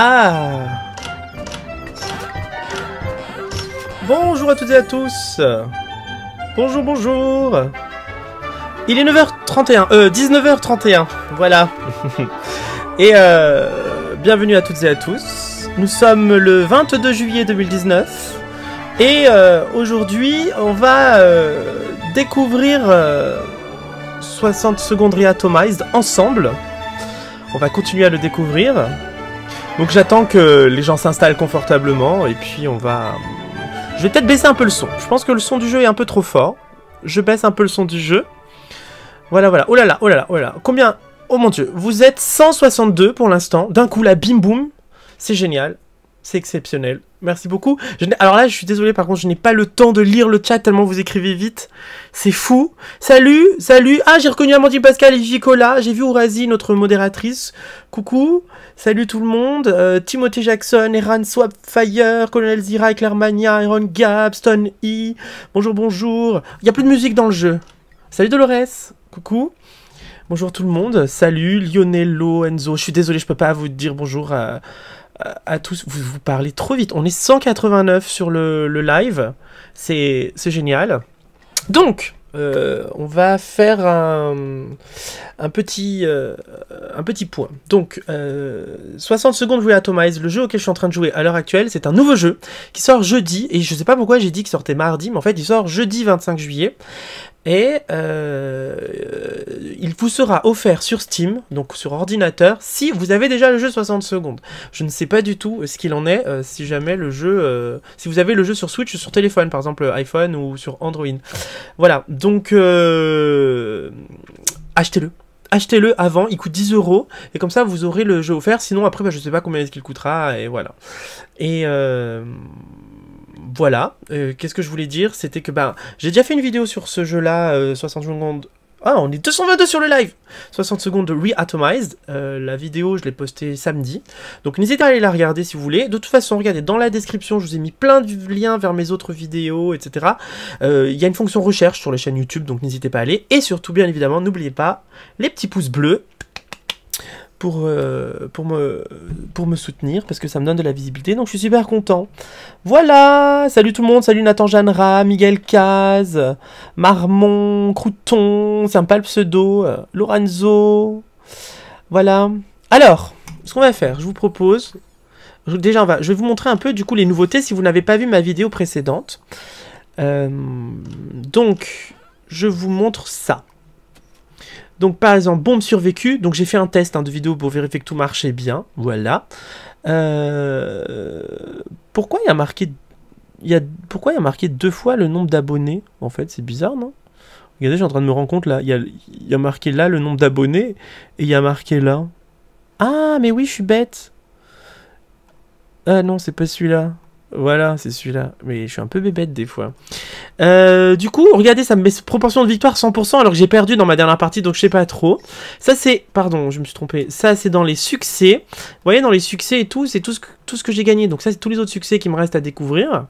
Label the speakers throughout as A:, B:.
A: Ah Bonjour à toutes et à tous Bonjour, bonjour Il est 9h31, euh, 19h31, voilà. et euh, bienvenue à toutes et à tous. Nous sommes le 22 juillet 2019. Et euh, aujourd'hui, on va euh, découvrir euh, 60 secondes Reatomized ensemble. On va continuer à le découvrir. Donc j'attends que les gens s'installent confortablement et puis on va... Je vais peut-être baisser un peu le son. Je pense que le son du jeu est un peu trop fort. Je baisse un peu le son du jeu. Voilà, voilà. Oh là là, oh là là, oh là là. Combien Oh mon dieu. Vous êtes 162 pour l'instant. D'un coup, là, bim boum. C'est génial. C'est exceptionnel. Merci beaucoup. Alors là, je suis désolé, par contre, je n'ai pas le temps de lire le chat tellement vous écrivez vite. C'est fou. Salut, salut. Ah, j'ai reconnu Amandine Pascal et Vicola. J'ai vu Ourasi, notre modératrice. Coucou. Salut tout le monde. Euh, Timothée Jackson, Eran Swapfire, Colonel Zira, Clairmania, Iron Gap, Stone E. Bonjour, bonjour. Il n'y a plus de musique dans le jeu. Salut Dolores. Coucou. Bonjour tout le monde. Salut Lionello, Enzo. Je suis désolé, je peux pas vous dire bonjour à, à- tous. Vous, vous parlez trop vite. On est 189 sur le, live. C'est génial. Donc, euh, on va faire un, un, petit, euh, un petit point. Donc, euh, 60 secondes jouer le jeu auquel je suis en train de jouer à l'heure actuelle, c'est un nouveau jeu qui sort jeudi. Et je sais pas pourquoi j'ai dit qu'il sortait mardi, mais en fait, il sort jeudi 25 juillet. Et euh, il vous sera offert sur Steam, donc sur ordinateur, si vous avez déjà le jeu 60 secondes. Je ne sais pas du tout ce qu'il en est, euh, si jamais le jeu... euh, si vous avez le jeu sur Switch ou sur téléphone, par exemple iPhone ou sur Android. Voilà, donc... euh, achetez-le. Achetez-le avant, il coûte 10 euros, et comme ça vous aurez le jeu offert, sinon après bah, je sais pas combien est-ce qu'il coûtera, et voilà. Et... euh, voilà, Euh, qu'est-ce que je voulais dire? C'était que ben, j'ai déjà fait une vidéo sur ce jeu-là, euh, 60 secondes. Ah, on est 222 sur le live 60 secondes de Reatomized. Euh, la vidéo, je l'ai postée samedi. Donc n'hésitez pas à aller la regarder si vous voulez. De toute façon, regardez, dans la description, je vous ai mis plein de liens vers mes autres vidéos, etc. Euh, Il y a une fonction recherche sur les chaînes YouTube, donc n'hésitez pas à aller. Et surtout, bien évidemment, n'oubliez pas les petits pouces bleus pour, euh, pour, me, pour me soutenir, parce que ça me donne de la visibilité, donc je suis super content. Voilà, salut tout le monde, salut Nathan Jeannera, Miguel Caz, Marmon, Crouton, pas le pseudo, euh, Lorenzo, voilà. Alors, ce qu'on va faire, je vous propose, déjà on va, je vais vous montrer un peu du coup les nouveautés si vous n'avez pas vu ma vidéo précédente. Euh, donc, je vous montre ça. Donc par exemple, bombe survécue. Donc j'ai fait un test hein, de vidéo pour vérifier que tout marchait bien. Voilà. Euh, Pourquoi il y a marqué y a... Pourquoi y a marqué deux fois le nombre d'abonnés En fait, c'est bizarre, non? Regardez, suis en train de me rendre compte là. Il y a, il y a marqué là le nombre d'abonnés et il y a marqué là. Ah, mais oui, je suis bête. Ah non, c'est pas celui-là. Voilà, c'est celui-là. Mais je suis un peu bébête des fois. Euh, du coup, regardez, ça me met proportion de victoire 100% alors que j'ai perdu dans ma dernière partie, donc je sais pas trop. Ça c'est, pardon, je me suis trompé. Ça c'est dans les succès. Vous voyez, dans les succès et tout, c'est tout ce que, j'ai gagné. Donc ça c'est tous les autres succès qui me restent à découvrir.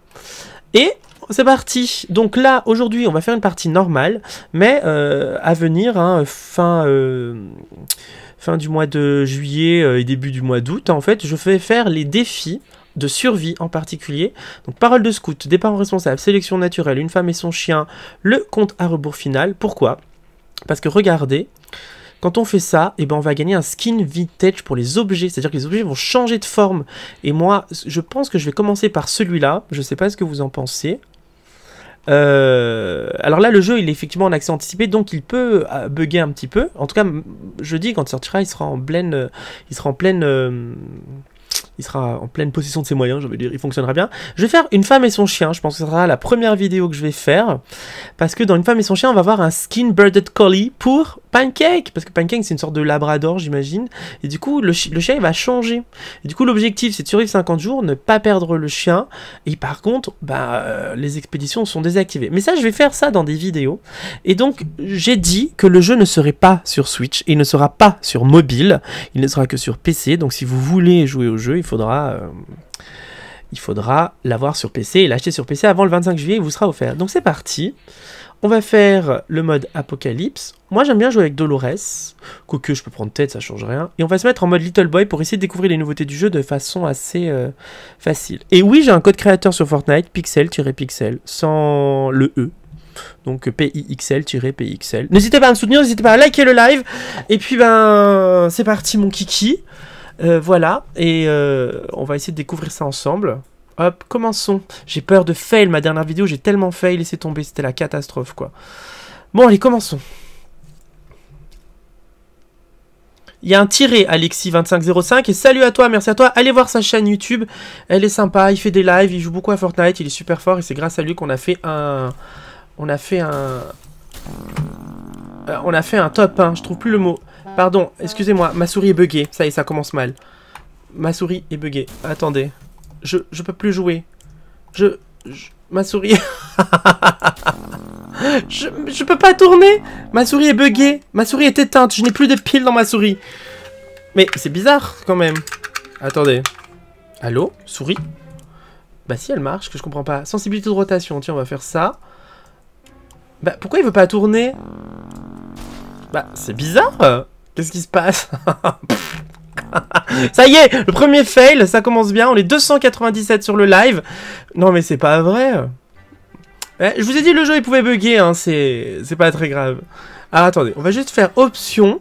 A: Et c'est parti. Donc là, aujourd'hui, on va faire une partie normale, mais euh, à venir, hein, fin. euh, Fin du mois de juillet et début du mois d'août, en fait, je vais faire les défis de survie en particulier. Donc parole de scout, départ en responsable, sélection naturelle, une femme et son chien, le compte à rebours final. Pourquoi? Parce que regardez, quand on fait ça, eh ben on va gagner un skin vintage pour les objets. C'est-à-dire que les objets vont changer de forme. Et moi, je pense que je vais commencer par celui-là. Je sais pas ce que vous en pensez. Euh, alors là, le jeu, il est effectivement en accès anticipé, donc il peut euh, bugger un petit peu. En tout cas, m- jeudi, quand il sortira, il sera en pleine, euh, il sera en pleine, il sera en pleine possession de ses moyens. Je veux dire, il fonctionnera bien. Je vais faire une femme et son chien. Je pense que ce sera la première vidéo que je vais faire, parce que dans une femme et son chien, on va avoir un skin birded collie pour Pancake, parce que Pancake c'est une sorte de labrador, j'imagine. Et du coup, le, chi- le chien il va changer. Et du coup, l'objectif c'est de survivre 50 jours, ne pas perdre le chien. Et par contre, bah, euh, les expéditions sont désactivées. Mais ça, je vais faire ça dans des vidéos. Et donc, j'ai dit que le jeu ne serait pas sur Switch, il ne sera pas sur mobile, il ne sera que sur PC. Donc, si vous voulez jouer au jeu, il faudra, euh, il faudra l'avoir sur PC et l'acheter sur PC avant le 25 juillet, il vous sera offert. Donc, c'est parti. On va faire le mode Apocalypse. Moi, j'aime bien jouer avec Dolores. Quoique, je peux prendre tête, ça change rien. Et on va se mettre en mode Little Boy pour essayer de découvrir les nouveautés du jeu de façon assez euh, facile. Et oui, j'ai un code créateur sur Fortnite, pixel-pixel, sans le E. Donc PIXL-PIXL. N'hésitez pas à me soutenir, n'hésitez pas à liker le live. Et puis, ben, c'est parti, mon kiki. Euh, voilà. Et euh, on va essayer de découvrir ça ensemble. Hop, commençons. J'ai peur de fail. Ma dernière vidéo, j'ai tellement fail, laissé tomber. C'était la catastrophe, quoi. Bon, allez, commençons. Il y a un tiré, Alexis2505, et salut à toi, merci à toi. Allez voir sa chaîne YouTube, elle est sympa, il fait des lives, il joue beaucoup à Fortnite, il est super fort, et c'est grâce à lui qu'on a fait un... On a fait un... Euh, on a fait un top 1, je trouve plus le mot. Pardon, excusez-moi, ma souris est buggée, ça y est, ça commence mal. Ma souris est buggée, attendez. Je, je peux plus jouer. Je... ma souris... je, je peux pas tourner Ma souris est buggée. Ma souris est éteinte. Je n'ai plus de piles dans ma souris. Mais c'est bizarre quand même. Attendez. Allô? Souris? Bah si elle marche, que je comprends pas. Sensibilité de rotation. Tiens, on va faire ça. Bah pourquoi il veut pas tourner? Bah c'est bizarre. Qu'est-ce qui se passe Ça y est, le premier fail, ça commence bien. On est 297 sur le live. Non mais c'est pas vrai. Eh, je vous ai dit, le jeu, il pouvait bugger, hein, c'est pas très grave. Alors, attendez, on va juste faire option,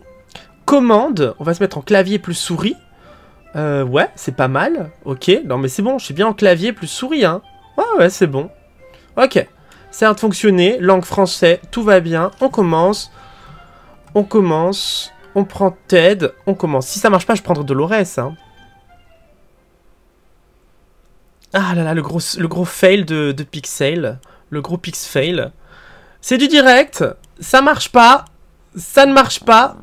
A: commande, on va se mettre en clavier plus souris. Euh, ouais, c'est pas mal, ok. Non, mais c'est bon, je suis bien en clavier plus souris, hein. Ouais, ouais, c'est bon. Ok, ça a de fonctionner, langue français, tout va bien, on commence. On commence, on prend TED, on commence. Si ça marche pas, je prendrai Dolores, hein. Ah là là, le gros, le gros fail de, de Pixel le gros Pix fail. C'est du direct, ça marche pas, ça ne marche pas,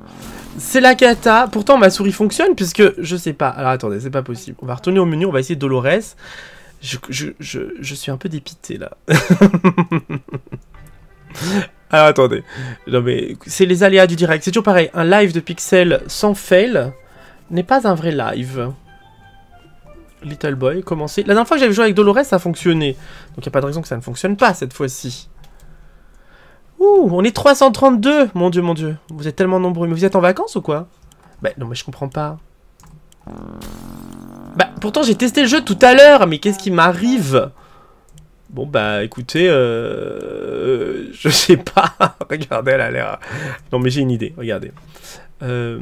A: c'est la cata. Pourtant, ma souris fonctionne puisque je sais pas. Alors attendez, c'est pas possible. On va retourner au menu, on va essayer Dolores. Je, suis un peu dépité là. Alors attendez. Non mais c'est les aléas du direct. C'est toujours pareil. Un live de Pixel sans fail n'est pas un vrai live. Little Boy, commencer. La dernière fois que j'avais joué avec Dolores, ça a fonctionné. Donc il n'y a pas de raison que ça ne fonctionne pas cette fois-ci. Ouh, on est 332 Mon dieu, mon dieu. Vous êtes tellement nombreux. Mais vous êtes en vacances ou quoi? Bah non, mais je comprends pas. Bah pourtant j'ai testé le jeu tout à l'heure, mais qu'est-ce qui m'arrive? Bon bah écoutez, euh, je sais pas. regardez, elle a l'air... Non mais j'ai une idée, regardez. Euh,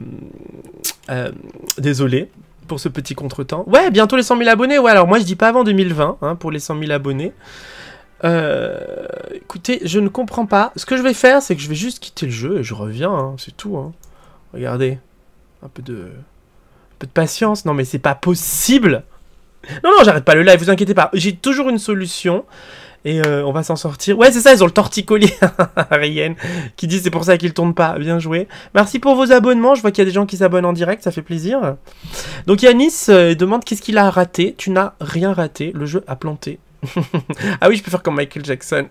A: euh, désolé, pour ce petit contretemps. Ouais, bientôt les 100 000 abonnés. Ouais, alors moi je dis pas avant 2020 hein, pour les 100 000 abonnés. Euh, écoutez, je ne comprends pas. Ce que je vais faire, c'est que je vais juste quitter le jeu et je reviens. Hein, c'est tout. Hein. Regardez, un peu de, un peu de patience. Non mais c'est pas possible. Non non, j'arrête pas le live. Vous inquiétez pas. J'ai toujours une solution. Et euh, on va s'en sortir. Ouais, c'est ça, ils ont le torticolis, Ryan, qui dit c'est pour ça qu'ils tournent pas. Bien joué. Merci pour vos abonnements. Je vois qu'il y a des gens qui s'abonnent en direct, ça fait plaisir. Donc Yanis euh, demande qu'est-ce qu'il a raté. Tu n'as rien raté. Le jeu a planté. ah oui, je peux faire comme Michael Jackson.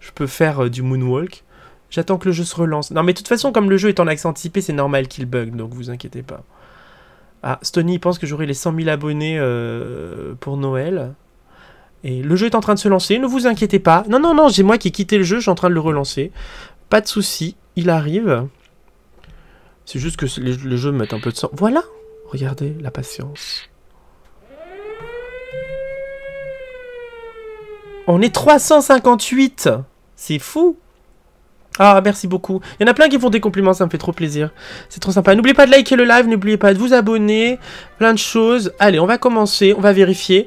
A: Je peux faire euh, du moonwalk. J'attends que le jeu se relance. Non, mais de toute façon, comme le jeu est en accès anticipé, c'est normal qu'il bug, donc vous inquiétez pas. Ah, Stony pense que j'aurai les 100 000 abonnés pour Noël. Et le jeu est en train de se lancer, ne vous inquiétez pas. Non, non, non, j'ai moi qui ai quitté le jeu, je suis en train de le relancer. Pas de souci, il arrive. C'est juste que le jeu me met un peu de sang. Voilà Regardez, la patience. On est 358 C'est fou ah, merci beaucoup. Il y en a plein qui font des compliments, ça me fait trop plaisir. C'est trop sympa. N'oubliez pas de liker le live, n'oubliez pas de vous abonner. Plein de choses. Allez, on va commencer, on va vérifier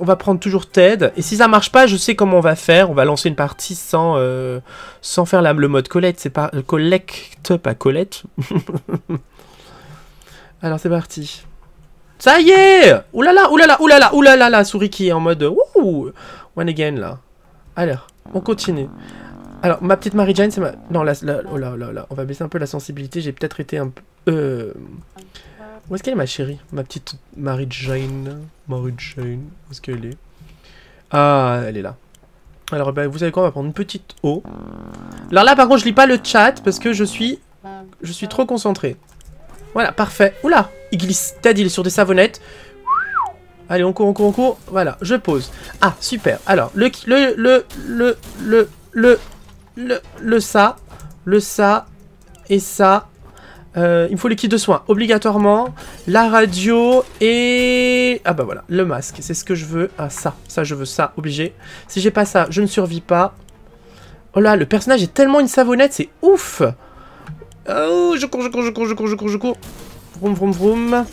A: on va prendre toujours TED. Et si ça marche pas, je sais comment on va faire. On va lancer une partie sans, euh, sans faire la, le mode Colette. C'est pas euh, collect, pas Colette. Alors c'est parti. Ça y est Oulala, oulala, oulala, oulala, la souris qui est en mode One again là. Alors, on continue. Alors, ma petite Marie-Jane, c'est ma... Non, là, oh là, là, là, on va baisser un peu la sensibilité. J'ai peut-être été un peu... Euh... Où est-ce qu'elle est ma chérie? Ma petite Marie-Jane Marie-Jane, où est-ce qu'elle est? Ah, elle est là. Alors, ben, vous savez quoi On va prendre une petite eau. Alors là, par contre, je lis pas le chat parce que je suis... Je suis trop concentré. Voilà, parfait. Oula Il glisse. Ted, il est sur des savonnettes. Allez, on court, on court, on court. Voilà, je pose. Ah, super. Alors, le... Le... Le... Le... le, le, le ça, le ça, et ça. Euh, il me faut les kits de soins, obligatoirement. La radio et... Ah bah voilà, le masque, c'est ce que je veux. Ah ça, ça je veux ça, obligé. Si j'ai pas ça, je ne survis pas. Oh là, le personnage est tellement une savonnette, c'est ouf Oh, je cours, je cours, je cours, je cours, je cours, je cours. Vroom, vroom, vroom.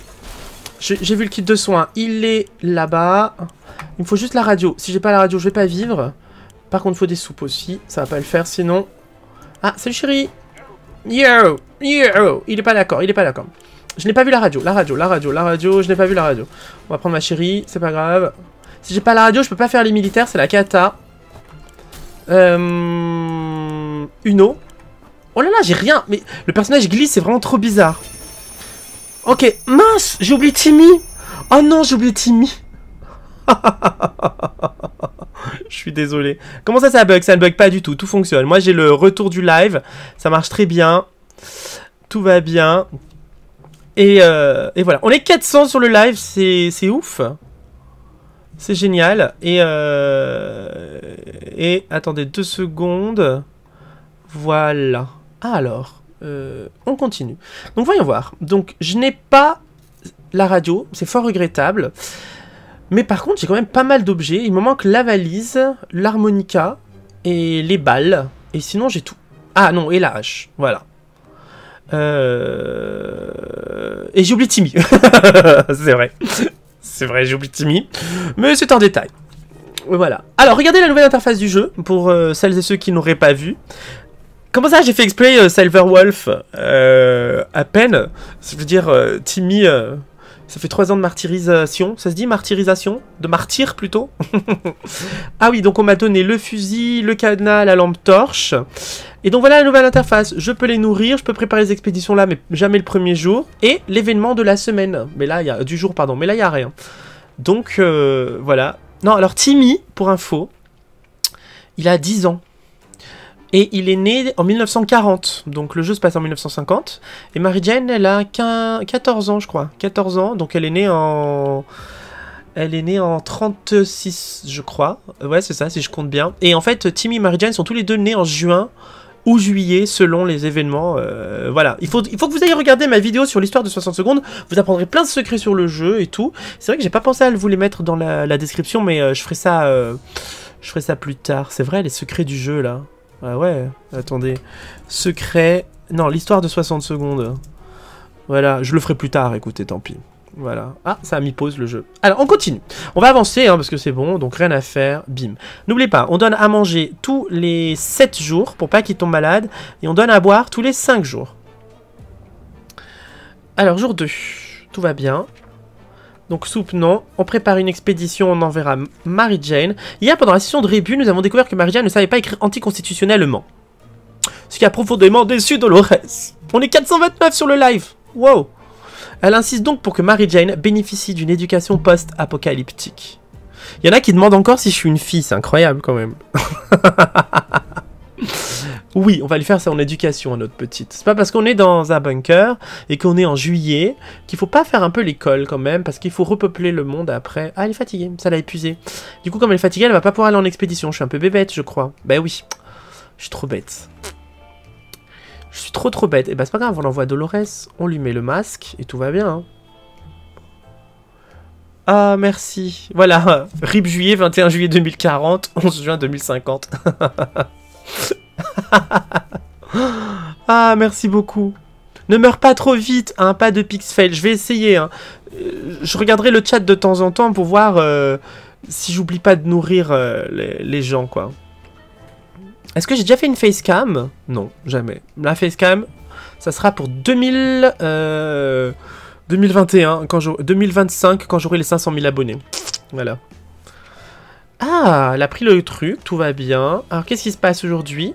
A: J'ai vu le kit de soins, il est là-bas. Il me faut juste la radio. Si j'ai pas la radio, je vais pas vivre. Par contre, faut des soupes aussi. Ça va pas le faire, sinon... Ah, salut chérie Yo Yo Il est pas d'accord, il est pas d'accord. Je n'ai pas vu la radio, la radio, la radio, la radio, je n'ai pas vu la radio. On va prendre ma chérie, c'est pas grave. Si j'ai pas la radio, je peux pas faire les militaires, c'est la cata. Euh... Uno. Oh là là, j'ai rien. Mais le personnage glisse, c'est vraiment trop bizarre. Ok, mince, j'ai oublié Timmy. Oh non, j'ai oublié Timmy. Je suis désolé. Comment ça, ça bug? Ça ne bug pas du tout. Tout fonctionne. Moi, j'ai le retour du live. Ça marche très bien. Tout va bien. Et, euh, et voilà. On est 400 sur le live. C'est ouf. C'est génial. Et, euh, et attendez deux secondes. Voilà. Ah, alors. Euh, on continue. Donc voyons voir. Donc je n'ai pas la radio. C'est fort regrettable. Mais par contre, j'ai quand même pas mal d'objets. Il me manque la valise, l'harmonica et les balles. Et sinon, j'ai tout. Ah non, et la hache. Voilà. Euh... Et j'ai oublié Timmy. c'est vrai. C'est vrai, j'ai oublié Timmy. Mais c'est un détail. Voilà. Alors, regardez la nouvelle interface du jeu, pour euh, celles et ceux qui n'auraient pas vu. Comment ça, j'ai fait exprès euh, Silverwolf euh, à peine Ça veut dire Timmy ça fait trois ans de martyrisation. Ça se dit martyrisation? De martyr plutôt? Ah oui, donc on m'a donné le fusil, le cadenas, la lampe torche. Et donc voilà la nouvelle interface. Je peux les nourrir, je peux préparer les expéditions là, mais jamais le premier jour. Et l'événement de la semaine. Mais là, il y a du jour, pardon. Mais là, il n'y a rien. Donc euh, voilà. Non, alors Timmy, pour info, il a 10 ans. Et il est né en 1940, donc le jeu se passe en 1950. Et Mary Jane, elle a 14 ans, je crois. 14 ans, donc elle est née en... Elle est née en 36, je crois. Ouais, c'est ça, si je compte bien. Et en fait, Timmy et Mary Jane sont tous les deux nés en juin ou juillet, selon les événements. Euh, voilà, il faut, il faut que vous ayez regardé ma vidéo sur l'histoire de 60 secondes. Vous apprendrez plein de secrets sur le jeu et tout. C'est vrai que j'ai pas pensé à vous les mettre dans la, description, mais euh, je ferai ça... Euh, je ferai ça plus tard. C'est vrai, les secrets du jeu, là. Ah ouais, attendez. Secret... Non, l'histoire de 60 secondes. Voilà, je le ferai plus tard, écoutez, tant pis. Voilà. Ah, ça a mis pause le jeu. Alors, on continue. On va avancer, hein, parce que c'est bon, donc rien à faire. Bim. N'oubliez pas, on donne à manger tous les 7 jours, pour pas qu'il tombe malade. Et on donne à boire tous les 5 jours. Alors, jour 2. Tout va bien. Donc soupe, non. On prépare une expédition, on enverra Mary Jane. Hier, pendant la session de rébut, nous avons découvert que Mary Jane ne savait pas écrire anticonstitutionnellement. Ce qui a profondément déçu Dolores. On est 429 sur le live. Wow. Elle insiste donc pour que Mary Jane bénéficie d'une éducation post-apocalyptique. Il y en a qui demandent encore si je suis une fille, c'est incroyable quand même. Oui, on va lui faire ça en éducation à notre petite. C'est pas parce qu'on est dans un bunker et qu'on est en juillet qu'il faut pas faire un peu l'école quand même, parce qu'il faut repeupler le monde après. Ah, elle est fatiguée, ça l'a épuisée. Du coup, comme elle est fatiguée, elle va pas pouvoir aller en expédition. Je suis un peu bébête, je crois. Ben oui, je suis trop bête. Je suis trop trop bête. Et bah ben, c'est pas grave, on envoie Dolores, on lui met le masque et tout va bien. Hein. Ah, merci. Voilà, RIP juillet, 21 juillet 2040, 11 juin 2050. ah, merci beaucoup. Ne meurs pas trop vite, hein, pas de pixfail. Je vais essayer. Hein. Euh, je regarderai le chat de temps en temps pour voir euh, si j'oublie pas de nourrir euh, les, gens, quoi. Est-ce que j'ai déjà fait une facecam? Non, jamais. La facecam, ça sera pour 2000, 2021, quand 2025, quand j'aurai les 500 000 abonnés. Voilà. Ah, elle a pris le truc, tout va bien. Alors, qu'est-ce qui se passe aujourd'hui?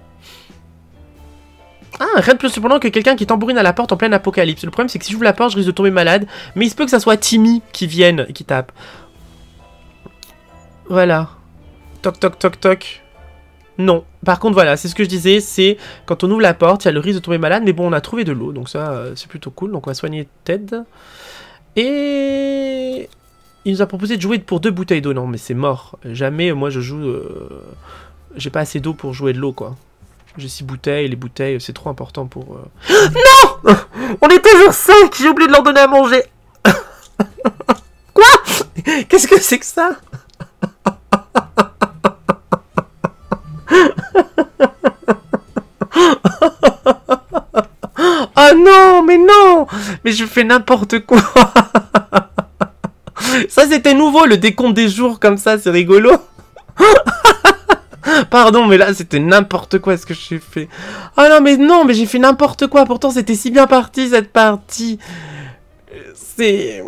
A: Ah, rien de plus cependant que quelqu'un qui tambourine à la porte en pleine apocalypse. Le problème, c'est que si j'ouvre la porte, je risque de tomber malade. Mais il se peut que ça soit Timmy qui vienne et qui tape. Voilà. Toc, toc, toc, toc. Non. Par contre, voilà, c'est ce que je disais, c'est quand on ouvre la porte, il y a le risque de tomber malade, mais bon, on a trouvé de l'eau, donc ça, euh, c'est plutôt cool. Donc on va soigner Ted. Et... Il nous a proposé de jouer pour deux bouteilles d'eau. Non, mais c'est mort. Jamais, moi, je joue... Euh, j'ai pas assez d'eau pour jouer de l'eau, quoi. J'ai six bouteilles, les bouteilles, c'est trop important pour... Euh, non! On est toujours 5 J'ai oublié de leur donner à manger. Quoi? Qu'est-ce que c'est que ça? Ah non, mais non! Mais je fais n'importe quoi Ça c'était nouveau, le décompte des jours comme ça, c'est rigolo Pardon, mais là, c'était n'importe quoi ce que j'ai fait. Ah non, mais non, mais j'ai fait n'importe quoi. Pourtant, c'était si bien parti, cette partie. C'est...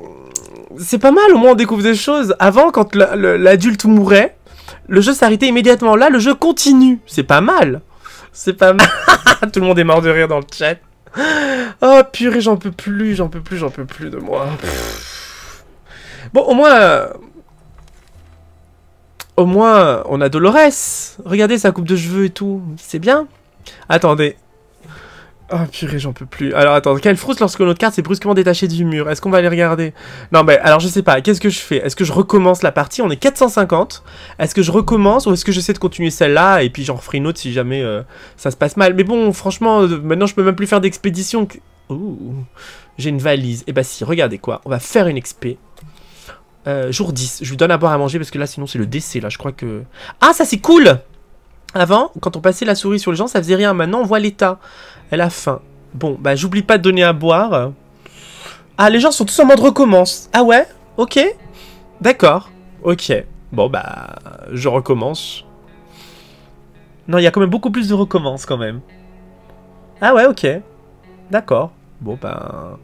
A: C'est pas mal, au moins on découvre des choses. Avant, quand l'adulte mourait, le jeu s'arrêtait immédiatement. Là, le jeu continue. C'est pas mal. C'est pas mal. Tout le monde est mort de rire dans le chat. Oh purée, j'en peux plus, j'en peux plus, j'en peux plus de moi. Bon, au moins... Au moins, on a Dolores. Regardez sa coupe de cheveux et tout. C'est bien. Attendez. Oh purée, j'en peux plus. Alors attends, quelle frousse lorsque notre carte s'est brusquement détachée du mur Est-ce qu'on va aller regarder? Non mais alors je sais pas, qu'est-ce que je fais? Est-ce que je recommence la partie? On est 450. Est-ce que je recommence ou est-ce que j'essaie de continuer celle-là et puis j'en referai une autre si jamais euh, ça se passe mal? Mais bon, franchement, euh, maintenant je peux même plus faire d'expédition. Ouh, j'ai une valise. Et eh bah si, regardez quoi, on va faire une expé. Euh, jour 10, je lui donne à boire à manger parce que là sinon c'est le décès là, je crois que... Ah ça c'est cool Avant, quand on passait la souris sur les gens, ça faisait rien. Maintenant on voit l'état. Elle a faim. Bon, bah j'oublie pas de donner à boire. Ah, les gens sont tous en mode recommence. Ah ouais? Ok. D'accord. Ok. Bon, bah, je recommence. Non, il y a quand même beaucoup plus de recommence quand même. Ah ouais, ok. D'accord. Bon, bah...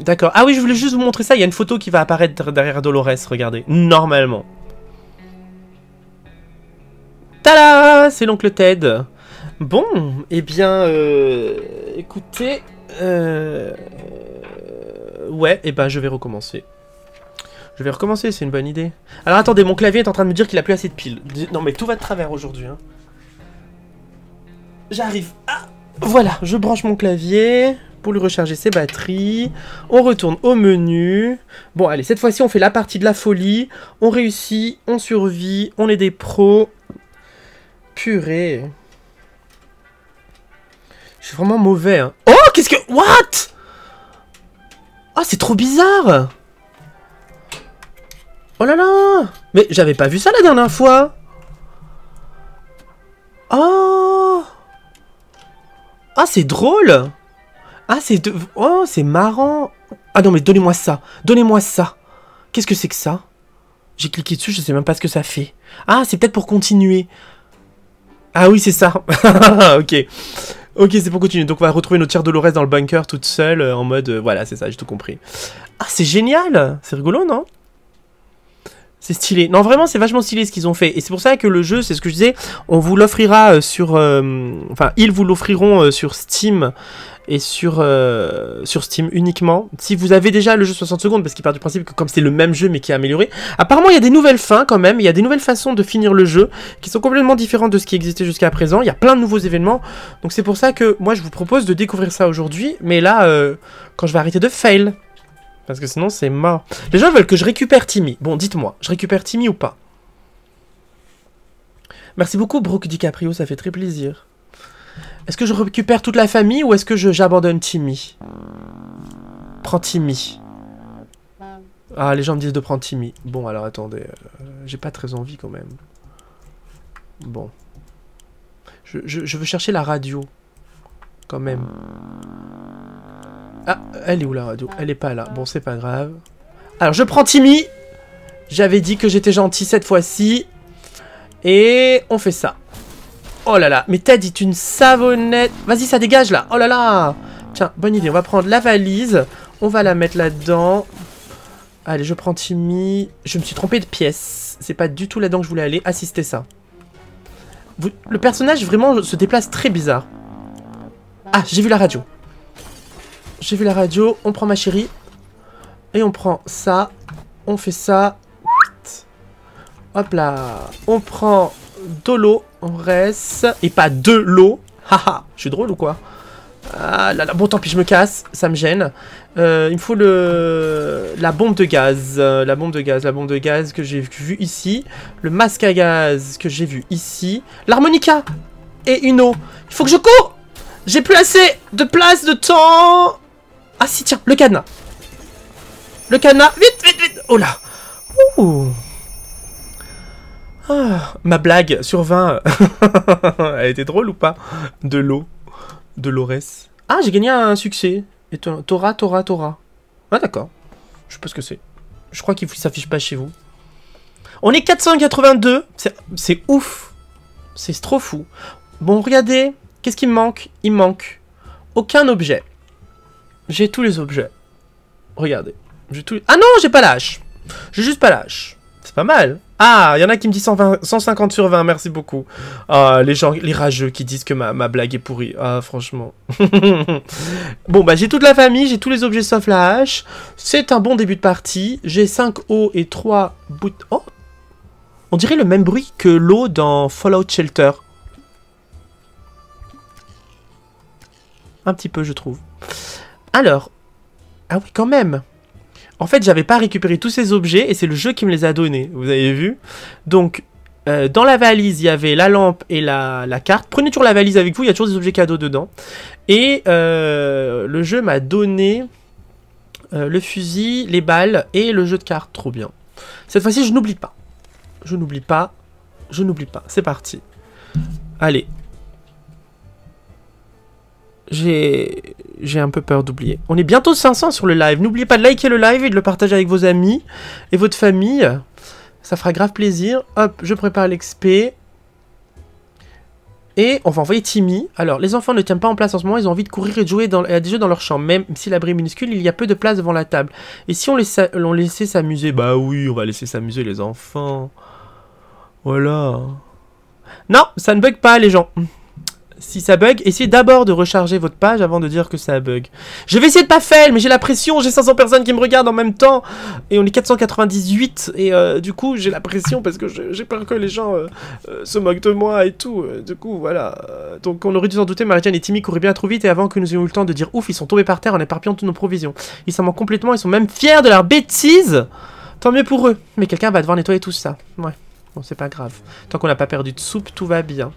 A: D'accord. Ah oui, je voulais juste vous montrer ça. Il y a une photo qui va apparaître derrière Dolores, regardez. Normalement. Tada C'est l'oncle Ted. Bon, eh bien, euh, écoutez, euh, ouais, eh ben je vais recommencer. Je vais recommencer, c'est une bonne idée. Alors attendez, mon clavier est en train de me dire qu'il a plus assez de piles. Non mais tout va de travers aujourd'hui. Hein. J'arrive. Ah, voilà, je branche mon clavier pour lui recharger ses batteries. On retourne au menu. Bon, allez, cette fois-ci, on fait la partie de la folie. On réussit, on survit, on est des pros. Purée. Je suis vraiment mauvais. Hein. Oh, qu'est-ce que... What? Oh, c'est trop bizarre Oh là là Mais j'avais pas vu ça la dernière fois Oh Ah, c'est drôle Ah, c'est... De... Oh, c'est marrant Ah non, mais donnez-moi ça Donnez-moi ça Qu'est-ce que c'est que ça? J'ai cliqué dessus, je sais même pas ce que ça fait. Ah, c'est peut-être pour continuer. Ah oui, c'est ça. ok. Ok, c'est pour continuer. Donc on va retrouver notre chère Dolores dans le bunker toute seule, euh, en mode... Euh, voilà, c'est ça, j'ai tout compris. Ah, c'est génial C'est rigolo, non? C'est stylé. Non, vraiment, c'est vachement stylé ce qu'ils ont fait. Et c'est pour ça que le jeu, c'est ce que je disais, on vous l'offrira euh, sur... enfin, ils vous l'offriront sur Steam et sur, euh, sur Steam uniquement. Si vous avez déjà le jeu 60 secondes, parce qu'il part du principe que comme c'est le même jeu mais qui est amélioré, apparemment il y a des nouvelles fins quand même, il y a des nouvelles façons de finir le jeu qui sont complètement différentes de ce qui existait jusqu'à présent. Il y a plein de nouveaux événements, donc c'est pour ça que moi je vous propose de découvrir ça aujourd'hui, mais là, euh, quand je vais arrêter de fail, parce que sinon c'est mort. Les gens veulent que je récupère Timmy. Bon, dites-moi, je récupère Timmy ou pas? Merci beaucoup Brooke DiCaprio, ça fait très plaisir. Est-ce que je récupère toute la famille ou est-ce que j'abandonne Timmy? Prends Timmy. Ah, les gens me disent de prendre Timmy. Bon, alors attendez. Euh, j'ai pas très envie quand même. Bon. Je, veux chercher la radio. Quand même. Ah, elle est où la radio? Elle est pas là. Bon, c'est pas grave. Alors, je prends Timmy. J'avais dit que j'étais gentil cette fois-ci. Et on fait ça. Oh là là, mais Ted est une savonnette. Vas-y, ça dégage là. Oh là là. Tiens, bonne idée. On va prendre la valise. On va la mettre là-dedans. Allez, je prends Timmy. Je me suis trompé de pièce. C'est pas du tout là-dedans que je voulais aller. Assister ça. Le personnage vraiment se déplace très bizarre. Ah, j'ai vu la radio. J'ai vu la radio. On prend ma chérie. Et on prend ça. On fait ça. Hop là. On prend Dolo, on reste. Et pas de l'eau. Haha, je suis drôle ou quoi? Ah là là, bon tant pis, je me casse, ça me gêne. Euh, il me faut le la bombe de gaz, la bombe de gaz, la bombe de gaz que j'ai vu ici, le masque à gaz que j'ai vu ici, l'harmonica et une eau. Il faut que je cours J'ai plus assez de place, de temps Ah si, tiens, le cadenas. Le cadenas, vite, vite, vite Oh là ah, ma blague sur 20, elle était drôle ou pas? De l'eau. De l'Ores. Ah, j'ai gagné un succès. Et Tora, Tora, Tora. Ah, d'accord. Je sais pas ce que c'est. Je crois qu'il s'affiche pas chez vous. On est 482. C'est ouf. C'est trop fou. Bon, regardez. Qu'est-ce qui me manque? Il me manque aucun objet. J'ai tous les objets. Regardez. J'ai tous Ah non, j'ai pas l'âge. J'ai juste pas l'âge. C'est pas mal. Ah, il y en a qui me disent 150 sur 20, merci beaucoup. Ah, les gens, les rageux qui disent que ma, blague est pourrie. Ah, franchement. bon, bah j'ai toute la famille, j'ai tous les objets sauf la hache. C'est un bon début de partie. J'ai 5 eaux et 3 bouts... Oh On dirait le même bruit que l'eau dans Fallout Shelter. Un petit peu, je trouve. Alors... Ah oui, quand même en fait, j'avais pas récupéré tous ces objets et c'est le jeu qui me les a donnés. Vous avez vu Donc, euh, dans la valise, il y avait la lampe et la, carte. Prenez toujours la valise avec vous, il y a toujours des objets cadeaux dedans. Et euh, le jeu m'a donné euh, le fusil, les balles et le jeu de cartes. Trop bien. Cette fois-ci, je n'oublie pas. Je n'oublie pas. Je n'oublie pas. C'est parti. Allez, j'ai j'ai un peu peur d'oublier. On est bientôt 500 sur le live. N'oubliez pas de liker le live et de le partager avec vos amis et votre famille. Ça fera grave plaisir. Hop, je prépare l'XP. Et on va envoyer Timmy. Alors, les enfants ne tiennent pas en place en ce moment. Ils ont envie de courir et de jouer dans, à des jeux dans leur chambre. Même si l'abri est minuscule, il y a peu de place devant la table. Et si on, laissait, on laissait s'amuser? Bah oui, on va laisser s'amuser les enfants. Voilà. Non, ça ne bug pas les gens si ça bug, essayez d'abord de recharger votre page avant de dire que ça bug. Je vais essayer de pas fail, mais j'ai la pression, j'ai 500 personnes qui me regardent en même temps, et on est 498, et euh, du coup j'ai la pression parce que j'ai peur que les gens euh, euh, se moquent de moi et tout, du coup voilà. Donc on aurait dû s'en douter, Marie-Jane et Timmy couraient bien trop vite, et avant que nous ayons eu le temps de dire ouf, ils sont tombés par terre en éparpillant toutes nos provisions. Ils s'en manquent complètement, ils sont même fiers de leur bêtise Tant mieux pour eux, mais quelqu'un va devoir nettoyer tout ça, ouais. Bon, c'est pas grave. Tant qu'on n'a pas perdu de soupe, tout va bien.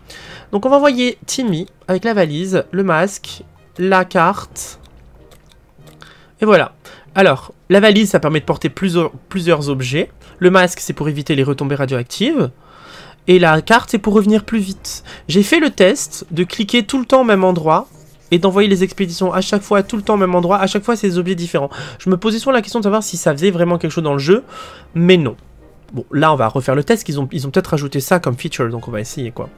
A: Donc on va envoyer Timmy avec la valise, le masque, la carte. Et voilà. Alors, la valise, ça permet de porter plusieurs, objets. Le masque, c'est pour éviter les retombées radioactives. Et la carte, c'est pour revenir plus vite. J'ai fait le test de cliquer tout le temps au même endroit et d'envoyer les expéditions à chaque fois, tout le temps au même endroit. À chaque fois, c'est des objets différents. Je me posais souvent la question de savoir si ça faisait vraiment quelque chose dans le jeu, mais non. Bon, là, on va refaire le test. Ils ont, peut-être rajouté ça comme feature, donc on va essayer, quoi.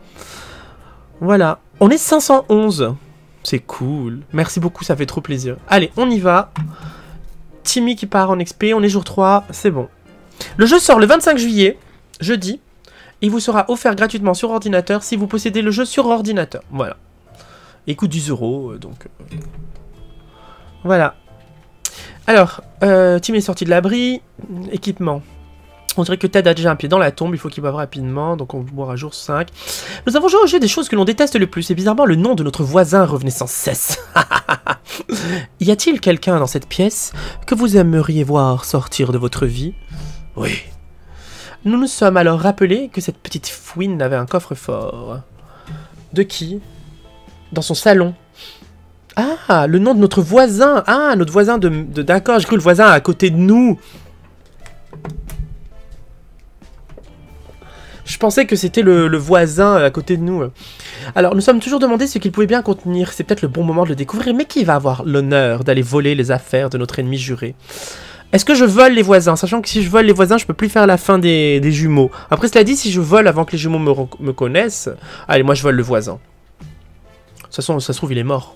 A: Voilà. On est 511. C'est cool. Merci beaucoup, ça fait trop plaisir. Allez, on y va. Timmy qui part en XP, on est jour 3, c'est bon. Le jeu sort le 25 juillet, jeudi. Il vous sera offert gratuitement sur ordinateur si vous possédez le jeu sur ordinateur. Voilà. Il coûte 10 euros, euh, donc... Euh, voilà. Alors, euh, Timmy est sorti de l'abri. Équipement. On dirait que Ted a déjà un pied dans la tombe, il faut qu'il boive rapidement, donc on boira jour 5. Nous avons jeu des choses que l'on déteste le plus, et bizarrement le nom de notre voisin revenait sans cesse. y a-t-il quelqu'un dans cette pièce que vous aimeriez voir sortir de votre vie? Oui. Nous nous sommes alors rappelés que cette petite fouine avait un coffre-fort. De qui? Dans son salon. Ah, le nom de notre voisin Ah, notre voisin de... de D'accord, j'ai cru le voisin à côté de nous Je pensais que c'était le, voisin à côté de nous. Alors, nous sommes toujours demandé ce qu'il pouvait bien contenir. C'est peut-être le bon moment de le découvrir, mais qui va avoir l'honneur d'aller voler les affaires de notre ennemi juré? Est-ce que je vole les voisins? Sachant que si je vole les voisins, je peux plus faire la fin des, jumeaux. Après, cela dit, si je vole avant que les jumeaux me, connaissent... Allez, moi je vole le voisin. De toute façon, ça se trouve, il est mort.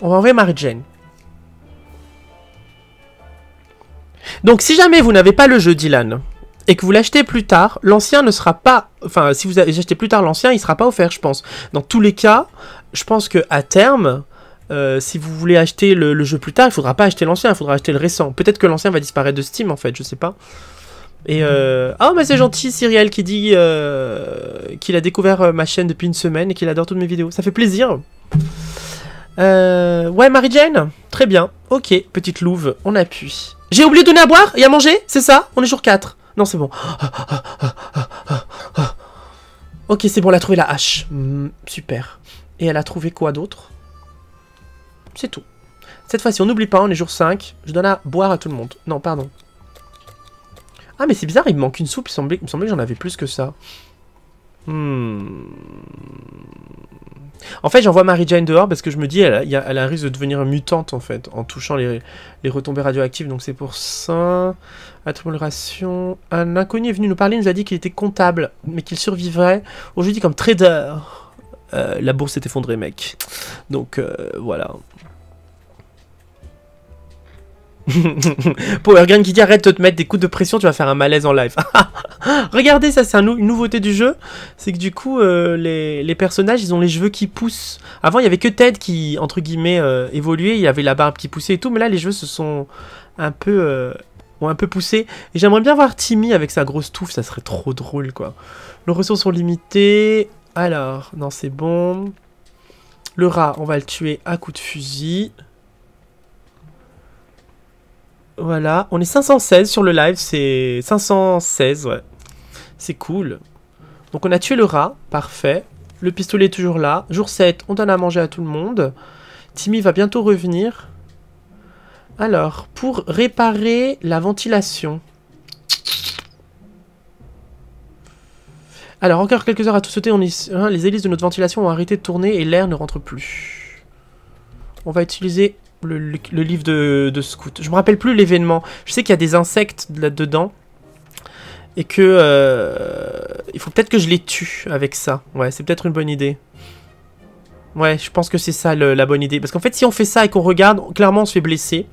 A: On va envoyer Mary-Jane. Donc, si jamais vous n'avez pas le jeu, Dylan, et que vous l'achetez plus tard, l'ancien ne sera pas... Enfin, si vous achetez plus tard l'ancien, il sera pas offert, je pense. Dans tous les cas, je pense que à terme, euh, si vous voulez acheter le, jeu plus tard, il faudra pas acheter l'ancien, il faudra acheter le récent. Peut-être que l'ancien va disparaître de Steam, en fait, je sais pas. Et euh... oh mais c'est gentil Cyriel qui dit euh, qu'il a découvert euh, ma chaîne depuis une semaine et qu'il adore toutes mes vidéos. Ça fait plaisir. Euh, ouais, Marie-Jane? Très bien. Ok, petite louve, on appuie. J'ai oublié de donner à boire et à manger C'est ça? On est jour 4. Non, c'est bon. Ok, c'est bon, elle a trouvé la hache. Hmm, super. Et elle a trouvé quoi d'autre? C'est tout. Cette fois-ci, on n'oublie pas, on est jour 5. Je donne à boire à tout le monde. Non, pardon. Ah, mais c'est bizarre, il me manque une soupe. Il, me semblait que j'en avais plus que ça. Hmm. En fait, j'envoie Mary Jane dehors parce que je me dis, elle, a, elle un risque de devenir mutante, en fait, en touchant les retombées radioactives. Donc c'est pour ça. Attribution. Un inconnu est venu nous parler, il nous a dit qu'il était comptable, mais qu'il survivrait aujourd'hui comme trader. Euh, la bourse s'est effondrée, mec. Donc, euh, voilà. Powergun qui dit arrête de te mettre des coups de pression, tu vas faire un malaise en live. Regardez, ça c'est une nouveauté du jeu, c'est que du coup euh, les, personnages ils ont les cheveux qui poussent. Avant il y avait que Ted qui entre guillemets euh, évoluait, il y avait la barbe qui poussait et tout, mais là les cheveux se sont un peu un peu poussé. Et j'aimerais bien voir Timmy avec sa grosse touffe, ça serait trop drôle quoi. Nos ressources sont limitées. Alors, non c'est bon. Le rat, on va le tuer à coup de fusil. Voilà, on est 516 sur le live, c'est 516, ouais. C'est cool. Donc on a tué le rat, parfait. Le pistolet est toujours là. Jour 7, on donne à manger à tout le monde. Timmy va bientôt revenir. Alors, pour réparer la ventilation. Alors, encore quelques heures à tout sauter. On hein, les hélices de notre ventilation ont arrêté de tourner et l'air ne rentre plus. On va utiliser le, livre de, Scout. Je me rappelle plus l'événement. Je sais qu'il y a des insectes là-dedans. Et que... Euh, il faut peut-être que je les tue avec ça. Ouais, c'est peut-être une bonne idée. Ouais, je pense que c'est ça la bonne idée. Parce qu'en fait, si on fait ça et qu'on regarde, clairement, on se fait blesser.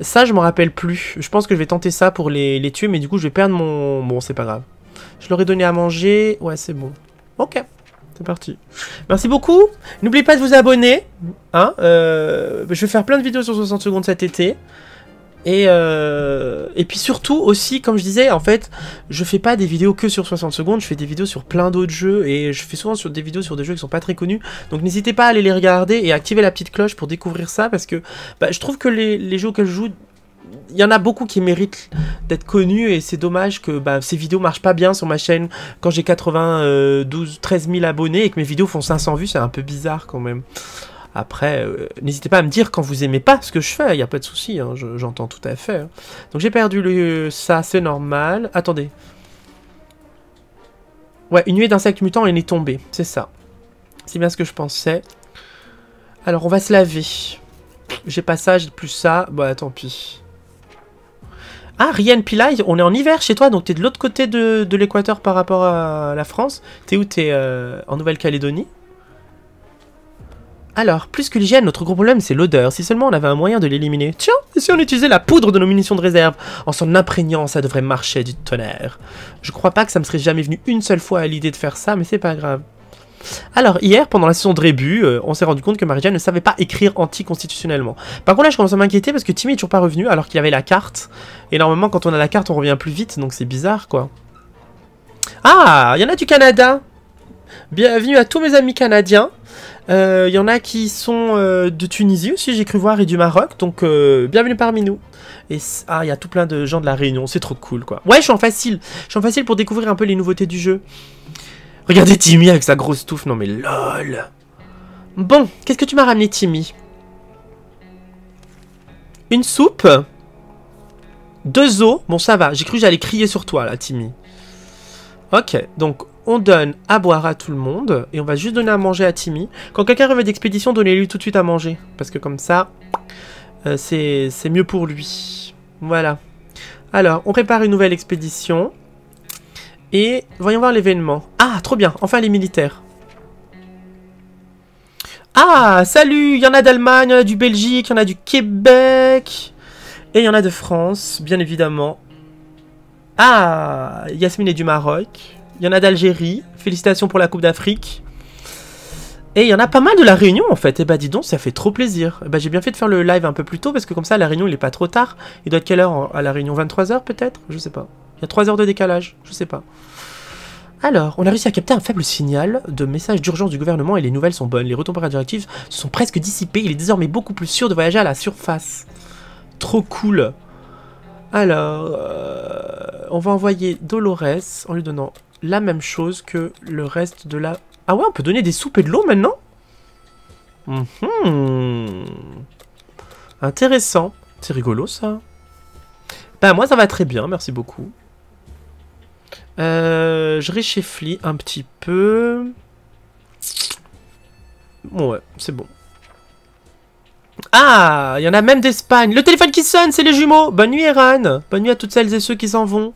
A: Ça, je me rappelle plus. Je pense que je vais tenter ça pour les, les tuer, mais du coup, je vais perdre mon... Bon, c'est pas grave. Je leur ai donné à manger. Ouais, c'est bon. Ok. C'est parti. Merci beaucoup. N'oubliez pas de vous abonner. Hein euh, je vais faire plein de vidéos sur 60 secondes cet été. Et, euh, et puis surtout aussi, comme je disais, en fait, je fais pas des vidéos que sur 60 secondes, je fais des vidéos sur plein d'autres jeux et je fais souvent sur des vidéos sur des jeux qui sont pas très connus. Donc n'hésitez pas à aller les regarder et activer la petite cloche pour découvrir ça parce que bah, je trouve que les, jeux que je joue il y en a beaucoup qui méritent d'être connus et c'est dommage que bah, ces vidéos marchent pas bien sur ma chaîne quand j'ai 92, 13 000 abonnés et que mes vidéos font 500 vues, c'est un peu bizarre quand même. Après, euh, n'hésitez pas à me dire quand vous aimez pas ce que je fais, il a pas de souci, hein, j'entends tout à fait. Hein. Donc j'ai perdu le, ça, c'est normal. Attendez. Ouais, une nuée d'insectes mutants est tombée, c'est ça. C'est bien ce que je pensais. Alors on va se laver. J'ai pas ça, j'ai plus ça. Bah tant pis. Ah, Rian Pillai, on est en hiver chez toi, donc t'es de l'autre côté de, l'équateur par rapport à la France. T'es où? T'es euh, en Nouvelle-Calédonie? Alors, plus que l'hygiène, notre gros problème, c'est l'odeur. Si seulement on avait un moyen de l'éliminer. Tiens, si on utilisait la poudre de nos munitions de réserve En s'en imprégnant, ça devrait marcher du tonnerre. Je crois pas que ça me serait jamais venu une seule fois à l'idée de faire ça, mais c'est pas grave. Alors, hier, pendant la session de rébut, euh, on s'est rendu compte que marie ne savait pas écrire anticonstitutionnellement. Par contre, là, je commence à m'inquiéter parce que Timmy est toujours pas revenu alors qu'il avait la carte. Et normalement, quand on a la carte, on revient plus vite, donc c'est bizarre, quoi. Ah, il y en a du Canada Bienvenue à tous mes amis canadiens. Il euh, y en a qui sont euh, de Tunisie aussi, j'ai cru voir, et du Maroc. Donc, bienvenue parmi nous. Et ah, il y a tout plein de gens de la Réunion, c'est trop cool, quoi. Ouais, je suis en facile. Je suis en facile pour découvrir un peu les nouveautés du jeu. Regardez Timmy avec sa grosse touffe. Non mais lol. Bon, qu'est-ce que tu m'as ramené Timmy? Une soupe Deux os Bon ça va, j'ai cru j'allais crier sur toi là Timmy. Ok, donc on donne à boire à tout le monde et on va juste donner à manger à Timmy. Quand quelqu'un revient d'expédition, donnez-lui tout de suite à manger. Parce que comme ça, euh, c'est mieux pour lui. Voilà. Alors, on prépare une nouvelle expédition. Et voyons voir l'événement. Ah, trop bien, enfin les militaires. Ah, salut, il y en a d'Allemagne, il y en a du Belgique, il y en a du Québec. Et il y en a de France, bien évidemment. Ah, Yasmine est du Maroc. Il y en a d'Algérie. Félicitations pour la Coupe d'Afrique. Et il y en a pas mal de la Réunion en fait. Et eh bah dis donc, ça fait trop plaisir. bah j'ai bien fait de faire le live un peu plus tôt parce que comme ça, la Réunion il est pas trop tard. Il doit être quelle heure à la Réunion? 23h peut-être? Je sais pas. Il y a 3 heures de décalage, je sais pas. Alors, on a réussi à capter un faible signal de message d'urgence du gouvernement et les nouvelles sont bonnes. Les retombées radioactives se sont presque dissipées. Il est désormais beaucoup plus sûr de voyager à la surface. Trop cool. Alors, euh, on va envoyer Dolores en lui donnant la même chose que le reste de la... Ah ouais, on peut donner des soupes et de l'eau maintenant? Mhm. Intéressant. C'est rigolo ça. Bah moi ça va très bien, merci beaucoup. Euh, je récheflis un petit peu. Ouais, c'est bon. Ah, il y en a même d'Espagne. Le téléphone qui sonne, c'est les jumeaux. Bonne nuit, Eran. Bonne nuit à toutes celles et ceux qui s'en vont.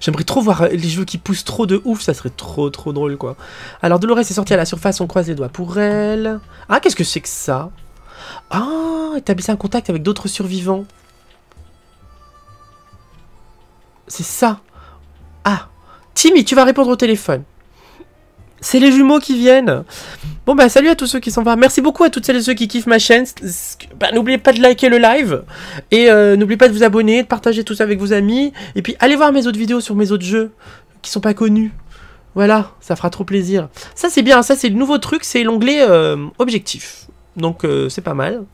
A: J'aimerais trop voir les jeux qui poussent trop de ouf, ça serait trop trop drôle quoi. Alors Dolores est sortie à la surface, on croise les doigts pour elle. Ah, qu'est-ce que c'est que ça? Ah, établissez un contact avec d'autres survivants. C'est ça. Ah, Timmy, tu vas répondre au téléphone. C'est les jumeaux qui viennent. Bon bah salut à tous ceux qui s'en vont. Merci beaucoup à toutes celles et ceux qui kiffent ma chaîne. Bah, n'oubliez pas de liker le live. Et euh, n'oubliez pas de vous abonner, de partager tout ça avec vos amis. Et puis allez voir mes autres vidéos sur mes autres jeux qui sont pas connus. Voilà, ça fera trop plaisir. Ça c'est bien, ça c'est le nouveau truc, c'est l'onglet euh, objectif. Donc euh, c'est pas mal.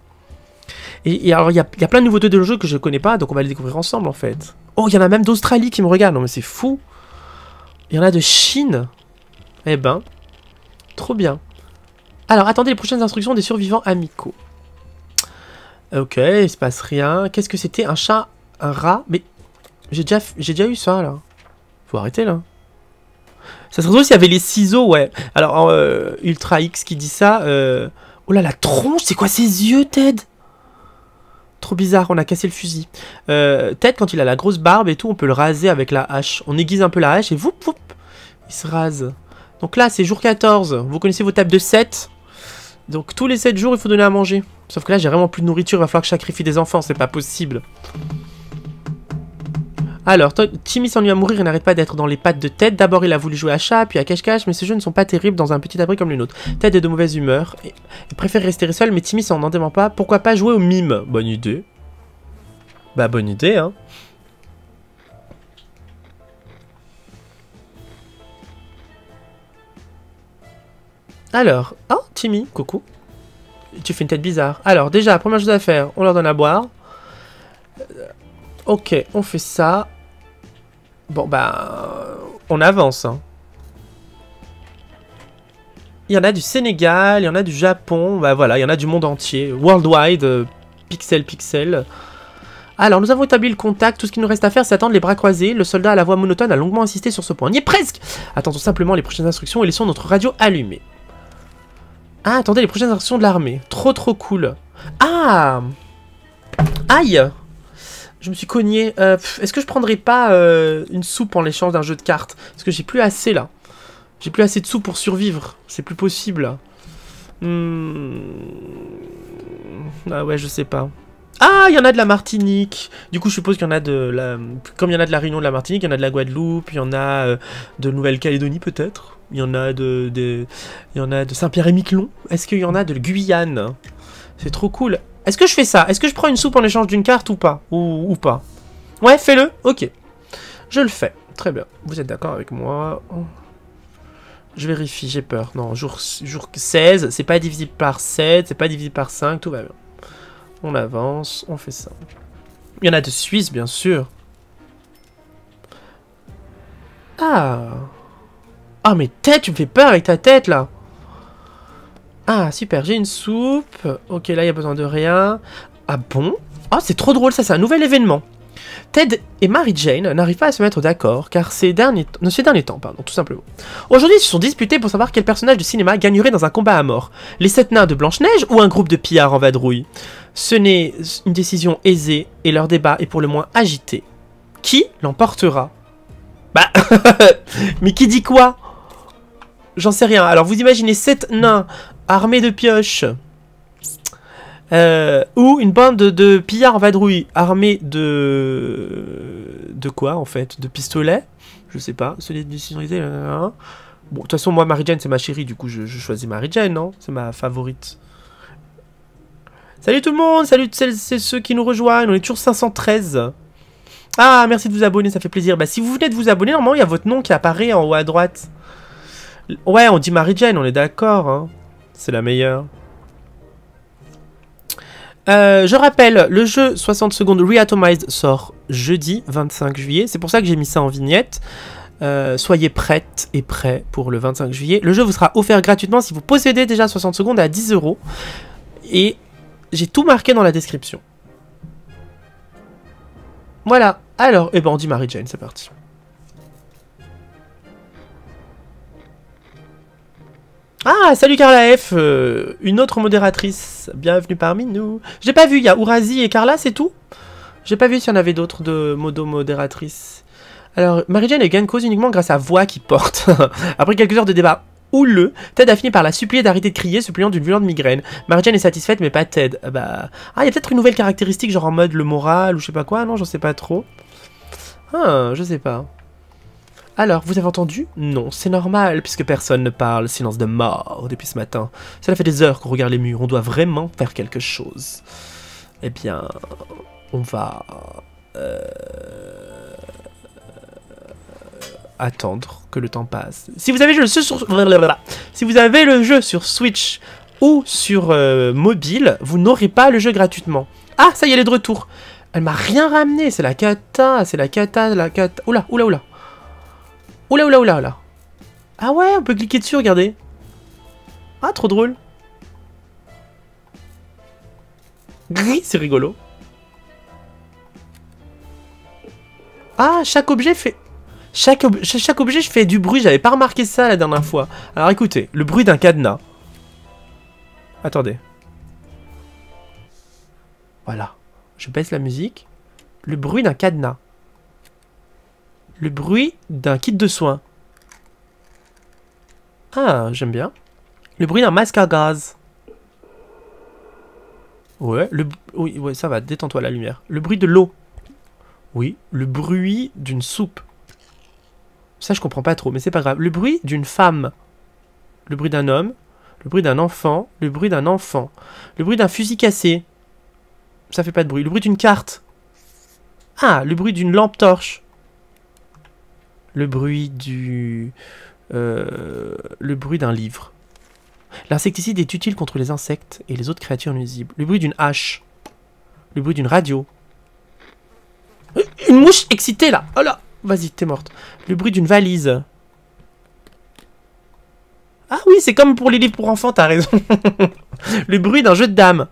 A: Et, alors il y a, y a, plein de nouveautés de jeu que je connais pas, donc on va les découvrir ensemble en fait. Oh, il y en a même d'Australie qui me regardent, non mais c'est fou. Il y en a de Chine. Eh ben, trop bien. Alors, attendez les prochaines instructions des survivants amicaux. Ok, il se passe rien. Qu'est-ce que c'était Un chat Un rat? Mais j'ai déjà, eu ça, là. Faut arrêter, là. Ça serait drôle s'il y avait les ciseaux, ouais. Alors, euh, Ultra X qui dit ça. Euh... Oh là, la tronche, c'est quoi ses yeux, Ted? Trop bizarre, on a cassé le fusil. Euh, Ted, quand il a la grosse barbe et tout, on peut le raser avec la hache. On aiguise un peu la hache et voup, il se rase. Donc là, c'est jour 14. Vous connaissez vos tables de 7. Donc tous les 7 jours, il faut donner à manger. Sauf que là, j'ai vraiment plus de nourriture. Il va falloir que je sacrifie des enfants. C'est pas possible. Alors, Timmy s'ennuie à mourir et n'arrête pas d'être dans les pattes de Ted. D'abord, il a voulu jouer à chat, puis à cache-cache, mais ces jeux ne sont pas terribles dans un petit abri comme le nôtre. Ted est de mauvaise humeur. Et préfère rester seul, mais Timmy s'en en dément pas. Pourquoi pas jouer au mime? Bonne idée. Bah, bonne idée, hein. Alors, oh, Timmy, coucou. Tu fais une tête bizarre. Alors, déjà, première chose à faire, on leur donne à boire. Euh, ok, on fait ça. Bon, bah, on avance. Hein. Il y en a du Sénégal, il y en a du Japon, bah voilà, il y en a du monde entier. Worldwide, euh, pixel, pixel. Alors, nous avons établi le contact. Tout ce qu'il nous reste à faire, c'est attendre les bras croisés. Le soldat à la voix monotone a longuement insisté sur ce point. On y est presque Attendons simplement les prochaines instructions et laissons notre radio allumée. Ah, attendez, les prochaines actions de l'armée. Trop, trop cool. Ah Aïe Je me suis cogné. Euh, est-ce que je prendrais pas euh, une soupe en l'échange d'un jeu de cartes? Parce que j'ai plus assez, là. J'ai plus assez de sous pour survivre. C'est plus possible. Hmm. Ah ouais, je sais pas. Ah, il y en a de la Martinique. Du coup, je suppose qu'il y en a de la... Comme il y en a de la Réunion de la Martinique, il y en a de la Guadeloupe, il y en a euh, de Nouvelle-Calédonie peut-être. Il y en a de, il y en a de Saint-Pierre-et-Miquelon. Est-ce qu'il y en a de Guyane? C'est trop cool. Est-ce que je fais ça? Est-ce que je prends une soupe en échange d'une carte ou pas? Ou, pas? Ouais, fais-le. Ok. Je le fais. Très bien. Vous êtes d'accord avec moi? Je vérifie, j'ai peur. Non, jour, jour 16, c'est pas divisible par 7, c'est pas divisible par 5, tout va bien. On avance, on fait ça. Il y en a de Suisse, bien sûr. Ah ah, mais tête, tu me fais peur avec ta tête, là Ah, super, j'ai une soupe. Ok, là, il y a besoin de rien. Ah bon? Ah, c'est trop drôle, ça, c'est un nouvel événement. Ted et Mary Jane n'arrivent pas à se mettre d'accord, car ces derniers, ces derniers temps, pardon, tout simplement. Aujourd'hui, ils se sont disputés pour savoir quel personnage de cinéma gagnerait dans un combat à mort. Les sept nains de Blanche-Neige ou un groupe de pillards en vadrouille? Ce n'est une décision aisée, et leur débat est pour le moins agité. Qui l'emportera? Bah, mais qui dit quoi? J'en sais rien. Alors, vous imaginez sept nains armés de pioches. Euh, ou une bande de, pillards en vadrouille armés de... De quoi, en fait? De pistolets? Je sais pas. C'est les décisions Bon, de toute façon, moi, Mary Jane, c'est ma chérie. Du coup, je, choisis Mary Jane, non? C'est ma favorite. Salut tout le monde Salut c'est ceux qui nous rejoignent. On est toujours 513. Ah, merci de vous abonner, ça fait plaisir. Bah, si vous venez de vous abonner, normalement, il y a votre nom qui apparaît en haut à droite. Ouais, on dit Marie-Jane, on est d'accord. Hein. C'est la meilleure. Euh, je rappelle, le jeu 60 secondes Reatomized sort jeudi 25 juillet. C'est pour ça que j'ai mis ça en vignette. Euh, soyez prêtes et prêts pour le 25 juillet. Le jeu vous sera offert gratuitement si vous possédez déjà 60 secondes à 10 euros. Et j'ai tout marqué dans la description. Voilà. Alors, eh ben on dit Mary Jane, c'est parti. Ah, salut Carla F, euh, une autre modératrice. Bienvenue parmi nous. J'ai pas vu, il y a Ourazi et Carla, c'est tout? J'ai pas vu s'il y en avait d'autres de modo modératrices. Alors, Mary Jane est gain cause uniquement grâce à voix qui porte. Après quelques heures de débat houleux, Ted a fini par la supplier d'arrêter de crier, se pliant d'une violente migraine. Mary Jane est satisfaite, mais pas Ted. Ah bah... Ah, il y a peut-être une nouvelle caractéristique, genre en mode le moral, ou je sais pas quoi, non, j'en sais pas trop. Ah, je sais pas. Alors, vous avez entendu? Non, c'est normal, puisque personne ne parle. Silence de mort depuis ce matin. Cela fait des heures qu'on regarde les murs. On doit vraiment faire quelque chose. Eh bien, on va... Euh, attendre que le temps passe. Si vous avez le jeu sur, Switch ou sur euh, mobile, vous n'aurez pas le jeu gratuitement. Ah, ça y est, elle est de retour. Elle m'a rien ramené, c'est la cata, c'est la cata, la cata. Oula, oula, oula. Oula, oula, oula, oula. Ah ouais, on peut cliquer dessus, regardez. Ah, trop drôle. C'est rigolo. Ah, chaque objet fait... Chaque, chaque objet, je fais du bruit. J'avais pas remarqué ça la dernière fois. Alors écoutez, le bruit d'un cadenas. Attendez. Voilà. Je baisse la musique. Le bruit d'un cadenas. Le bruit d'un kit de soins. Ah, j'aime bien. Le bruit d'un masque à gaz. Ouais, le... Oui, ouais, ça va, détends-toi la lumière. Le bruit de l'eau. Oui, le bruit d'une soupe. Ça, je comprends pas trop, mais c'est pas grave. Le bruit d'une femme. Le bruit d'un homme. Le bruit d'un enfant. Le bruit d'un enfant. Le bruit d'un fusil cassé. Ça fait pas de bruit. Le bruit d'une carte. Ah, le bruit d'une lampe torche. Le bruit du... Euh, le bruit d'un livre. L'insecticide est utile contre les insectes et les autres créatures nuisibles. Le bruit d'une hache. Le bruit d'une radio. Une mouche excitée là Oh là Vas-y, t'es morte. Le bruit d'une valise. Ah oui, c'est comme pour les livres pour enfants, t'as raison. le bruit d'un jeu de dames.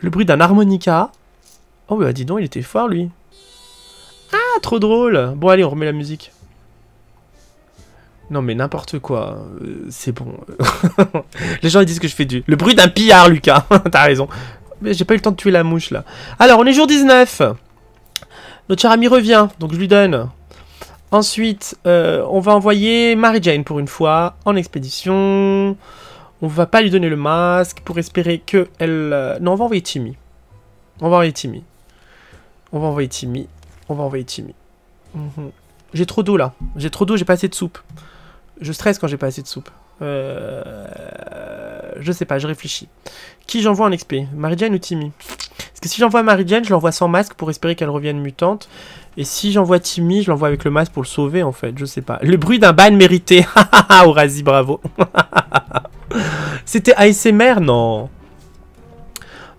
A: Le bruit d'un harmonica. Oh bah dis donc, il était fort lui. Ah, trop drôle. Bon allez, on remet la musique. Non mais n'importe quoi. Euh, c'est bon. les gens ils disent que je fais du... Le bruit d'un pillard, Lucas. T'as raison. Mais j'ai pas eu le temps de tuer la mouche là. Alors, on est jour 19. Notre cher ami revient, donc je lui donne. Ensuite, euh, on va envoyer Mary Jane pour une fois en expédition. On va pas lui donner le masque pour espérer que elle. Euh, non, on va envoyer Timmy. On va envoyer Timmy. On va envoyer Timmy. On va envoyer Timmy. Mhm. J'ai trop d'eau là. J'ai trop d'eau, j'ai pas assez de soupe. Je stresse quand j'ai pas assez de soupe. Euh... Je sais pas, je réfléchis. Qui j'envoie en XP Mary Jane ou Timmy? Que si j'envoie Marie-Jane, je l'envoie sans masque pour espérer qu'elle revienne mutante. Et si j'envoie Timmy, je l'envoie avec le masque pour le sauver, en fait. Je sais pas. Le bruit d'un ban mérité. Orasi, bravo. C'était ASMR Non.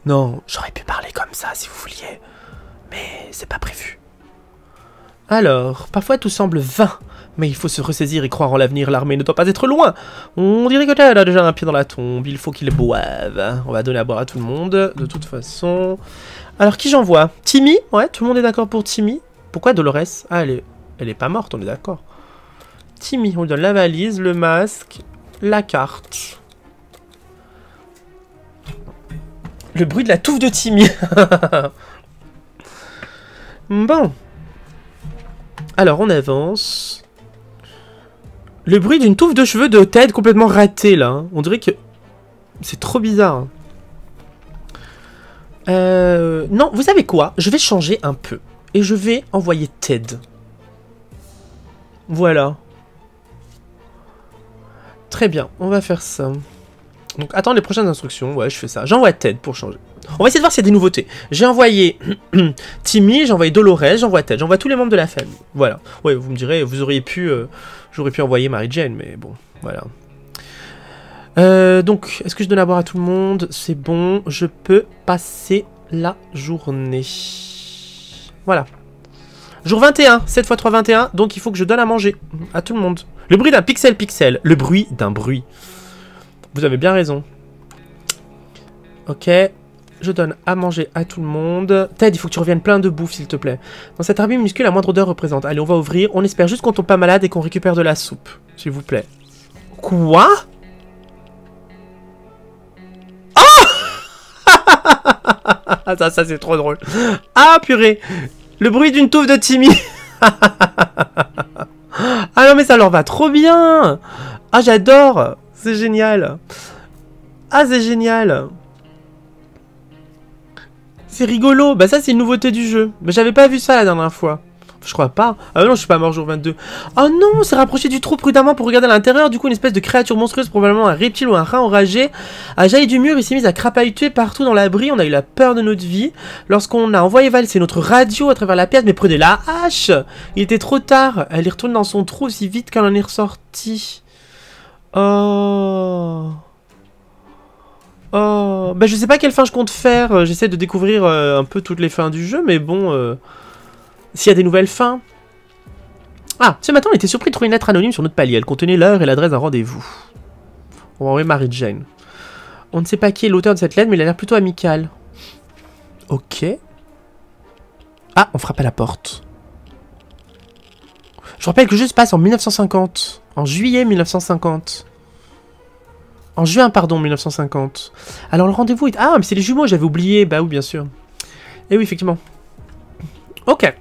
A: Non, j'aurais pu parler comme ça si vous vouliez. Mais c'est pas prévu. Alors, parfois tout semble vain mais il faut se ressaisir et croire en l'avenir, l'armée ne doit pas être loin. On dirait que Ted a déjà un pied dans la tombe, il faut qu'il boive. On va donner à boire à tout le monde, de toute façon. Alors qui j'envoie? Timmy? Ouais, tout le monde est d'accord pour Timmy. Pourquoi Dolores? Ah, elle est, pas morte, on est d'accord. Timmy, on lui donne la valise, le masque, la carte. Le bruit de la touffe de Timmy. bon. Alors, on avance. Le bruit d'une touffe de cheveux de Ted complètement raté, là. Hein. On dirait que... C'est trop bizarre. Hein. Euh... Non, vous savez quoi? Je vais changer un peu. Et je vais envoyer Ted. Voilà. Très bien, on va faire ça. Donc, attends les prochaines instructions. Ouais, je fais ça. J'envoie Ted pour changer. On va essayer de voir s'il y a des nouveautés. J'ai envoyé Timmy, j'ai envoyé Dolores, j'envoie Ted, j'envoie tous les membres de la famille. Voilà. Ouais, vous me direz, vous auriez pu... euh, J'aurais pu envoyer Mary Jane, mais bon, voilà. Euh, donc, est-ce que je donne à boire à tout le monde? C'est bon, je peux passer la journée. Voilà. Jour 21, 7 x 3, 21, donc il faut que je donne à manger à tout le monde. Le bruit d'un pixel pixel, le bruit d'un bruit. Vous avez bien raison. Ok, je donne à manger à tout le monde. Ted, il faut que tu reviennes plein de bouffe, s'il te plaît. Dans cette armée minuscule, la moindre odeur représente. Allez, on va ouvrir. On espère juste qu'on tombe pas malade et qu'on récupère de la soupe. S'il vous plaît. Quoi? Ah ça, ça c'est trop drôle. Ah purée Le bruit d'une touffe de Timmy Ah non mais ça leur va trop bien Ah j'adore C'est génial Ah c'est génial C'est rigolo Bah ça c'est une nouveauté du jeu. Mais j'avais pas vu ça la dernière fois. Je crois pas. Ah non, je suis pas mort jour 22. Oh non, on s'est rapproché du trou prudemment pour regarder à l'intérieur. Du coup, une espèce de créature monstrueuse, probablement un reptile ou un rat enragé, a jailli du mur et s'est mise à crapahuter partout dans l'abri. On a eu la peur de notre vie. Lorsqu'on a envoyé valser notre radio à travers la pièce, mais prenez la hache Il était trop tard. Elle est retournée dans son trou aussi vite qu'elle en est ressortie. Oh... Oh... Bah je sais pas quelle fin je compte faire. Euh, J'essaie de découvrir euh, un peu toutes les fins du jeu, mais bon... euh, s'il y a des nouvelles fins. Ah, ce matin, on était surpris de trouver une lettre anonyme sur notre palier. Elle contenait l'heure et l'adresse d'un rendez-vous. On va envoyer Mary Jane. On ne sait pas qui est l'auteur de cette lettre, mais il a l'air plutôt amical. Ok. Ah, on frappe à la porte. Je rappelle que le jeu se passe en 1950. En juillet 1950. En juin, pardon, 1950. Alors le rendez-vous est... Ah, mais c'est les jumeaux, j'avais oublié. Bah oui, bien sûr. Et oui, effectivement. Ok.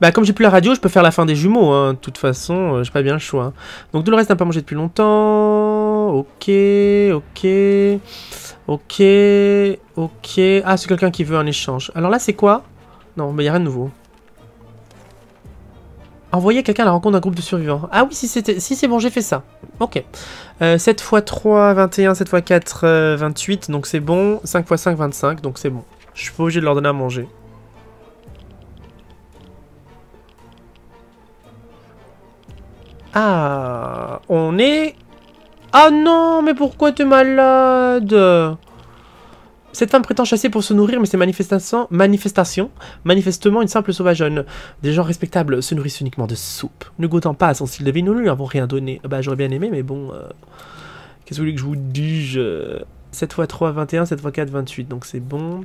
A: Bah comme j'ai plus la radio, je peux faire la fin des jumeaux, hein. De toute façon, euh, j'ai pas bien le choix. Donc Dolores n'a pas mangé depuis longtemps. Ok, ok. Ok, ok. Ah, c'est quelqu'un qui veut un échange. Alors là, c'est quoi? Non, mais y a rien de nouveau. Envoyer quelqu'un à la rencontre d'un groupe de survivants. Ah oui, si c'est bon, j'ai fait ça. Ok. Euh, 7 x 3, 21, 7 x 4, euh, 28, donc c'est bon. 5 x 5, 25, donc c'est bon. Je suis pas obligé de leur donner à manger. Ah, on est... Ah non, mais pourquoi t'es malade? Cette femme prétend chasser pour se nourrir, mais c'est manifestation, manifestation, manifestement une simple sauvageonne. Des gens respectables se nourrissent uniquement de soupe. Ne goûtant pas à son style de vie, nous ne lui avons rien donné. Bah j'aurais bien aimé, mais bon... euh, Qu'est-ce que vous voulez que je vous dise? Euh, 7 x 3, 21, 7 x 4, 28, donc c'est bon.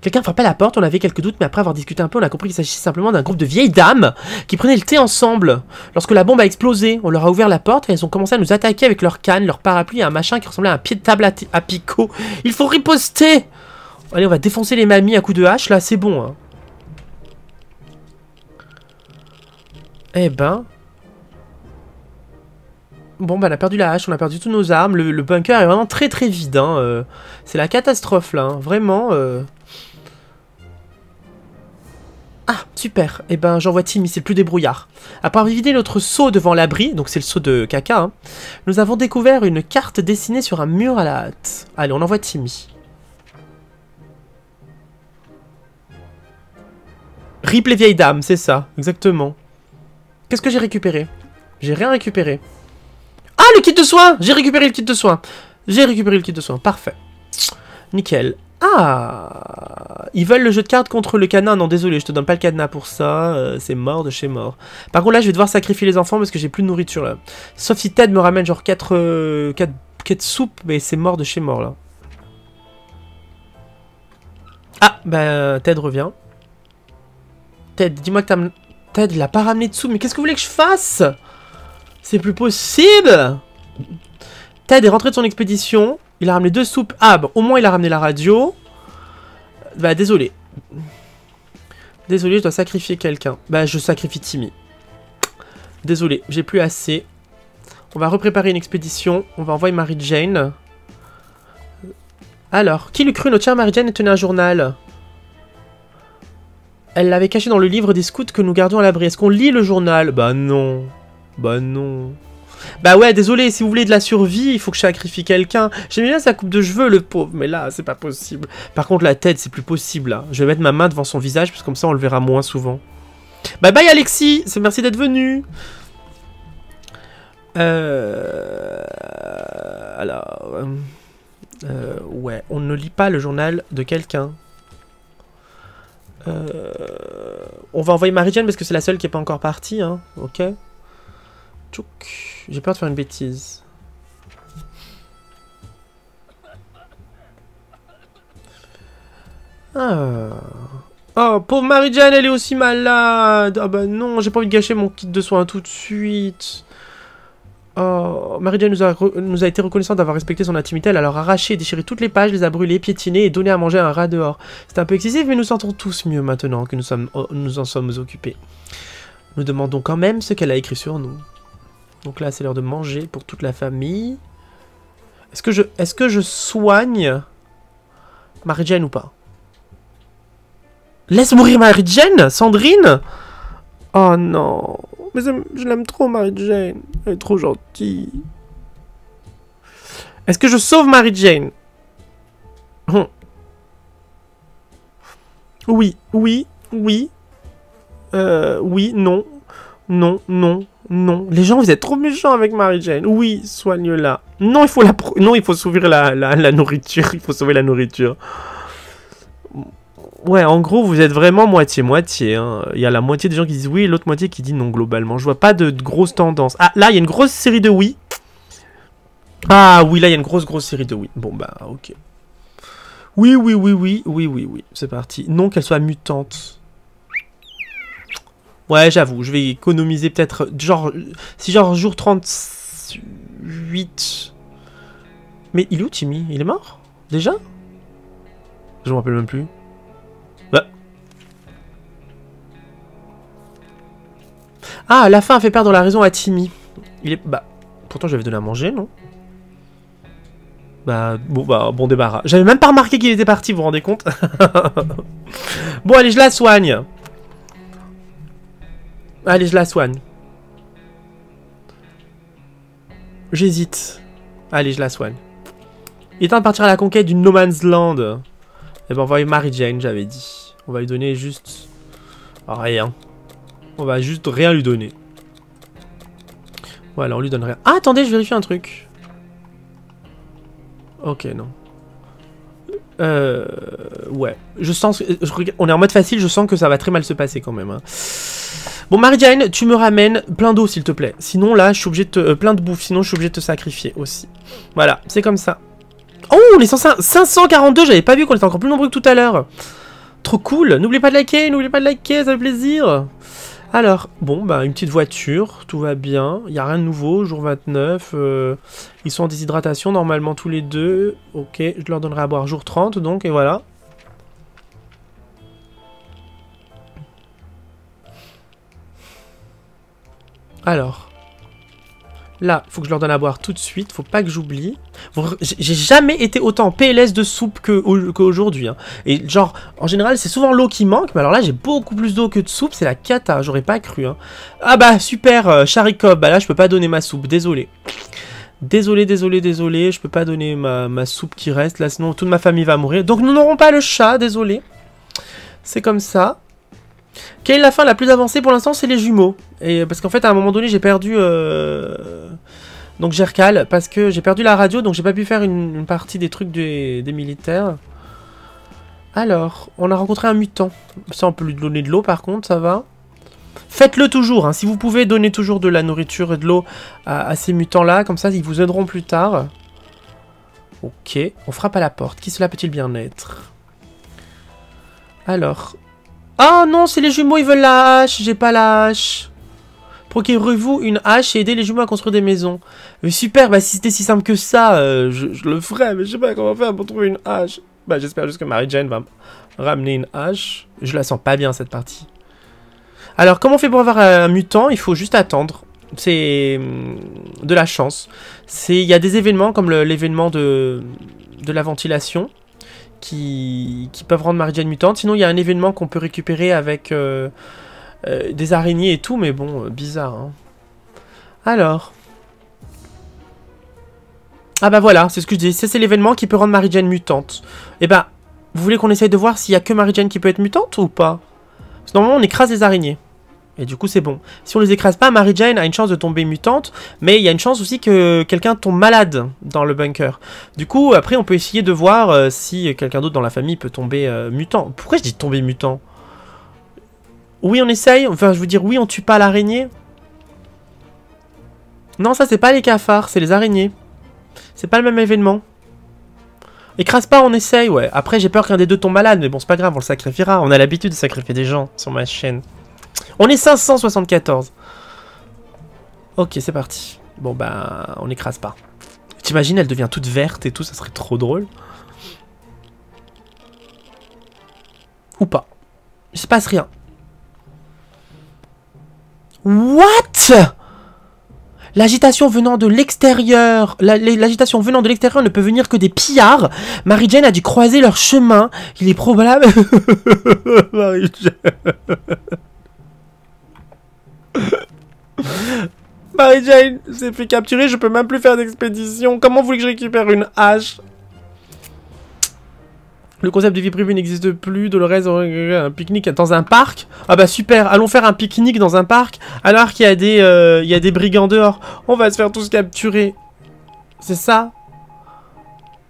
A: Quelqu'un frappait la porte, on avait quelques doutes, mais après avoir discuté un peu, on a compris qu'il s'agissait simplement d'un groupe de vieilles dames qui prenaient le thé ensemble. Lorsque la bombe a explosé, on leur a ouvert la porte et elles ont commencé à nous attaquer avec leurs cannes, leurs parapluies et un machin qui ressemblait à un pied de table à, picot. Il faut riposter Allez, on va défoncer les mamies à coups de hache, là, c'est bon. Hein. Eh ben... Bon, bah, on a perdu la hache, on a perdu toutes nos armes. Le, le bunker est vraiment très très vide. Hein. euh, c'est la catastrophe là. hein, Vraiment. euh. Ah, super. Eh ben, j'envoie Timmy, c'est le plus débrouillard. Après avoir vidé notre seau devant l'abri, donc c'est le seau de caca, hein, nous avons découvert une carte dessinée sur un mur à la hâte. Allez, on envoie Timmy. Rip les vieilles dames, c'est ça, exactement. Qu'est-ce que j'ai récupéré? J'ai rien récupéré. Ah, le kit de soins J'ai récupéré le kit de soins. J'ai récupéré le kit de soins, parfait. Nickel. Ah Ils veulent le jeu de cartes contre le cadenas. Non, désolé, je te donne pas le cadenas pour ça. euh, c'est mort de chez mort. Par contre, là, je vais devoir sacrifier les enfants parce que j'ai plus de nourriture, là. Sauf si Ted me ramène genre 4 quatre, quatre soupes, mais c'est mort de chez mort, là. Ah, bah, Ted revient. Ted, dis-moi que t'as... Ted, il a pas ramené de soupe, mais qu'est-ce que vous voulez que je fasse? C'est plus possible Ted est rentré de son expédition. Il a ramené deux soupes. Ah, au moins il a ramené la radio. Bah, désolé. Désolé, je dois sacrifier quelqu'un. Bah, je sacrifie Timmy. Désolé, j'ai plus assez. On va repréparer une expédition. On va envoyer Mary Jane. Alors, qui l'eût cru? Notre chère Mary Jane tenait un journal. Elle l'avait caché dans le livre des scouts que nous gardions à l'abri. Est-ce qu'on lit le journal? Bah non. Bah non. Bah ouais, désolé, si vous voulez de la survie, il faut que je sacrifie quelqu'un. J'aime bien sa coupe de cheveux, le pauvre, mais là, c'est pas possible. Par contre, la tête, c'est plus possible, là. Je vais mettre ma main devant son visage, parce que comme ça, on le verra moins souvent. Bye bye, Alexis merci d'être venu Euh... Alors... euh, ouais, on ne lit pas le journal de quelqu'un. Euh, on va envoyer Marie-Jeanne parce que c'est la seule qui est pas encore partie, hein. Ok. J'ai peur de faire une bêtise. Ah. Oh, pauvre Marie-Jeanne, elle est aussi malade. Ah bah non, j'ai pas envie de gâcher mon kit de soins tout de suite. Oh, Marie-Jeanne nous a, été reconnaissante d'avoir respecté son intimité. Elle a alors arraché et déchiré toutes les pages, les a brûlées, piétinées et donné à manger à un rat dehors. C'est un peu excessif, mais nous sentons tous mieux maintenant que nous, oh, nous en sommes occupés. Nous demandons quand même ce qu'elle a écrit sur nous. Donc là, c'est l'heure de manger pour toute la famille. Est-ce que je, est-ce que je soigne Marie-Jeanne ou pas Laisse mourir Marie-Jeanne Sandrine Oh non Mais je, je l'aime trop, Marie-Jane. Elle est trop gentille. Est-ce que je sauve Marie-Jane Hum. Oui, oui, oui. Euh, oui, non. Non, non, non. Les gens, vous êtes trop méchants avec Marie-Jane. Oui, soigne-la. Non, il faut la... Non, il faut sauver la nourriture. Il faut sauver la nourriture. Ouais, en gros, vous êtes vraiment moitié-moitié. hein. Il y a la moitié des gens qui disent oui et l'autre moitié qui dit non, globalement. Je vois pas de, de grosse tendance. Ah, là, il y a une grosse série de oui. Ah oui, là, il y a une grosse, grosse série de oui. Bon, bah, ok. Oui, oui, oui, oui, oui, oui, oui. C'est parti. Non, qu'elle soit mutante. Ouais, j'avoue, je vais économiser peut-être... Genre, si genre jour 38... Mais il est où, Timmy? Il est mort? Déjà? Je me rappelle même plus. Bah. Ah, la fin a fait perdre la raison à Timmy. Il est... Bah, pourtant j'avais donné à manger, non? Bah, bon, bah, bon débarras. J'avais même pas remarqué qu'il était parti, vous vous rendez compte? Bon, allez, je la soigne. Allez, je la soigne. J'hésite. Allez, je la soigne. Il est temps de partir à la conquête du No Man's Land. Et ben, on va envoyer Mary Jane, j'avais dit. On va lui donner juste... Rien. On va juste rien lui donner. Voilà, on lui donne rien. Ah, attendez, je vérifie un truc. Ok, non. Euh... Ouais. Je sens... je On est en mode facile, je sens que ça va très mal se passer quand même. hein. Bon, Marie-Jane, tu me ramènes plein d'eau, s'il te plaît. Sinon, là, je suis obligé de te... euh, plein de bouffe, sinon je suis obligé de te sacrifier aussi. Voilà, c'est comme ça. Oh, on est 500 542, j'avais pas vu qu'on était encore plus nombreux que tout à l'heure. Trop cool. N'oubliez pas de liker, n'oubliez pas de liker, ça fait plaisir. Alors, bon, bah, une petite voiture, tout va bien. Il a rien de nouveau, jour 29. euh, ils sont en déshydratation normalement tous les deux. Ok, je leur donnerai à boire jour 30, donc, et voilà. Alors. Là, faut que je leur donne à boire tout de suite, faut pas que j'oublie. J'ai jamais été autant en PLS de soupe qu'aujourd'hui. hein. Et genre, en général, c'est souvent l'eau qui manque, mais alors là, j'ai beaucoup plus d'eau que de soupe, c'est la cata, j'aurais pas cru. hein. Ah bah, super, euh, Charicop, bah là, je peux pas donner ma soupe, désolé. Désolé, désolé, désolé, je peux pas donner ma, ma soupe qui reste, là, sinon toute ma famille va mourir. Donc nous n'aurons pas le chat, désolé. C'est comme ça. Quelle est la fin la plus avancée pour l'instant C'est les jumeaux. Et parce qu'en fait, à un moment donné, j'ai perdu. euh, Donc, j'ai parce que j'ai perdu la radio, donc j'ai pas pu faire une, partie des trucs des, des militaires. Alors, on a rencontré un mutant. Ça, on peut lui donner de l'eau par contre, ça va. Faites-le toujours, hein. si vous pouvez donner toujours de la nourriture et de l'eau à, à ces mutants-là, comme ça ils vous aideront plus tard. Ok, on frappe à la porte. Qui cela peut-il bien être? Alors, ah non, c'est les jumeaux, ils veulent la hache. J'ai pas la hache. Procurez-vous une hache et aidez les jumeaux à construire des maisons. Mais super, bah si c'était si simple que ça, euh, je, le ferais, mais je sais pas comment faire pour trouver une hache. Bah j'espère juste que Mary-Jane va me ramener une hache. Je la sens pas bien cette partie. Alors, comment on fait pour avoir un mutant? Il faut juste attendre. C'est hum, de la chance. Il y a des événements comme l'événement de de la ventilation qui, peuvent rendre Mary-Jane mutante. Sinon, il y a un événement qu'on peut récupérer avec euh, euh, des araignées et tout, mais bon, euh, bizarre. hein. Alors, Ah bah voilà, c'est ce que je dis. C'est l'événement qui peut rendre Mary Jane mutante. Eh ben, vous voulez qu'on essaye de voir s'il y a que Mary Jane qui peut être mutante ou pas? Parce que normalement, on écrase les araignées. Et du coup, c'est bon. Si on les écrase pas, Mary Jane a une chance de tomber mutante, mais il y a une chance aussi que quelqu'un tombe malade dans le bunker. Du coup, après, on peut essayer de voir euh, si quelqu'un d'autre dans la famille peut tomber euh, mutant. Pourquoi je dis tomber mutant? Oui, on essaye. Enfin, je veux dire, oui, on tue pas l'araignée. Non, ça, c'est pas les cafards, c'est les araignées. C'est pas le même événement. Écrase pas, on essaye, ouais. Après, j'ai peur qu'un des deux tombe malade, mais bon, c'est pas grave, on le sacrifiera. On a l'habitude de sacrifier des gens sur ma chaîne. On est 574. Ok, c'est parti. Bon, bah, on n'écrase pas. T'imagines, elle devient toute verte et tout, ça serait trop drôle. Ou pas. Il se passe rien. What? L'agitation venant de l'extérieur, l'agitation venant de l'extérieur ne peut venir que des pillards. Mary Jane a dû croiser leur chemin. Il est probable. Mary Jane. Mary Jane s'est fait capturer, je peux même plus faire d'expédition. Comment vous voulez que je récupère une hache? Le concept de vie privée n'existe plus. Dolores un pique-nique dans un parc? Ah bah super, allons faire un pique-nique dans un parc alors qu'il y, a des, euh, y a des brigands dehors. On va se faire tous capturer. C'est ça?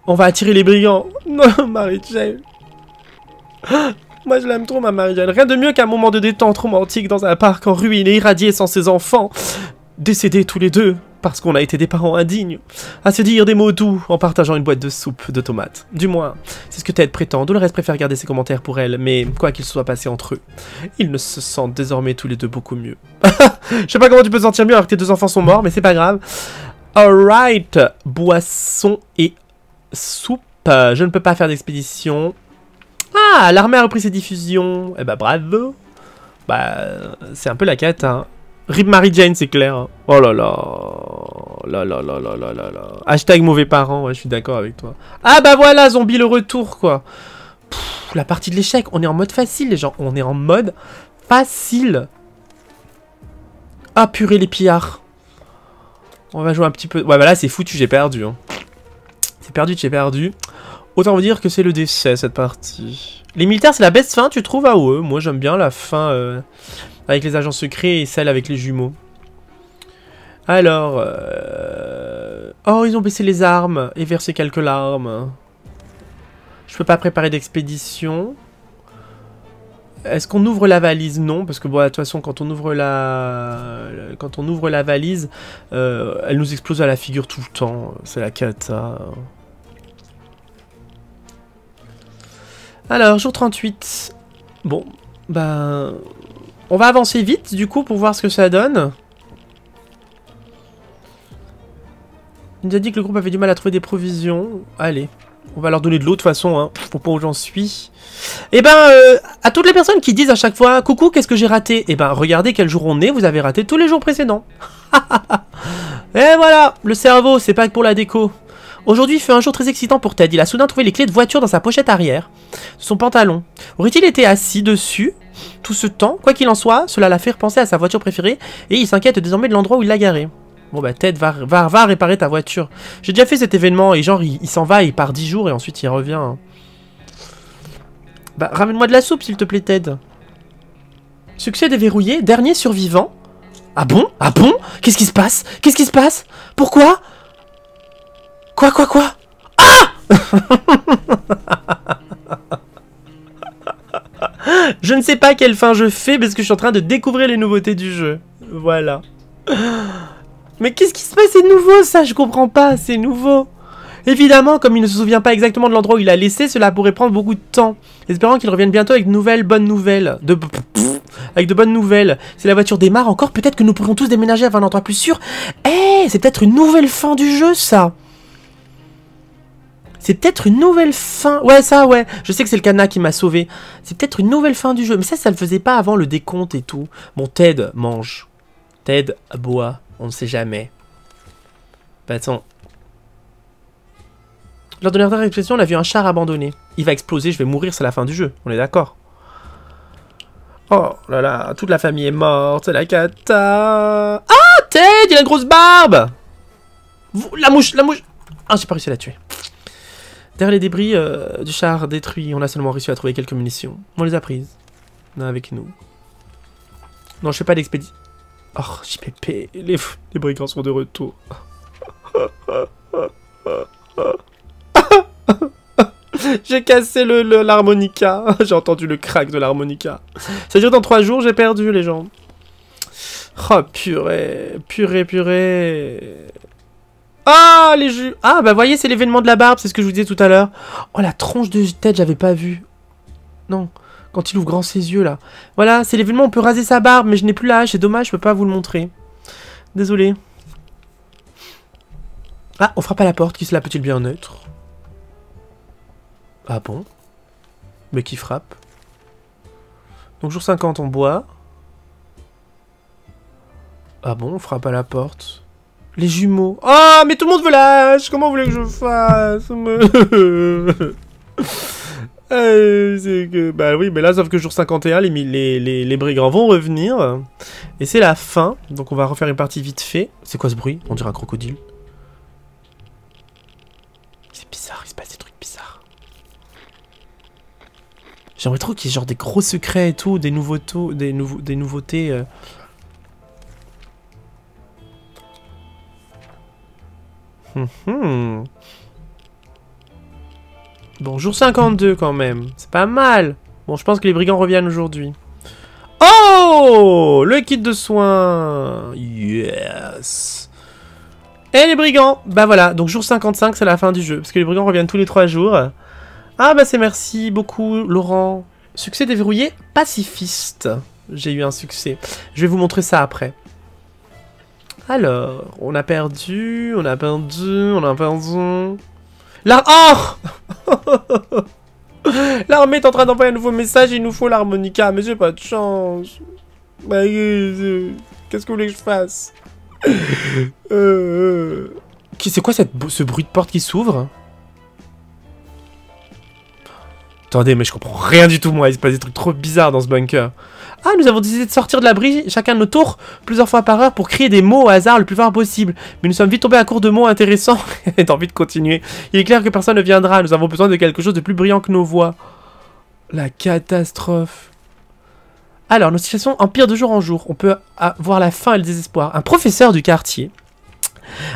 A: On va attirer les brigands. Non, Mary Jane. Moi je l'aime trop ma Mary Jane. Rien de mieux qu'un moment de détente romantique dans un parc en ruine et irradié sans ses enfants. Décédés tous les deux parce qu'on a été des parents indignes, à se dire des mots doux en partageant une boîte de soupe de tomates. Du moins, c'est ce que Ted prétend. Dolores préfère garder ses commentaires pour elle, mais quoi qu'il soit passé entre eux, ils ne se sentent désormais tous les deux beaucoup mieux. Je sais pas comment tu peux te sentir mieux alors que tes deux enfants sont morts, mais c'est pas grave. Alright, boisson et soupe. Je ne peux pas faire d'expédition. Ah, l'armée a repris ses diffusions. Eh bah bravo. Bah, c'est un peu la quête, hein. Rip Mary Jane, c'est clair. Hein. Oh là là. Là là là là là là. Hashtag mauvais parent, ouais, je suis d'accord avec toi. Ah bah voilà, zombie le retour, quoi. la partie de l'échec, on est en mode facile, les gens. On est en mode facile. Ah, purée, les pillards. On va jouer un petit peu... Ouais, bah là, c'est foutu, j'ai perdu. Hein. C'est perdu, j'ai perdu. Autant vous dire que c'est le décès, cette partie. Les militaires, c'est la best fin, tu trouves Ah ouais, moi j'aime bien la fin... Euh avec les agents secrets et celle avec les jumeaux. Alors... Euh, oh, ils ont baissé les armes et versé quelques larmes. Je peux pas préparer d'expédition. Est-ce qu'on ouvre la valise? Non, parce que bon, de toute façon, quand on ouvre la, quand on ouvre la valise, euh, elle nous explose à la figure tout le temps. C'est la cata. Alors, jour 38. Bon, ben, on va avancer vite, du coup, pour voir ce que ça donne. Il nous a dit que le groupe avait du mal à trouver des provisions. Allez, on va leur donner de l'eau de toute façon, hein, pour pas où j'en suis. Eh ben, euh, à toutes les personnes qui disent à chaque fois « Coucou, qu'est-ce que j'ai raté ?» Eh ben, regardez quel jour on est, vous avez raté tous les jours précédents. Et voilà, le cerveau, c'est pas que pour la déco. Aujourd'hui fait un jour très excitant pour Ted. Il a soudain trouvé les clés de voiture dans sa pochette arrière, son pantalon. Aurait-il été assis dessus tout ce temps? Quoi qu'il en soit, cela l'a fait repenser à sa voiture préférée et il s'inquiète désormais de l'endroit où il l'a garée. Bon bah Ted, va, va, va réparer ta voiture. J'ai déjà fait cet événement et genre il, s'en va, il part 10 jours et ensuite il revient. Bah ramène-moi de la soupe s'il te plaît Ted. Succès déverrouillé, dernier survivant. Ah bon? Ah bon? Qu'est-ce qui se passe? Qu'est-ce qui se passe? Pourquoi? Quoi, quoi, quoi? Ah Je ne sais pas quelle fin je fais parce que je suis en train de découvrir les nouveautés du jeu. Voilà. Mais qu'est-ce qui se passe? C'est nouveau ça, je comprends pas, c'est nouveau. Évidemment, comme il ne se souvient pas exactement de l'endroit où il a laissé, cela pourrait prendre beaucoup de temps. Espérant qu'il revienne bientôt avec de nouvelles bonnes nouvelles. De... Avec de bonnes nouvelles. Si la voiture démarre encore, peut-être que nous pourrons tous déménager avant un endroit plus sûr. Eh, c'est peut-être une nouvelle fin du jeu, ça. C'est peut-être une nouvelle fin. Ouais, ça, ouais. Je sais que c'est le canard qui m'a sauvé. C'est peut-être une nouvelle fin du jeu. Mais ça, ça le faisait pas avant le décompte et tout. Bon, Ted mange. Ted boit. On ne sait jamais. Bah, attends. Lors de dernière expression, on a vu un char abandonné. Il va exploser, je vais mourir, c'est la fin du jeu. On est d'accord. Oh là là, toute la famille est morte, c'est la cata. Ah, Ted, il a une grosse barbe La mouche, la mouche Ah, j'ai pas réussi à la tuer. Derrière les débris euh, du char détruit, on a seulement réussi à trouver quelques munitions. On les a prises. On a avec nous. Non, je fais pas d'expédition. Oh, JPP, les, les brigands sont de retour. j'ai cassé le l'harmonica. j'ai entendu le crack de l'harmonica. Dure dans trois jours, j'ai perdu les gens. Oh purée, purée, purée. Ah, les jus Ah, bah voyez, c'est l'événement de la barbe, c'est ce que je vous disais tout à l'heure. Oh, la tronche de tête, j'avais pas vu. Non, quand il ouvre grand ses yeux, là. Voilà, c'est l'événement, on peut raser sa barbe, mais je n'ai plus la hache, c'est dommage, je peux pas vous le montrer. Désolé. Ah, on frappe à la porte, qui se la peut-il bien neutre Ah bon Mais qui frappe Donc jour 50, on boit. Ah bon, on frappe à la porte. Les jumeaux. Ah, mais tout le monde veut lâche Comment vous voulez que je fasse euh. Bah oui, mais là, sauf que jour 51, les, les, les, brigands vont revenir. Et c'est la fin. Donc on va refaire une partie vite fait. C'est quoi ce bruit? On dirait un crocodile. C'est bizarre, il se passe des trucs bizarres. J'aimerais trop qu'il y ait genre des gros secrets et tout, des nouveautés, des, nouveaux, des nouveautés. Euh. Hum, hum. Bon, jour 52 quand même. C'est pas mal. Bon, je pense que les brigands reviennent aujourd'hui. Oh Le kit de soins Yes Et les brigands Bah voilà, donc jour 55, c'est la fin du jeu. Parce que les brigands reviennent tous les 3 jours. Ah bah c'est merci beaucoup, Laurent. Succès déverrouillé, pacifiste. J'ai eu un succès. Je vais vous montrer ça après. Alors, on a perdu, on a perdu, on a perdu... La... Oh L'armée est en train d'envoyer un nouveau message, il nous faut l'harmonica, mais j'ai pas de chance. Bah, euh, qu'est-ce que vous voulez que je fasse? Euh, euh. C'est quoi cette, ce bruit de porte qui s'ouvre? Attendez, mais je comprends rien du tout, moi. Il se passe des trucs trop bizarres dans ce bunker. Ah, nous avons décidé de sortir de l'abri, chacun de nos tours, plusieurs fois par heure pour crier des mots au hasard le plus fort possible. Mais nous sommes vite tombés à court de mots intéressants et envie de continuer. Il est clair que personne ne viendra, nous avons besoin de quelque chose de plus brillant que nos voix. La catastrophe. Alors, nos situations empirent de jour en jour. On peut voir la faim et le désespoir. Un professeur du quartier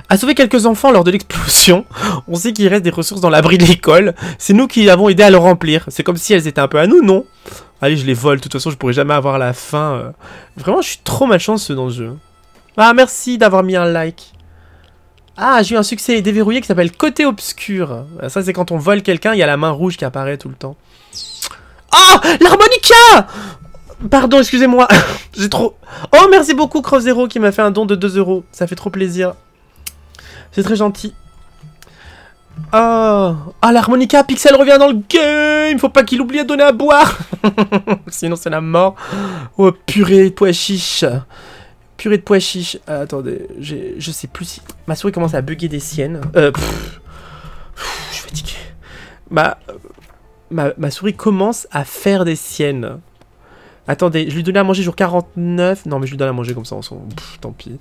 A: a sauvé quelques enfants lors de l'explosion. On sait qu'il reste des ressources dans l'abri de l'école. C'est nous qui avons aidé à le remplir. C'est comme si elles étaient un peu à nous, non? Allez, je les vole. De toute façon, je pourrais jamais avoir la fin. Euh. Vraiment, je suis trop malchanceux dans le jeu. Ah, merci d'avoir mis un like. Ah, j'ai eu un succès déverrouillé qui s'appelle Côté Obscur. Ah, ça, c'est quand on vole quelqu'un, il y a la main rouge qui apparaît tout le temps. Oh L'harmonica Pardon, excusez-moi. j'ai trop... Oh, merci beaucoup, Cross Zero, qui m'a fait un don de 2 euros. Ça fait trop plaisir. C'est très gentil. Ah, ah l'harmonica, Pixel revient dans le game Faut pas qu'il oublie de donner à boire Sinon c'est la mort. Oh, purée de pois chiche Purée de pois chiche. Ah, attendez, je sais plus si... Ma souris commence à bugger des siennes. Euh, je suis fatigué. Ma, ma, souris commence à faire des siennes. Attendez, je lui donnais à manger jour 49. Non, mais je lui donne à manger comme ça, on s'en... Tant pis.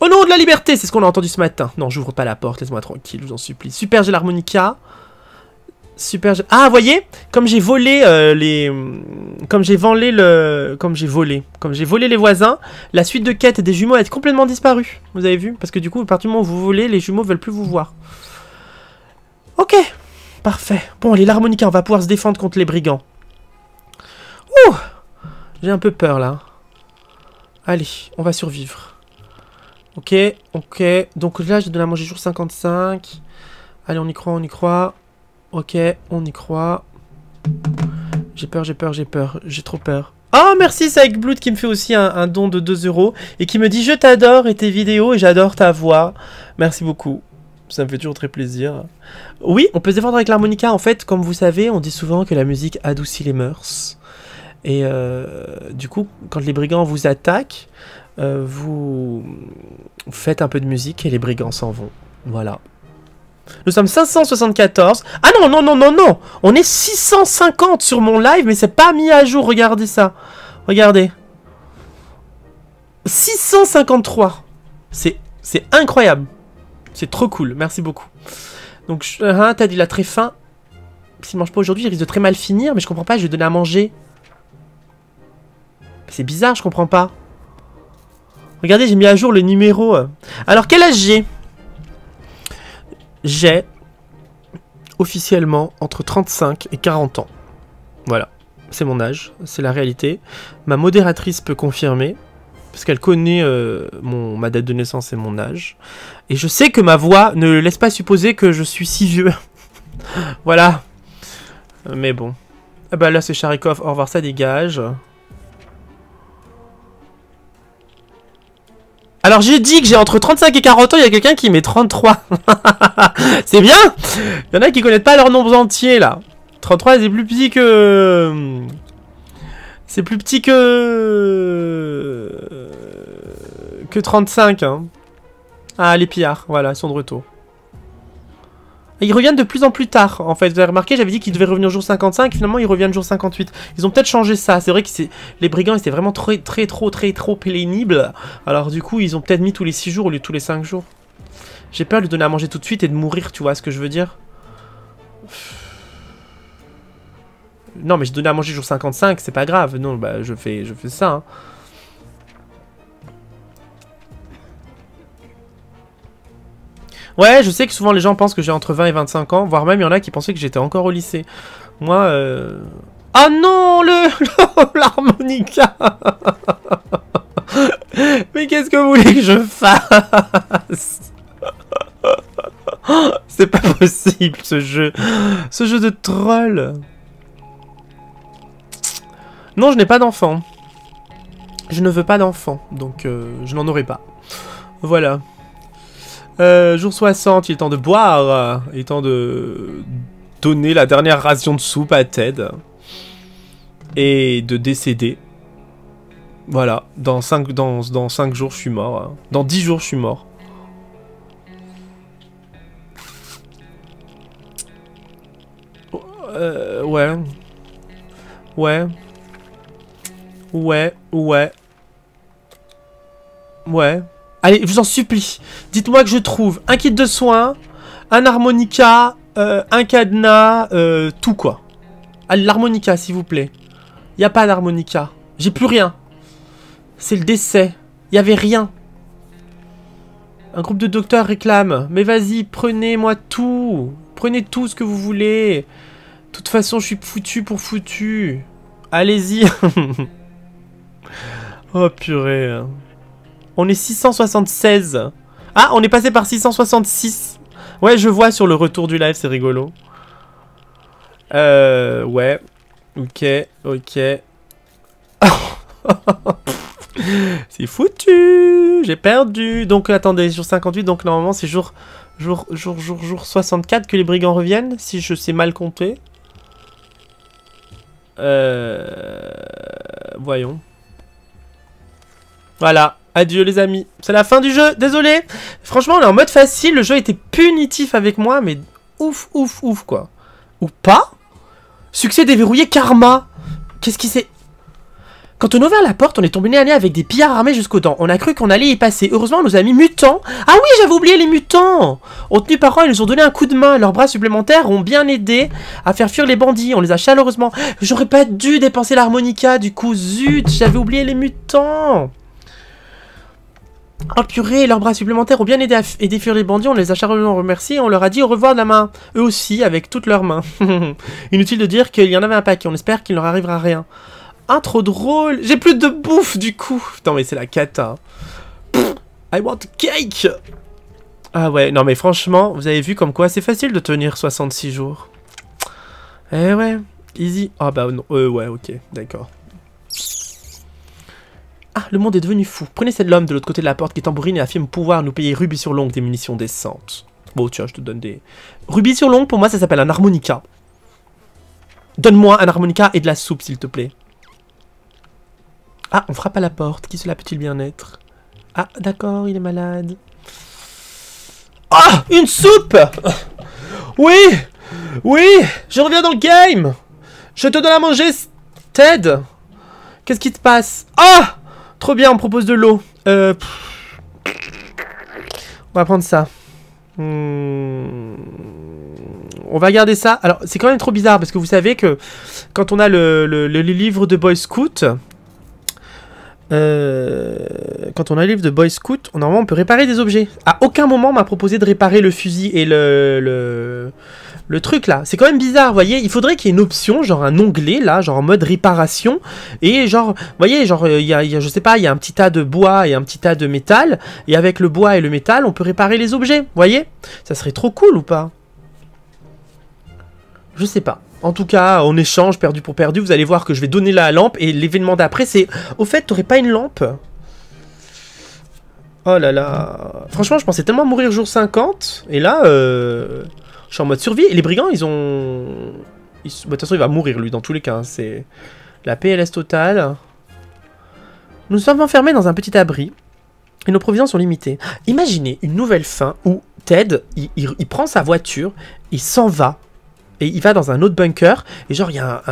A: Au nom de la liberté, c'est ce qu'on a entendu ce matin. Non, j'ouvre pas la porte, laisse-moi tranquille, je vous en supplie. Super, j'ai l'harmonica. Super, Ah, voyez Comme j'ai volé euh, les... Comme j'ai volé le... Comme j'ai volé. Comme j'ai volé les voisins, la suite de quête des jumeaux a complètement disparu. Vous avez vu? Parce que du coup, à partir du moment où vous volez, les jumeaux veulent plus vous voir. Ok. Parfait. Bon, allez, l'harmonica, on va pouvoir se défendre contre les brigands. Ouh J'ai un peu peur, là. Allez, on va survivre. Ok, ok. Donc là, j'ai donné à manger jour 55. Allez, on y croit, on y croit. Ok, on y croit. J'ai peur, j'ai peur, j'ai peur. J'ai trop peur. Oh, merci Saik Blood qui me fait aussi un, don de 2 euros. Et qui me dit « Je t'adore et tes vidéos et j'adore ta voix. » Merci beaucoup. Ça me fait toujours très plaisir. Oui, on peut se défendre avec l'harmonica. En fait, comme vous savez, on dit souvent que la musique adoucit les mœurs. Et euh, du coup, quand les brigands vous attaquent, euh, vous faites un peu de musique et les brigands s'en vont. Voilà. Nous sommes 574. Ah non, non, non, non, non On est 650 sur mon live, mais c'est pas mis à jour. Regardez ça. Regardez. 653. C'est incroyable. C'est trop cool, merci beaucoup. Donc, je- hein, t'as dit, il a très faim. S'il mange pas aujourd'hui, il risque de très mal finir, mais je comprends pas, je vais donner à manger. C'est bizarre, je comprends pas. Regardez, j'ai mis à jour le numéro. Alors, quel âge j'ai? J'ai officiellement entre 35 et 40 ans. Voilà, c'est mon âge, c'est la réalité. Ma modératrice peut confirmer, parce qu'elle connaît euh, mon, ma date de naissance et mon âge. Et je sais que ma voix ne laisse pas supposer que je suis si vieux. voilà. Mais bon. Ah bah là c'est Charikov, au revoir, ça dégage. Alors j'ai dit que j'ai entre 35 et 40 ans, il y a quelqu'un qui met 33. c'est bien Il y en a qui connaissent pas leurs nombres entiers là. 33 c'est plus petit que... C'est plus petit que... Que 35 hein. Ah les pillards, voilà, ils sont de retour. Ils reviennent de plus en plus tard, en fait. Vous avez remarqué, j'avais dit qu'ils devaient revenir jour 55, finalement ils reviennent jour 58. Ils ont peut-être changé ça. C'est vrai que les brigands étaient vraiment très, très, trop, très, trop pénibles. Alors du coup, ils ont peut-être mis tous les 6 jours au lieu de tous les 5 jours. J'ai peur de lui donner à manger tout de suite et de mourir, tu vois ce que je veux dire? Non, mais je donnais à manger jour 55, c'est pas grave. Non, bah je fais, je fais ça. hein. Ouais, je sais que souvent les gens pensent que j'ai entre 20 et 25 ans, voire même il y en a qui pensaient que j'étais encore au lycée. Moi, euh... Ah non, le l'harmonica Mais qu'est-ce que vous voulez que je fasse C'est pas possible ce jeu. Ce jeu de troll. Non, je n'ai pas d'enfant. Je ne veux pas d'enfant, donc euh, je n'en aurai pas. Voilà. Euh, jour 60, il est temps de boire. Il est temps de donner la dernière ration de soupe à Ted. Et de décéder. Voilà. Dans 5, dans, dans 5 jours, je suis mort. Dans 10 jours, je suis mort. Euh, ouais. Ouais. Ouais, ouais. Ouais. Allez, je vous en supplie. Dites-moi que je trouve un kit de soins, un harmonica, euh, un cadenas, euh, tout quoi. L'harmonica, s'il vous plaît. Y a pas d'harmonica. J'ai plus rien. C'est le décès. Y avait rien. Un groupe de docteurs réclame. Mais vas-y, prenez-moi tout. Prenez tout ce que vous voulez. De toute façon, je suis foutu pour foutu. Allez-y. oh purée. On est 676. Ah, on est passé par 666. Ouais, je vois sur le retour du live, c'est rigolo. Euh, ouais. Ok, ok. c'est foutu. J'ai perdu. Donc attendez, jour 58, donc normalement c'est jour jour jour jour jour 64 que les brigands reviennent si je sais mal compter. Euh... Voyons. Voilà. Adieu les amis. C'est la fin du jeu. Désolé. Franchement, on est en mode facile. Le jeu était punitif avec moi, mais ouf, ouf, ouf, quoi. Ou pas Succès déverrouillé karma. Qu'est-ce qui s'est... Quand on a ouvert la porte, on est tombé nez à avec des pillards armés jusqu'aux dents. On a cru qu'on allait y passer. Heureusement, nos amis mutants... Ah oui, j'avais oublié les mutants Ont tenu par ils nous ont donné un coup de main. Leurs bras supplémentaires ont bien aidé à faire fuir les bandits. On les a chaleureusement... J'aurais pas dû dépenser l'harmonica, du coup, zut J'avais oublié les mutants Oh purée, leurs bras supplémentaires ont bien aidé à aider fuir les bandits, on les a chaleureusement remerciés on leur a dit au revoir de la main. Eux aussi, avec toutes leurs mains. Inutile de dire qu'il y en avait un paquet, on espère qu'il ne leur arrivera rien. Ah, trop drôle J'ai plus de bouffe, du coup Putain, mais c'est la cata. Pff, I want cake Ah ouais, non mais franchement, vous avez vu comme quoi c'est facile de tenir 66 jours. Eh ouais, easy. Ah bah non, euh, ouais, ok, d'accord. Ah, le monde est devenu fou. Prenez cette l'homme de l'autre côté de la porte qui tambourine et affirme pouvoir nous payer rubis sur l'ongle des munitions décentes. Bon, tiens, je te donne des... Rubis sur l'ongle, pour moi, ça s'appelle un harmonica. Donne-moi un harmonica et de la soupe, s'il te plaît. Ah, on frappe à la porte. Qui cela peut-il bien être? Ah, d'accord, il est malade. Ah, une soupe Oui Oui Je reviens dans le game Je te donne à manger, Ted Qu'est-ce qui te passe? Ah Trop bien, on propose de l'eau. Euh... On va prendre ça. Hmm. On va garder ça. Alors, c'est quand même trop bizarre parce que vous savez que quand on a le, le, le livre de Boy Scout, euh, quand on a le livre de Boy Scout, normalement on peut réparer des objets. À aucun moment on m'a proposé de réparer le fusil et le, le, truc là. C'est quand même bizarre, vous voyez. Il faudrait qu'il y ait une option, genre un onglet là, genre en mode réparation. Et genre, vous voyez, genre, il y a, je sais pas, il y a un petit tas de bois et un petit tas de métal. Et avec le bois et le métal, on peut réparer les objets, vous voyez. Ça serait trop cool ou pas? Je sais pas. En tout cas, en échange, perdu pour perdu, vous allez voir que je vais donner la lampe. Et l'événement d'après, c'est... Au fait, t'aurais pas une lampe? Oh là là. Franchement, je pensais tellement mourir jour 50. Et là, euh, je suis en mode survie. Et les brigands, ils ont... Bah, de toute façon, il va mourir, lui, dans tous les cas. Hein. C'est la PLS totale. Nous sommes enfermés dans un petit abri. Et nos provisions sont limitées. Imaginez une nouvelle fin où Ted, il prend sa voiture, il s'en va et il va dans un autre bunker, et genre il y a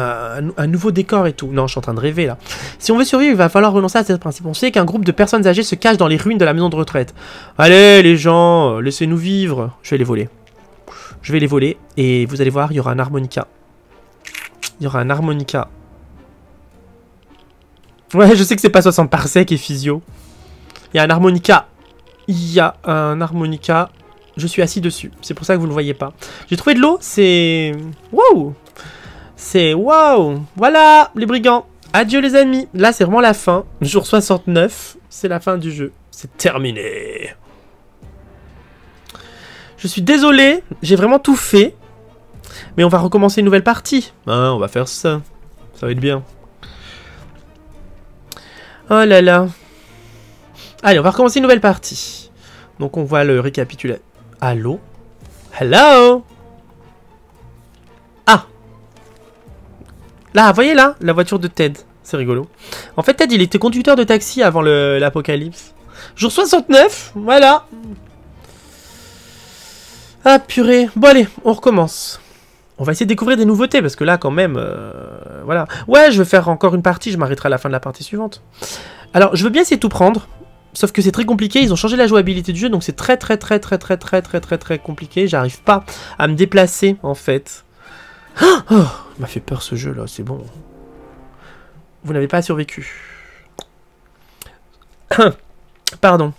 A: un, nouveau décor et tout. Non, je suis en train de rêver là. Si on veut survivre, il va falloir renoncer à ce principe. On sait qu'un groupe de personnes âgées se cache dans les ruines de la maison de retraite. Allez les gens, laissez-nous vivre. Je vais les voler. Je vais les voler, et vous allez voir, il y aura un harmonica. Il y aura un harmonica. Ouais, je sais que c'est pas 60 parsec et physio. Il y a un harmonica. Il y a un harmonica je suis assis dessus. C'est pour ça que vous ne le voyez pas. J'ai trouvé de l'eau, c'est... Wow C'est wow Voilà, les brigands Adieu les amis Là, c'est vraiment la fin. Jour 69, c'est la fin du jeu. C'est terminé Je suis désolé, j'ai vraiment tout fait. Mais on va recommencer une nouvelle partie. Hein, on va faire ça. Ça va être bien. Oh là là. Allez, on va recommencer une nouvelle partie. Donc on voit le récapitulatif. Allô? Hello? Ah Là, voyez là, la voiture de Ted. C'est rigolo. En fait, Ted, il était conducteur de taxi avant l'apocalypse. Jour 69, voilà. Ah, purée. Bon, allez, on recommence. On va essayer de découvrir des nouveautés, parce que là, quand même, euh, voilà. Ouais, je vais faire encore une partie, je m'arrêterai à la fin de la partie suivante. Alors, je veux bien essayer de tout prendre. Sauf que c'est très compliqué, ils ont changé la jouabilité du jeu, donc c'est très très très très très très très très très compliqué. J'arrive pas à me déplacer en fait. Oh, m'a fait peur ce jeu là, c'est bon. Vous n'avez pas survécu. Pardon.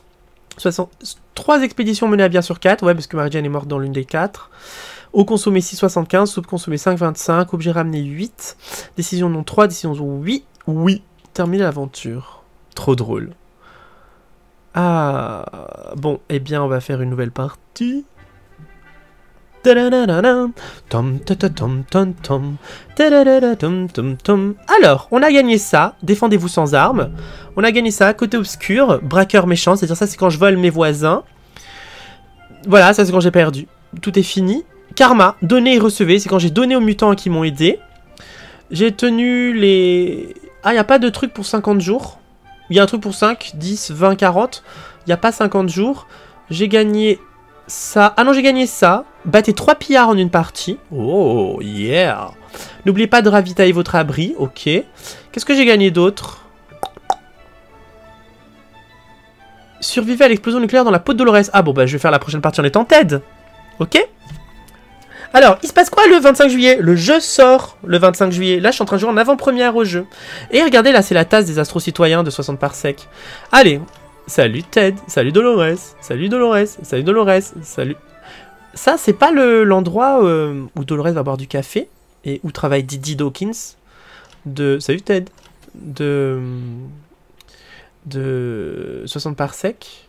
A: 3 expéditions menées à bien sur 4, ouais, parce que Marie-Jane est morte dans l'une des 4. Eau consommée 6,75, soupe consommée 5,25, objet ramené 8, décision non 3, décision oui, oui, terminer l'aventure. Trop drôle. Ah, bon, eh bien, on va faire une nouvelle partie. Alors, on a gagné ça, défendez-vous sans armes. On a gagné ça, côté obscur, braqueur méchant, c'est-à-dire ça c'est quand je vole mes voisins. Voilà, ça c'est quand j'ai perdu. Tout est fini. Karma, donner et recevoir, c'est quand j'ai donné aux mutants qui m'ont aidé. J'ai tenu les... Ah, il a pas de truc pour 50 jours. Il y a un truc pour 5, 10, 20, 40. Il n'y a pas 50 jours. J'ai gagné ça. Ah non, j'ai gagné ça. Battez 3 pillards en une partie. Oh, yeah. N'oubliez pas de ravitailler votre abri. Ok. Qu'est-ce que j'ai gagné d'autre? Survivez à l'explosion nucléaire dans la peau de Dolores. Ah bon, bah je vais faire la prochaine partie en étant TED. Ok alors, il se passe quoi le 25 juillet? Le jeu sort le 25 juillet. Là, je suis en train de jouer en avant-première au jeu. Et regardez, là, c'est la tasse des astro-citoyens de 60 parsec. Allez, salut Ted, salut Dolores, salut Dolores, salut Dolores, salut... Ça, c'est pas l'endroit euh, où Dolores va boire du café et où travaille Didi Dawkins? De... Salut Ted De... De 60 parsec.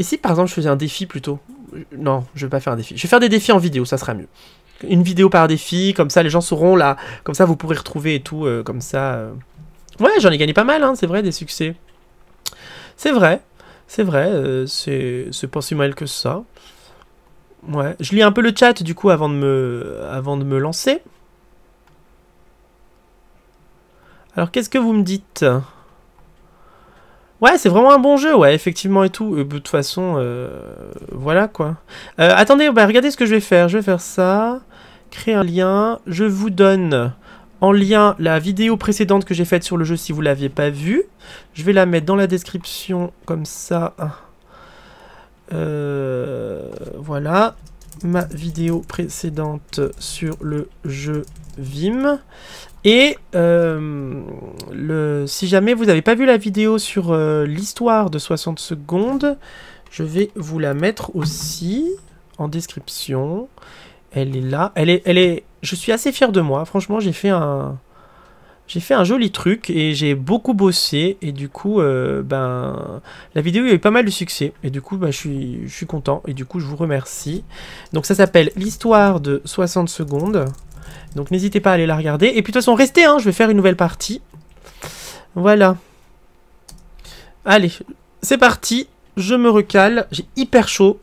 A: Et si par exemple je faisais un défi plutôt? Non, je vais pas faire un défi. Je vais faire des défis en vidéo, ça sera mieux. Une vidéo par défi, comme ça les gens sauront là, comme ça vous pourrez retrouver et tout, euh, comme ça. Euh. Ouais, j'en ai gagné pas mal, hein, c'est vrai, des succès. C'est vrai, c'est vrai, euh, c'est pas si mal que ça. Ouais, je lis un peu le chat du coup avant de me, avant de me lancer. Alors qu'est-ce que vous me dites? Ouais, c'est vraiment un bon jeu, ouais, effectivement et tout. De toute façon, euh, voilà quoi. Euh, attendez, bah, regardez ce que je vais faire. Je vais faire ça. Créer un lien. Je vous donne en lien la vidéo précédente que j'ai faite sur le jeu si vous l'aviez pas vue. Je vais la mettre dans la description comme ça. Euh, voilà ma vidéo précédente sur le jeu Vim. Et euh, si jamais vous n'avez pas vu la vidéo sur euh, l'histoire de 60 secondes, je vais vous la mettre aussi en description. Elle est là. Elle est, elle est, je suis assez fier de moi. Franchement, j'ai fait un, fait un joli truc et j'ai beaucoup bossé et du coup, euh, ben, la vidéo a eu pas mal de succès et du coup, ben, je, suis, je suis content et du coup, je vous remercie. Donc ça s'appelle l'histoire de 60 secondes. Donc n'hésitez pas à aller la regarder. Et puis de toute façon, restez, hein, je vais faire une nouvelle partie. Voilà. Allez, c'est parti. Je me recale. J'ai hyper chaud.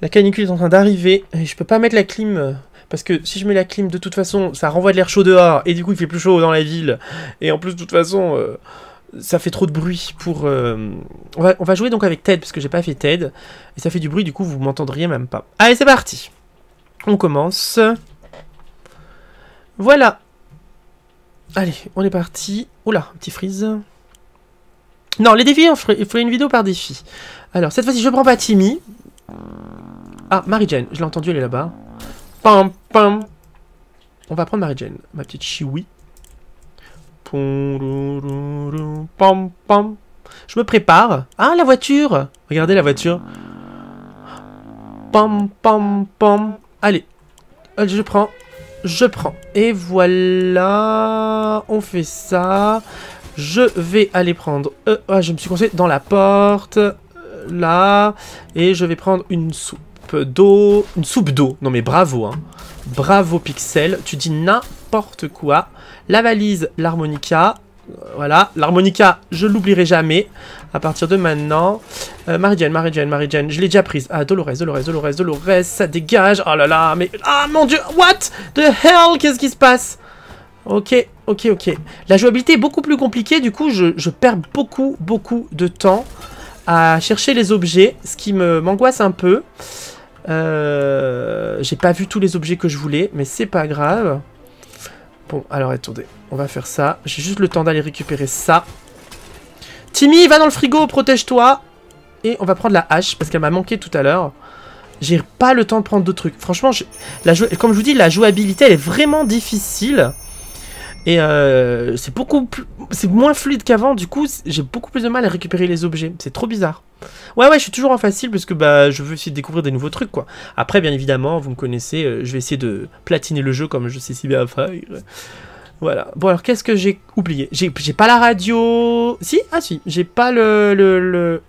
A: La canicule est en train d'arriver. Et je peux pas mettre la clim. Euh, parce que si je mets la clim, de toute façon, ça renvoie de l'air chaud dehors. Et du coup, il fait plus chaud dans la ville. Et en plus, de toute façon, euh, ça fait trop de bruit pour... Euh, on, va, on va jouer donc avec Ted, parce que j'ai pas fait Ted. Et ça fait du bruit, du coup, vous m'entendriez même pas. Allez, c'est parti. On commence. Voilà. Allez, on est parti. Oula, un petit freeze. Non, les défis, on ferait, une vidéo par défi. Alors, cette fois-ci, je prends pas Timmy. Ah, Marie-Jane. Je l'ai entendu, elle est là-bas. Pam, pam. On va prendre Marie-Jane, ma petite chiwi. Pam, pam. Je me prépare. Ah, la voiture Regardez la voiture. Pam, pam, pam. Allez. Je prends je prends. Et voilà, on fait ça. Je vais aller prendre... Euh, je me suis coincé dans la porte. Euh, là. Et je vais prendre une soupe d'eau. Une soupe d'eau. Non mais bravo, hein. Bravo Pixel. Tu dis n'importe quoi. La valise, l'harmonica. Voilà, l'harmonica, je l'oublierai jamais. À partir de maintenant. Euh, Marie-Jane, Marie-Jane, Marie-Jane, je l'ai déjà prise. Ah, Dolores, Dolores, Dolores, Dolores, ça dégage. Oh là là, mais... Ah, mon dieu, what the hell Qu'est-ce qui se passe? Ok, ok, ok. La jouabilité est beaucoup plus compliquée, du coup, je, perds beaucoup, beaucoup de temps à chercher les objets, ce qui m'angoisse un peu. Euh, J'ai pas vu tous les objets que je voulais, mais c'est pas grave. Bon, alors attendez, on va faire ça. J'ai juste le temps d'aller récupérer ça. Timmy, va dans le frigo, protège-toi. Et on va prendre la hache, parce qu'elle m'a manqué tout à l'heure. J'ai pas le temps de prendre d'autres trucs. Franchement, la comme je vous dis, la jouabilité, elle est vraiment difficile. Et euh, c'est beaucoup plus... C'est moins fluide qu'avant, du coup, j'ai beaucoup plus de mal à récupérer les objets. C'est trop bizarre. Ouais, ouais, je suis toujours en facile, parce que bah, je veux essayer de découvrir des nouveaux trucs, quoi. Après, bien évidemment, vous me connaissez, euh, je vais essayer de platiner le jeu comme je sais si bien faire. Voilà. Bon, alors, qu'est-ce que j'ai oublié? J'ai pas la radio... Si? Ah si, j'ai pas le... le,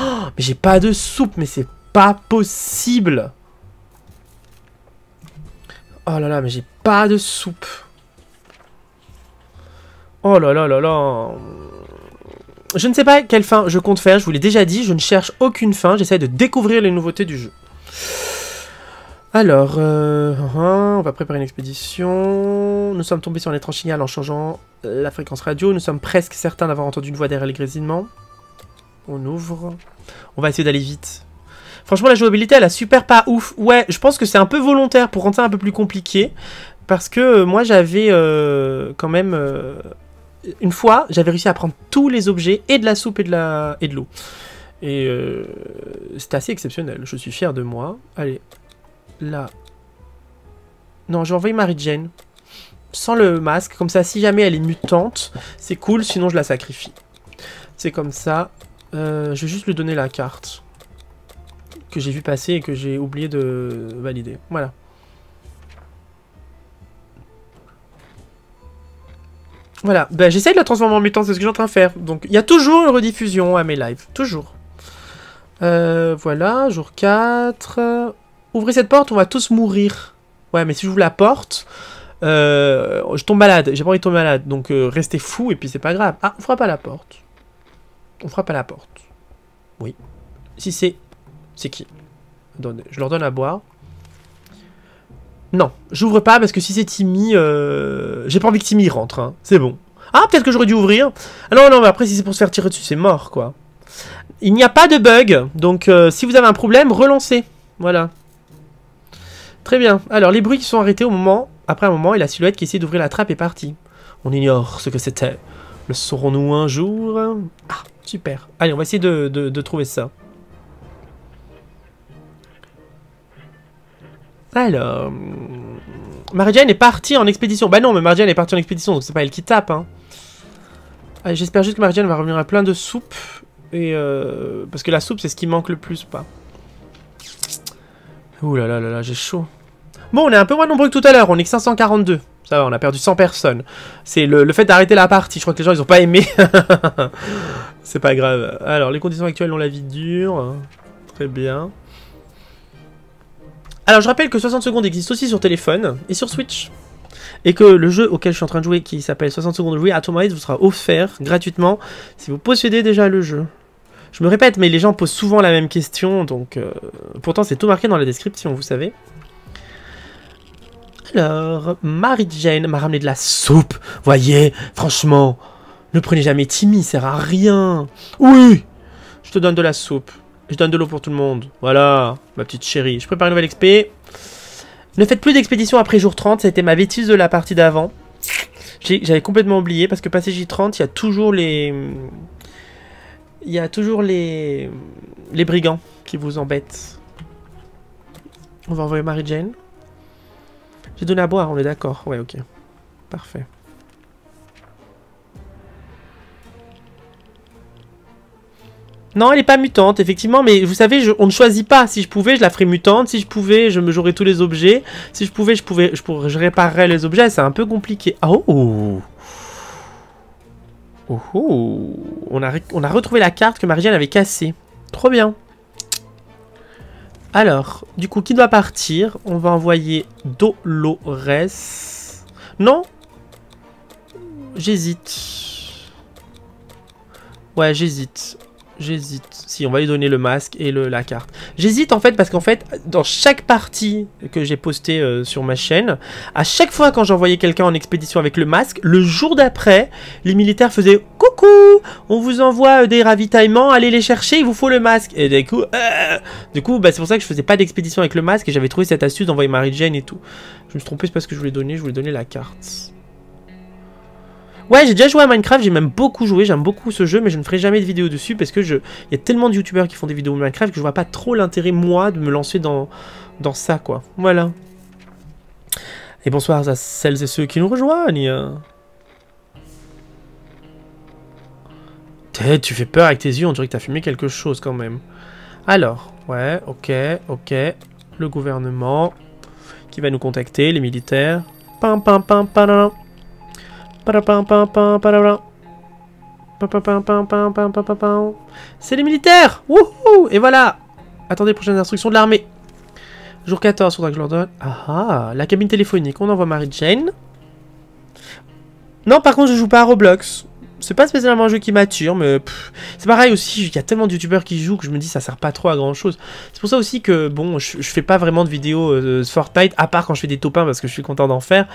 A: Oh, mais j'ai pas de soupe, mais c'est pas possible. Oh là là, mais j'ai pas de soupe. Oh là là là là. Je ne sais pas quelle fin je compte faire, je vous l'ai déjà dit, je ne cherche aucune fin, j'essaie de découvrir les nouveautés du jeu. Alors, euh, hein, on va préparer une expédition. Nous sommes tombés sur un étrange signal en changeant la fréquence radio. Nous sommes presque certains d'avoir entendu une voix derrière les grésillements. On ouvre. On va essayer d'aller vite. Franchement, la jouabilité, elle a super pas ouf. Ouais, je pense que c'est un peu volontaire pour rendre ça un peu plus compliqué. Parce que euh, moi, j'avais euh, quand même une fois, j'avais réussi à prendre tous les objets, et de la soupe et de la et de l'eau. Et euh, c'était assez exceptionnel. Je suis fier de moi. Allez, là. Non, je vais envoyer Marie-Jane. Sans le masque. Comme ça, si jamais elle est mutante, c'est cool. Sinon, je la sacrifie. C'est comme ça. Euh, je vais juste lui donner la carte. Que j'ai vu passer et que j'ai oublié de valider. Voilà. Voilà, bah, j'essaie de la transformer en mutant, c'est ce que j'ai en train de faire. Donc il y a toujours une rediffusion à mes lives, toujours. Euh, voilà, jour 4. Ouvrez cette porte, on va tous mourir. Ouais, mais si j'ouvre la porte, euh, je tombe malade. J'ai pas envie de tomber malade, donc euh, restez fou et puis c'est pas grave. Ah, on fera pas la porte. On fera pas la porte. Oui. Si c'est... C'est qui Je leur donne à boire. Non, j'ouvre pas parce que si c'est Timmy, euh... j'ai pas envie que Timmy rentre, hein. c'est bon. Ah, peut-être que j'aurais dû ouvrir. Ah non, non, mais après, si c'est pour se faire tirer dessus, c'est mort, quoi. Il n'y a pas de bug, donc si vous avez un problème, relancez. Voilà. Très bien. Alors, les bruits qui sont arrêtés au moment, après un moment, et la silhouette qui essaie d'ouvrir la trappe est partie. On ignore ce que c'était. Le saurons-nous un jour? Ah, super. Allez, on va essayer de, trouver ça. Alors... Hmm, Marijane est partie en expédition. Bah non, mais Marie-Jane est partie en expédition, donc c'est pas elle qui tape, hein. J'espère juste que Marijane va revenir à plein de soupe. Et euh, parce que la soupe, c'est ce qui manque le plus, pas Ouh là là là là, j'ai chaud. Bon, on est un peu moins nombreux que tout à l'heure, on est que 542. Ça va, on a perdu 100 personnes. C'est le, fait d'arrêter la partie. Je crois que les gens, ils ont pas aimé. c'est pas grave. Alors, les conditions actuelles ont la vie dure. Très bien. Alors, je rappelle que 60 secondes existe aussi sur téléphone et sur Switch. Et que le jeu auquel je suis en train de jouer, qui s'appelle 60 secondes de jouer, Atomized, vous sera offert gratuitement si vous possédez déjà le jeu. Je me répète, mais les gens posent souvent la même question, donc... Euh, pourtant, c'est tout marqué dans la description, vous savez. Alors, Marie-Jane m'a ramené de la soupe. Voyez, franchement, ne prenez jamais Timmy, ça sert à rien. Oui, je te donne de la soupe. Je donne de l'eau pour tout le monde. Voilà, ma petite chérie. Je prépare une nouvelle expé. Ne faites plus d'expédition après jour 30, ça a été ma bêtise de la partie d'avant. J'avais complètement oublié, parce que passé J30, il y a toujours les... Il y a toujours les... Les brigands qui vous embêtent. On va envoyer Marie-Jane. J'ai donné à boire, on est d'accord. Ouais, ok. Parfait. Non, elle est pas mutante, effectivement, mais vous savez, on ne choisit pas. Si je pouvais, je la ferais mutante. Si je pouvais, je me jouerais tous les objets. Si je pouvais, je pouvais, je, je réparerais les objets. C'est un peu compliqué. Oh Oh Oh on a, retrouvé la carte que Marie-Jeanne avait cassée. Trop bien. Alors, du coup, qui doit partir? On va envoyer Dolores. Non? J'hésite. Ouais, j'hésite. J'hésite. Si, on va lui donner le masque et le, la carte. J'hésite en fait parce qu'en fait, dans chaque partie que j'ai postée euh, sur ma chaîne, à chaque fois quand j'envoyais quelqu'un en expédition avec le masque, le jour d'après, les militaires faisaient « Coucou On vous envoie euh, des ravitaillements, allez les chercher, il vous faut le masque !» Et du coup, euh, du coup bah, c'est pour ça que je faisais pas d'expédition avec le masque et j'avais trouvé cette astuce d'envoyer Marie-Jane et tout. Je me suis trompé, c'est parce que je voulais donner, je voulais donner la carte. Ouais, j'ai déjà joué à Minecraft, j'ai même beaucoup joué, j'aime beaucoup ce jeu, mais je ne ferai jamais de vidéo dessus parce que je... Il y a tellement de youtubeurs qui font des vidéos Minecraft que je vois pas trop l'intérêt, moi, de me lancer dans, dans ça, quoi. Voilà. Et bonsoir à celles et ceux qui nous rejoignent. Tête, tu fais peur avec tes yeux, on dirait que t'as fumé quelque chose quand même. Alors, ouais, ok, ok. Le gouvernement qui va nous contacter, les militaires. Pam, pam, pam, pam, c'est les militaires Wouhou Et voilà Attendez, prochaine instruction de l'armée. Jour 14, faudra que je leur donne. Ah ah La cabine téléphonique, on envoie Marie-Jane. Non, par contre, je joue pas à Roblox. C'est pas spécialement un jeu qui m'attire, mais c'est pareil aussi, il y a tellement de youtubeurs qui jouent que je me dis ça sert pas trop à grand chose. C'est pour ça aussi que, bon, je, fais pas vraiment de vidéos de Fortnite, à part quand je fais des top 1 parce que je suis content d'en faire.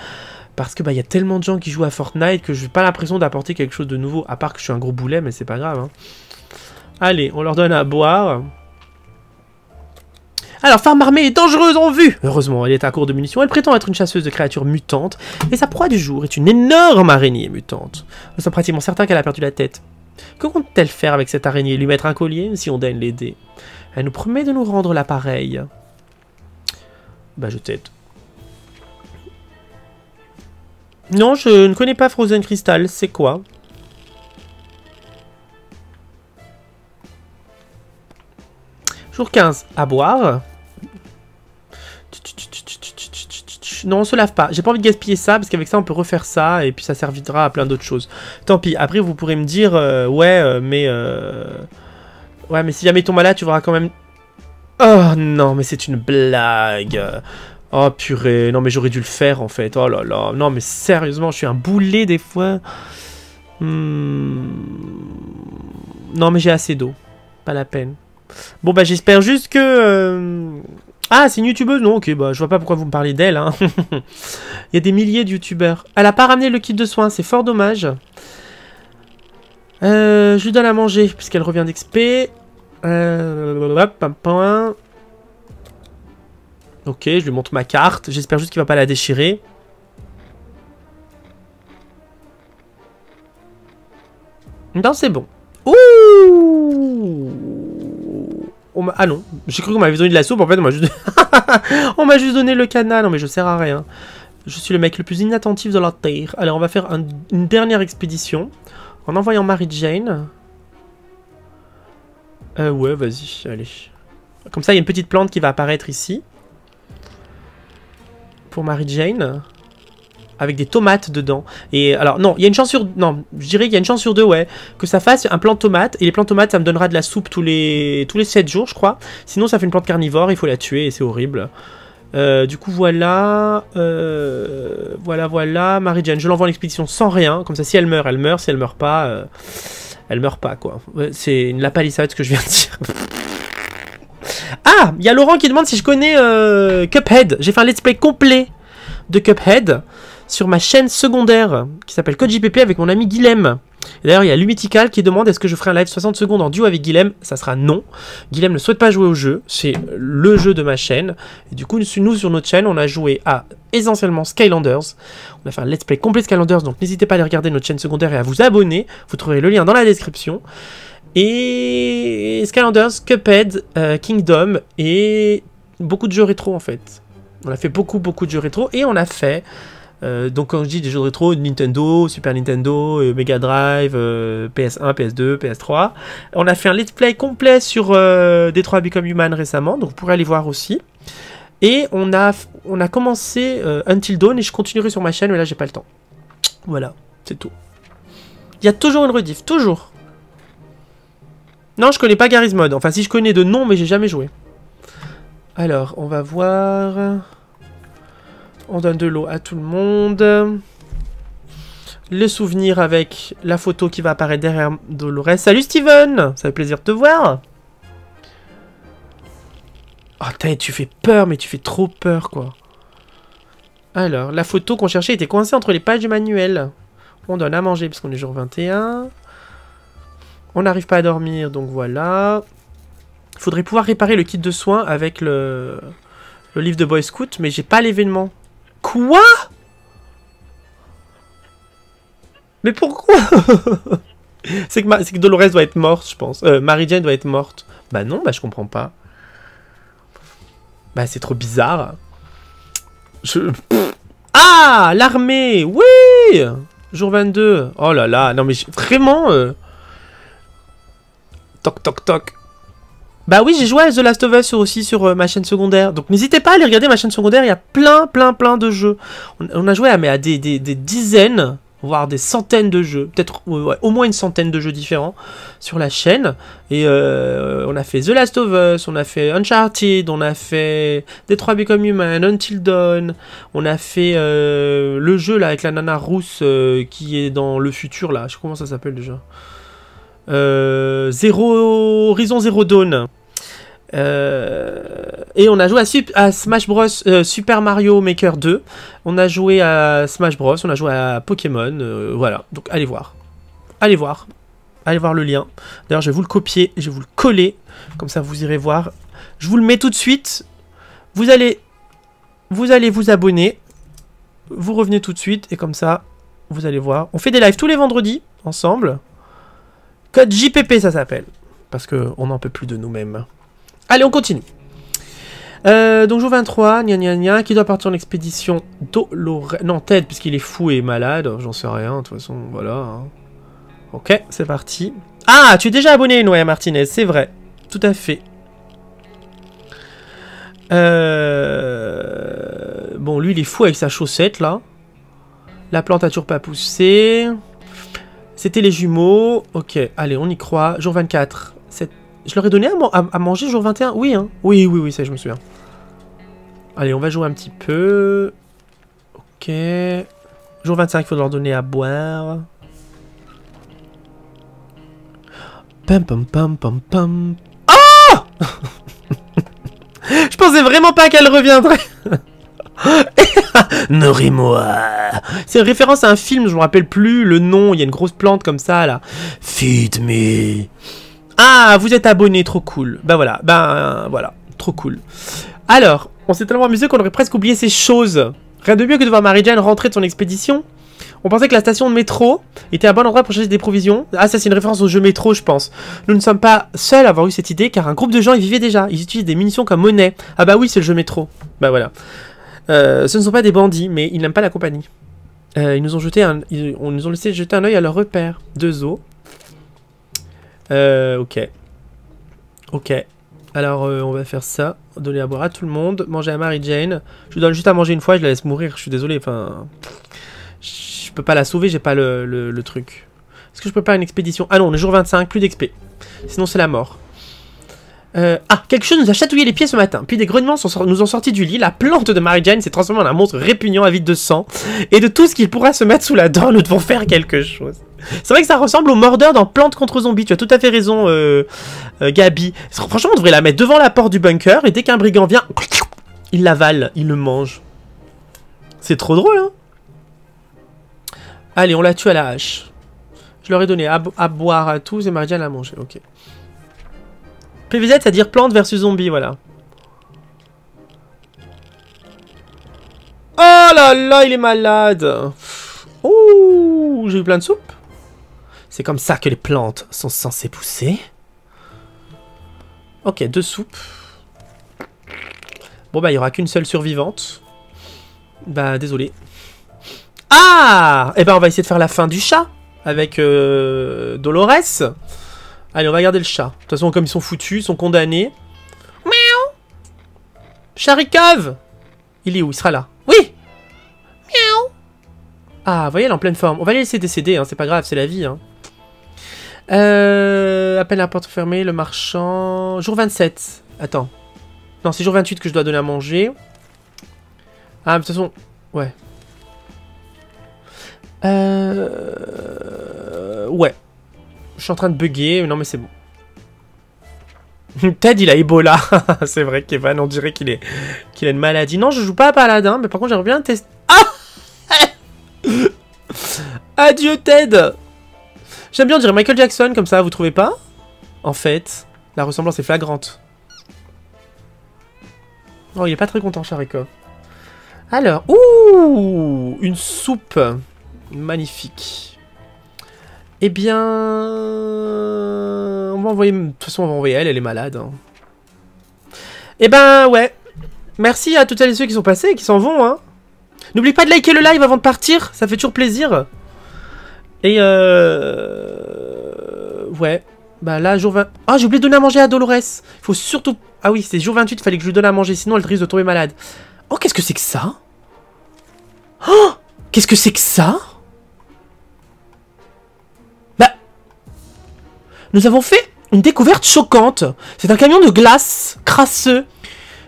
A: Parce que bah il y a tellement de gens qui jouent à Fortnite que je n'ai pas l'impression d'apporter quelque chose de nouveau. À part que je suis un gros boulet, mais c'est pas grave. Hein. Allez, on leur donne à boire. Alors, Farm Armée est dangereuse en vue Heureusement, elle est à court de munitions. Elle prétend être une chasseuse de créatures mutantes. Et sa proie du jour est une énorme araignée mutante. Nous sommes pratiquement certains qu'elle a perdu la tête. Que compte-t-elle faire avec cette araignée? Lui mettre un collier? Si on daigne l'aider Elle nous promet de nous rendre l'appareil. Bah, je t'aide. Non, je ne connais pas Frozen Crystal. C'est quoi? Jour 15. À boire. Non, on se lave pas. J'ai pas envie de gaspiller ça, parce qu'avec ça, on peut refaire ça, et puis ça servira à plein d'autres choses. Tant pis. Après, vous pourrez me dire, euh, ouais, euh, mais... Euh, ouais, mais si jamais tombe malade, tu verras quand même... Oh non, mais c'est une blague. Oh purée, non mais j'aurais dû le faire en fait. Oh là là, non mais sérieusement, je suis un boulet des fois. Hmm. Non mais j'ai assez d'eau. Pas la peine. Bon bah j'espère juste que... Euh, ah, c'est une youtubeuse Non, ok, bah je vois pas pourquoi vous me parlez d'elle. Hein. Il y a des milliers de youtubeurs. Elle a pas ramené le kit de soins, c'est fort dommage. Euh, je lui donne à manger, puisqu'elle revient d'XP. Euh, Ok, je lui montre ma carte. J'espère juste qu'il va pas la déchirer. Non, c'est bon. Ouh ah non, j'ai cru qu'on m'avait donné de la soupe, en fait on m'a juste... juste donné le canal, non mais je sers à rien. Je suis le mec le plus inattentif de la Terre. Allez, on va faire un- une dernière expédition, en envoyant Mary Jane. Euh, ouais, vas-y, allez. Comme ça, il y a une petite plante qui va apparaître ici. Pour Mary Jane. Avec des tomates dedans. Et alors, non, il y a une chance sur... Non, je dirais qu'il y a une chance sur deux, ouais. Que ça fasse un plant de tomates. Et les plants de tomates, ça me donnera de la soupe tous les, tous les 7 jours, je crois. Sinon, ça fait une plante carnivore, il faut la tuer et c'est horrible. Euh, du coup, voilà. euh, voilà, voilà. Mary Jane, je l'envoie en expédition sans rien. Comme ça, si elle meurt, elle meurt. Si elle meurt pas, euh, elle meurt pas, quoi. C'est une lapalissade ce que je viens de dire. Ah, il y a Laurent qui demande si je connais euh, Cuphead. J'ai fait un let's play complet de Cuphead sur ma chaîne secondaire qui s'appelle Code JPP avec mon ami Guilhem. D'ailleurs, il y a Lumitical qui demande est-ce que je ferai un live 60 secondes en duo avec Guilhem? Ça sera non. Guilhem ne souhaite pas jouer au jeu. C'est le jeu de ma chaîne. Du coup, nous, sur notre chaîne, on a joué à essentiellement Skylanders. On a fait un let's play complet de Skylanders. Donc, n'hésitez pas à aller regarder notre chaîne secondaire et à vous abonner. Vous trouverez le lien dans la description. Et Skylanders, Cuphead, euh, Kingdom et beaucoup de jeux rétro en fait. On a fait beaucoup beaucoup de jeux rétro et on a fait euh, donc quand je dis des jeux rétro, Nintendo, Super Nintendo, euh, Mega Drive, euh, PS1, PS2, PS3. On a fait un let's play complet sur Detroit Become Human récemment, donc vous pourrez aller voir aussi. Et on a, on a commencé Until Dawn et je continuerai sur ma chaîne, mais là j'ai pas le temps. Voilà, c'est tout. Il y a toujours une rediff, toujours. Non, je connais pas Garry's Mod. Enfin, si je connais de nom, mais j'ai jamais joué. Alors, on va voir. On donne de l'eau à tout le monde. Le souvenir avec la photo qui va apparaître derrière Dolores. Salut Steven Ça fait plaisir de te voir. Oh, t'as- tu fais peur, mais tu fais trop peur, quoi. Alors, la photo qu'on cherchait était coincée entre les pages du manuel. On donne à manger parce qu'on est jour 21. On n'arrive pas à dormir, donc voilà. Il faudrait pouvoir réparer le kit de soins avec le, livre de Boy Scout, mais j'ai pas l'événement. Quoi? Mais pourquoi? C'est que, Dolores doit être morte, je pense. Euh, Mary Jane doit être morte. Bah non, bah je comprends pas. Bah c'est trop bizarre. Ah L'armée Oui Jour 22. Oh là là, non mais vraiment... euh, Toc toc toc. Bah oui, j'ai joué à The Last of Us aussi sur euh, ma chaîne secondaire. Donc n'hésitez pas à aller regarder ma chaîne secondaire, il y a plein plein plein de jeux. On, a joué à, mais à des, dizaines, voire des centaines de jeux. Peut-être ouais, au moins une centaine de jeux différents sur la chaîne. Et euh, on a fait The Last of Us, on a fait Uncharted, on a fait Detroit Become Human, Until Dawn. On a fait euh, le jeu là avec la nana rousse euh, qui est dans le futur là. Je sais comment ça s'appelle déjà. Euh, Zero Horizon Zero Dawn. Euh, et on a joué à, Smash Bros euh, Super Mario Maker 2. On a joué à Smash Bros. On a joué à Pokémon. voilà. Donc allez voir. Allez voir. Allez voir le lien. D'ailleurs, je vais vous le copier. Je vais vous le coller. Comme ça, vous irez voir. Je vous le mets tout de suite. Vous allez, vous allez vous abonner. Vous revenez tout de suite. Et comme ça, vous allez voir. On fait des lives tous les vendredis ensemble. Code JPP, ça s'appelle. Parce que on n'en peut plus de nous-mêmes. Allez, on continue. Euh, donc jour 23, gna gna gna, qui doit partir en expédition Dolores... Non, Ted, puisqu'il est fou et malade, j'en sais rien, de toute façon, voilà. hein. Ok, c'est parti. Ah, tu es déjà abonné, Noé Martinez, c'est vrai. Tout à fait. Euh... Bon, lui, il est fou avec sa chaussette, là. La plante a toujours pas poussé. C'était les jumeaux. Ok, allez, on y croit. Jour 24. C'est- Je leur ai donné à, man- manger jour 21 Oui, hein Oui, oui, oui, ça, je me souviens. Allez, on va jouer un petit peu. Ok. Jour 25, il faut leur donner à boire. Pam pam pam pam pam. Ah Je pensais vraiment pas qu'elle reviendrait. Nourris-moi. C'est une référence à un film, je me rappelle plus le nom. Il y a une grosse plante comme ça là. Feed me. Ah, vous êtes abonné, trop cool. Bah voilà, ben voilà, trop cool. Alors, on s'est tellement amusé qu'on aurait presque oublié ces choses. Rien de mieux que de voir Mary Jane rentrer de son expédition. On pensait que la station de métro était un bon endroit pour chercher des provisions. Ah, ça c'est une référence au jeu métro, je pense. Nous ne sommes pas seuls à avoir eu cette idée, car un groupe de gens y vivaient déjà. Ils utilisent des munitions comme monnaie. Ah bah oui, c'est le jeu métro. Bah voilà. Euh, ce ne sont pas des bandits, mais ils n'aiment pas la compagnie. Euh, ils nous ont jeté un, ils, on nous ont laissé jeter un œil à leur repère. Deux os. Euh, ok. Ok. Alors, on va faire ça. Donner à boire à tout le monde. Manger à Mary Jane. Je lui donne juste à manger une fois, je la laisse mourir. Je suis désolé. Enfin. Je peux pas la sauver, j'ai pas le, le- truc. Est-ce que je peux pas une expédition? Ah non, le jour 25, plus d'expé. Sinon, c'est la mort. Euh, ah, quelque chose nous a chatouillé les pieds ce matin. Puis des grognements nous ont sortis du lit. La plante de Mary Jane s'est transformée en un monstre répugnant avide de sang. Et de tout ce qu'il pourra se mettre sous la dent, nous devons faire quelque chose. C'est vrai que ça ressemble au mordeur dans Plante contre Zombie. Tu as tout à fait raison, euh, euh, Gabi. Franchement, on devrait la mettre devant la porte du bunker. Et dès qu'un brigand vient, il l'avale, il le mange. C'est trop drôle, hein Allez, on la tue à la hache. Je leur ai donné à, bo- à boire à tous et Mary Jane l'a mangé. Ok. PVZ, c'est-à-dire plante versus zombie, voilà. Oh là là, il est malade Ouh, j'ai eu plein de soupe. C'est comme ça que les plantes sont censées pousser. Ok, deux soupes. Bon bah, il y aura qu'une seule survivante. Bah, désolé. Ah Eh ben, on va essayer de faire la fin du chat avec euh, Dolores. Allez, on va garder le chat. De toute façon, comme ils sont foutus, ils sont condamnés. Miaou Charikov Il est où? Il sera là. Oui Miaou Ah, vous voyez, elle est en pleine forme. On va les laisser décéder, hein, c'est pas grave, c'est la vie. Hein. Euh, appelle à la porte fermée, le marchand... Jour 27. Attends. Non, c'est jour 28 que je dois donner à manger. Ah, de toute façon... Ouais. Euh... Ouais. Je suis en train de bugger, non mais c'est bon. Ted il a Ebola, c'est vrai Kevin, on dirait qu'il est qu'il a une maladie. Non, je joue pas à Paladin, mais par contre j'aimerais bien tester. Ah Adieu Ted J'aime bien dire Michael Jackson comme ça, vous trouvez pas? En fait, la ressemblance est flagrante. Oh, il est pas très content, Charikov. Alors, ouh, une soupe magnifique. Eh bien, on va envoyer. De toute façon, on va envoyer elle. Elle est malade. hein. Eh ben, ouais. Merci à toutes celles et ceux qui sont passés et qui s'en vont. Hein. N'oublie pas de liker le live avant de partir. Ça fait toujours plaisir. Et euh... ouais. Bah là, jour 20... Ah, j'ai oublié de donner à manger à Dolores. Il faut surtout... Ah oui, c'est jour 28, il fallait que je lui donne à manger, sinon elle risque de tomber malade. Oh, qu'est-ce que c'est que ça? Oh Qu'est-ce que c'est que ça? Nous avons fait une découverte choquante. C'est un camion de glace, crasseux.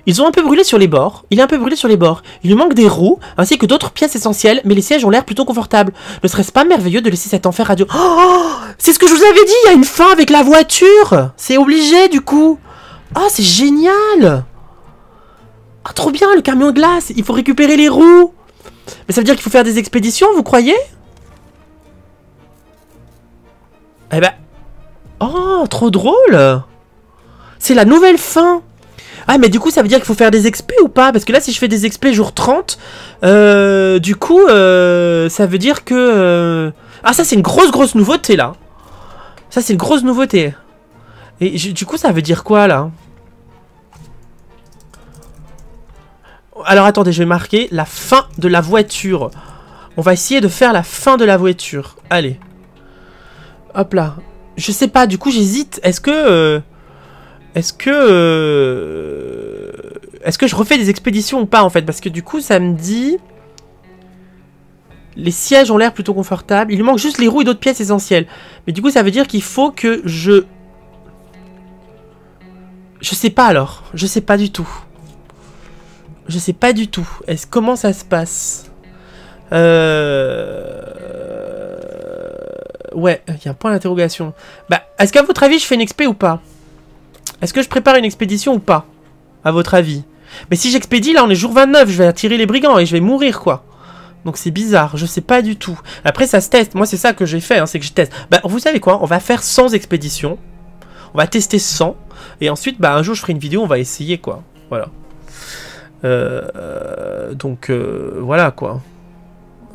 A: Ils ont un peu brûlé sur les bords. Il est un peu brûlé sur les bords. Il lui manque des roues, ainsi que d'autres pièces essentielles, mais les sièges ont l'air plutôt confortables. Ne serait-ce pas merveilleux de laisser cet enfer radio Oh C'est ce que je vous avais dit, il y a une fin avec la voiture C'est obligé, du coup Oh, c'est génial Ah, trop bien, le camion de glace Il faut récupérer les roues Mais ça veut dire qu'il faut faire des expéditions, vous croyez? Eh ben... Oh, trop drôle. C'est la nouvelle fin. Ah mais du coup ça veut dire qu'il faut faire des expés ou pas? Parce que là si je fais des expés jour 30 euh, Du coup euh, ça veut dire que euh, Ah ça c'est une grosse grosse nouveauté là. Ça c'est une grosse nouveauté. Et du coup ça veut dire quoi là? Alors attendez je vais marquer la fin de la voiture. On va essayer de faire la fin de la voiture. Allez. Hop là Je sais pas du coup j'hésite Est-ce que euh, est-ce que... euh, Est-ce que je refais des expéditions ou pas en fait? Parce que du coup ça me dit... Les sièges ont l'air plutôt confortables. Il manque juste les roues et d'autres pièces essentielles. Mais du coup ça veut dire qu'il faut que je... Je sais pas alors. Je sais pas du tout. Je sais pas du tout. Comment ça se passe? Euh... Ouais, il y a un point d'interrogation. Bah, est-ce qu'à votre avis je fais une expé ou pas? Est-ce que je prépare une expédition ou pas? À votre avis? Mais si j'expédie, là on est jour 29, je vais attirer les brigands et je vais mourir quoi. Donc c'est bizarre, je sais pas du tout. Après ça se teste, moi c'est ça que j'ai fait, hein, c'est que je teste. Bah vous savez quoi, on va faire 100 expéditions. On va tester 100. Et ensuite, bah un jour je ferai une vidéo, on va essayer quoi. Voilà. Euh, euh, donc euh, voilà quoi.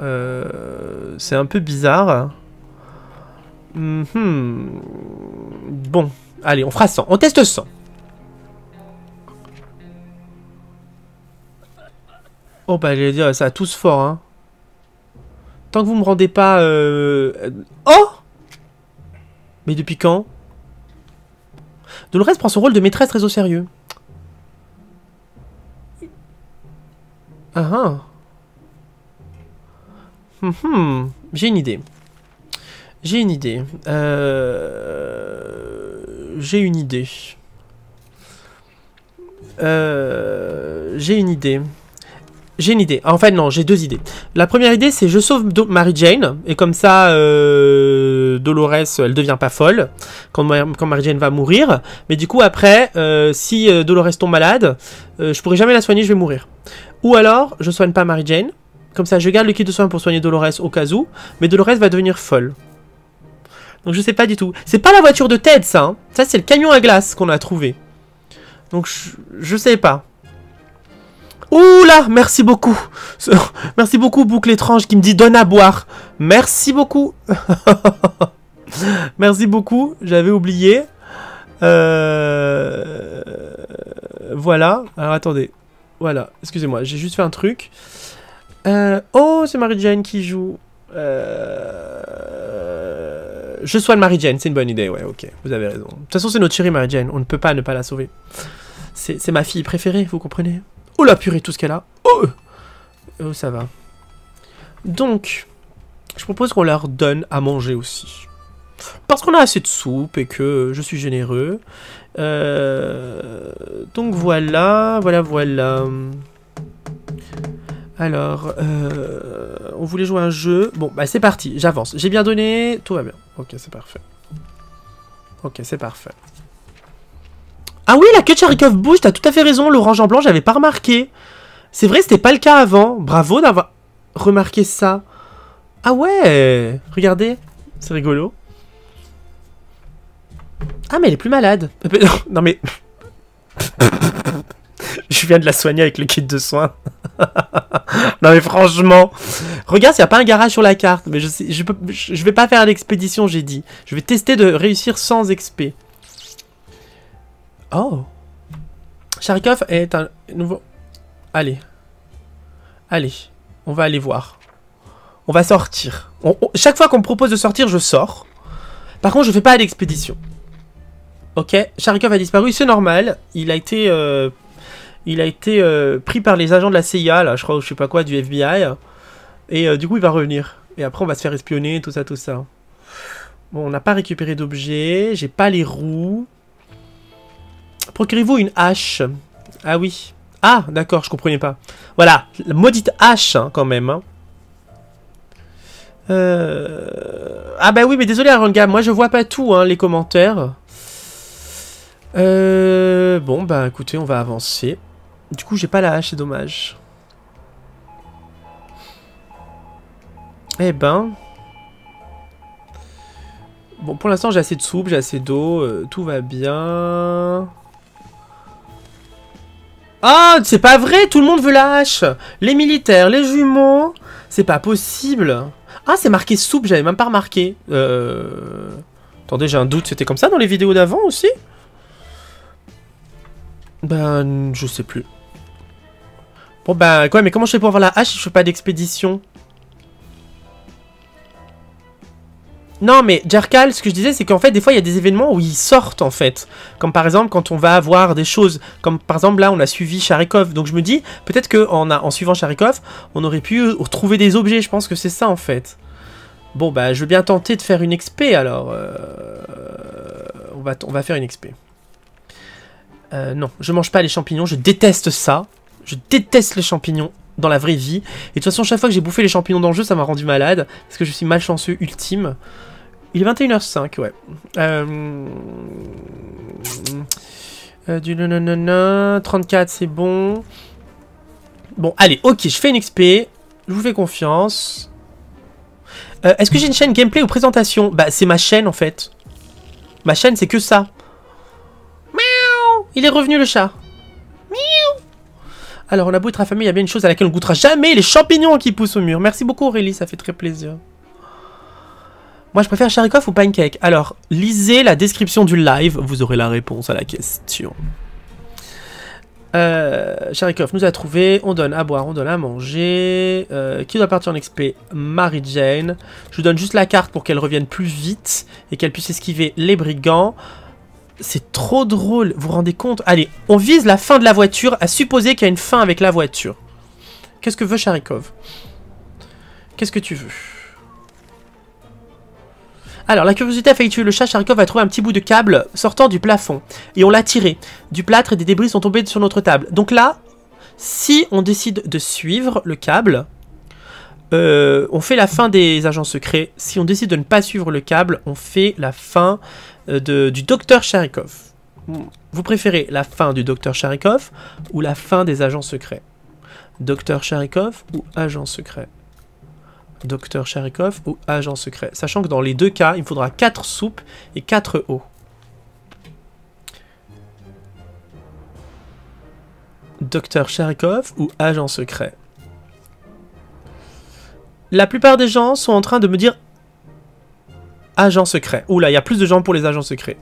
A: Euh, c'est un peu bizarre. Mhm. Bon, allez, on fera 100. On teste 100. Oh bah, j'allais dire, ça a tous fort, hein. Tant que vous me rendez pas... Euh... Oh Mais depuis quand? Dolores prend son rôle de maîtresse très au sérieux. Ah ah. Hum, hum. J'ai une idée. J'ai une idée. Euh... J'ai une idée. Euh... J'ai une idée. J'ai une idée. En fait, non, j'ai deux idées. La première idée, c'est je sauve Mary Jane, et comme ça, euh, Dolores, elle devient pas folle quand, quand Mary Jane va mourir. Mais du coup, après, si Dolores tombe malade, euh, je pourrai jamais la soigner, je vais mourir. Ou alors, je soigne pas Mary Jane, comme ça, je garde le kit de soin pour soigner Dolores au cas où, mais Dolores va devenir folle. Donc je sais pas du tout. C'est pas la voiture de Ted, ça. Hein. Ça, c'est le camion à glace qu'on a trouvé. Donc je, je sais pas. Oula, merci beaucoup. Merci beaucoup, Boucle Étrange, qui me dit donne à boire. Merci beaucoup. merci beaucoup, j'avais oublié. Euh... Voilà. Alors attendez. Voilà, excusez-moi, j'ai juste fait un truc. Euh... Oh, c'est Marie-Jane qui joue. Euh... Je soigne Marie-Jane, c'est une bonne idée, ouais, ok, vous avez raison. De toute façon, c'est notre chérie Marie-Jane, on ne peut pas ne pas la sauver. C'est ma fille préférée, vous comprenez? Oh la purée, tout ce qu'elle a. Oh, oh ça va. Donc, je propose qu'on leur donne à manger aussi. Parce qu'on a assez de soupe et que je suis généreux. Euh, donc voilà, voilà, voilà. Alors, euh, on voulait jouer un jeu. Bon, bah c'est parti, j'avance. J'ai bien donné, tout va bien. Ok, c'est parfait. Ok, c'est parfait. Ah oui, la queue de Charikov bouge, t'as tout à fait raison, l'orange en blanc, j'avais pas remarqué. C'est vrai, c'était pas le cas avant. Bravo d'avoir remarqué ça. Ah ouais, regardez, c'est rigolo. Ah mais elle est plus malade. Non mais... je viens de la soigner avec le kit de soins. non mais franchement, regarde s'il n'y a pas un garage sur la carte. Mais je, sais, je, je vais pas faire l'expédition, j'ai dit. Je vais tester de réussir sans XP. Oh Sharikov est un nouveau... Allez. Allez. On va aller voir. On va sortir. Chaque fois qu'on me propose de sortir, je sors. Par contre, je fais pas l'expédition. Ok. Sharikov a disparu, c'est normal. Il a été... Euh, il a été euh, pris par les agents de la CIA, là, je crois, ou je sais pas quoi, du FBI. Et euh, du coup, il va revenir. Et après, on va se faire espionner, tout ça, tout ça. Bon, on n'a pas récupéré d'objets. J'ai pas les roues. Procurez-vous une hache. Ah oui. Ah, d'accord, je comprenais pas. Voilà, la maudite hache, hein, quand même. Hein. Euh... Ah bah oui, mais désolé Aranga, moi je vois pas tout, hein, les commentaires. Bon, bah écoutez, on va avancer. Du coup, j'ai pas la hache, c'est dommage. Eh ben... Bon, pour l'instant, j'ai assez de soupe, j'ai assez d'eau, euh, tout va bien... Ah, c'est pas vrai, tout le monde veut la hache. Les militaires, les jumeaux. C'est pas possible. Ah, c'est marqué soupe, j'avais même pas remarqué. Euh... Attendez, j'ai un doute, c'était comme ça dans les vidéos d'avant aussi? Ben, je sais plus. Bon ben, quoi, mais comment je fais pour avoir la hache si je fais pas d'expédition? Non, mais Jarkal, ce que je disais, c'est qu'en fait, des fois, il y a des événements où ils sortent, en fait. Comme par exemple, quand on va avoir des choses, comme par exemple, là, on a suivi Sharikov. Donc je me dis, peut-être qu'en en suivant Sharikov, on aurait pu trouver des objets. Je pense que c'est ça, en fait. Bon, bah, je veux bien tenter de faire une XP, alors. Euh, on, va on va faire une XP. Euh, non, je mange pas les champignons, je déteste ça. Je déteste les champignons dans la vraie vie. Et de toute façon, chaque fois que j'ai bouffé les champignons dans le jeu, ça m'a rendu malade. Parce que je suis malchanceux ultime. Il est 21h05, ouais. Euh... Euh, du nanana, 34, c'est bon. Bon, allez, ok, je fais une XP. Je vous fais confiance. Euh, Est-ce que j'ai une chaîne gameplay ou présentation? Bah, c'est ma chaîne, en fait. Ma chaîne, c'est que ça. Miaou Il est revenu, le chat. Miaou alors, on a beau être affamé, il y a bien une chose à laquelle on goûtera jamais, les champignons qui poussent au mur. Merci beaucoup Aurélie, ça fait très plaisir. Moi, je préfère Sharikov ou Pancake. Alors, lisez la description du live, vous aurez la réponse à la question. Euh, Sharikov nous a trouvé. On donne à boire, on donne à manger. Euh, qui doit partir en XP Mary Jane. Je vous donne juste la carte pour qu'elle revienne plus vite et qu'elle puisse esquiver les brigands. C'est trop drôle, vous vous rendez compte? Allez, on vise la fin de la voiture, à supposer qu'il y a une fin avec la voiture. Qu'est-ce que veut Sharikov? Qu'est-ce que tu veux? Alors, la curiosité a failli tuer le chat. Sharikov a trouvé un petit bout de câble sortant du plafond. Et on l'a tiré. Du plâtre et des débris sont tombés sur notre table. Donc là, si on décide de suivre le câble, euh, on fait la fin des agents secrets. Si on décide de ne pas suivre le câble, on fait la fin de, du docteur Sharikov. Vous préférez la fin du docteur Sharikov ou la fin des agents secrets? Docteur Sharikov ou agent secret? Docteur Sharikov ou agent secret? Sachant que dans les deux cas, il faudra 4 soupes et 4 eaux. Docteur Sharikov ou agent secret? La plupart des gens sont en train de me dire agent secret. Oula, il y a plus de gens pour les agents secrets.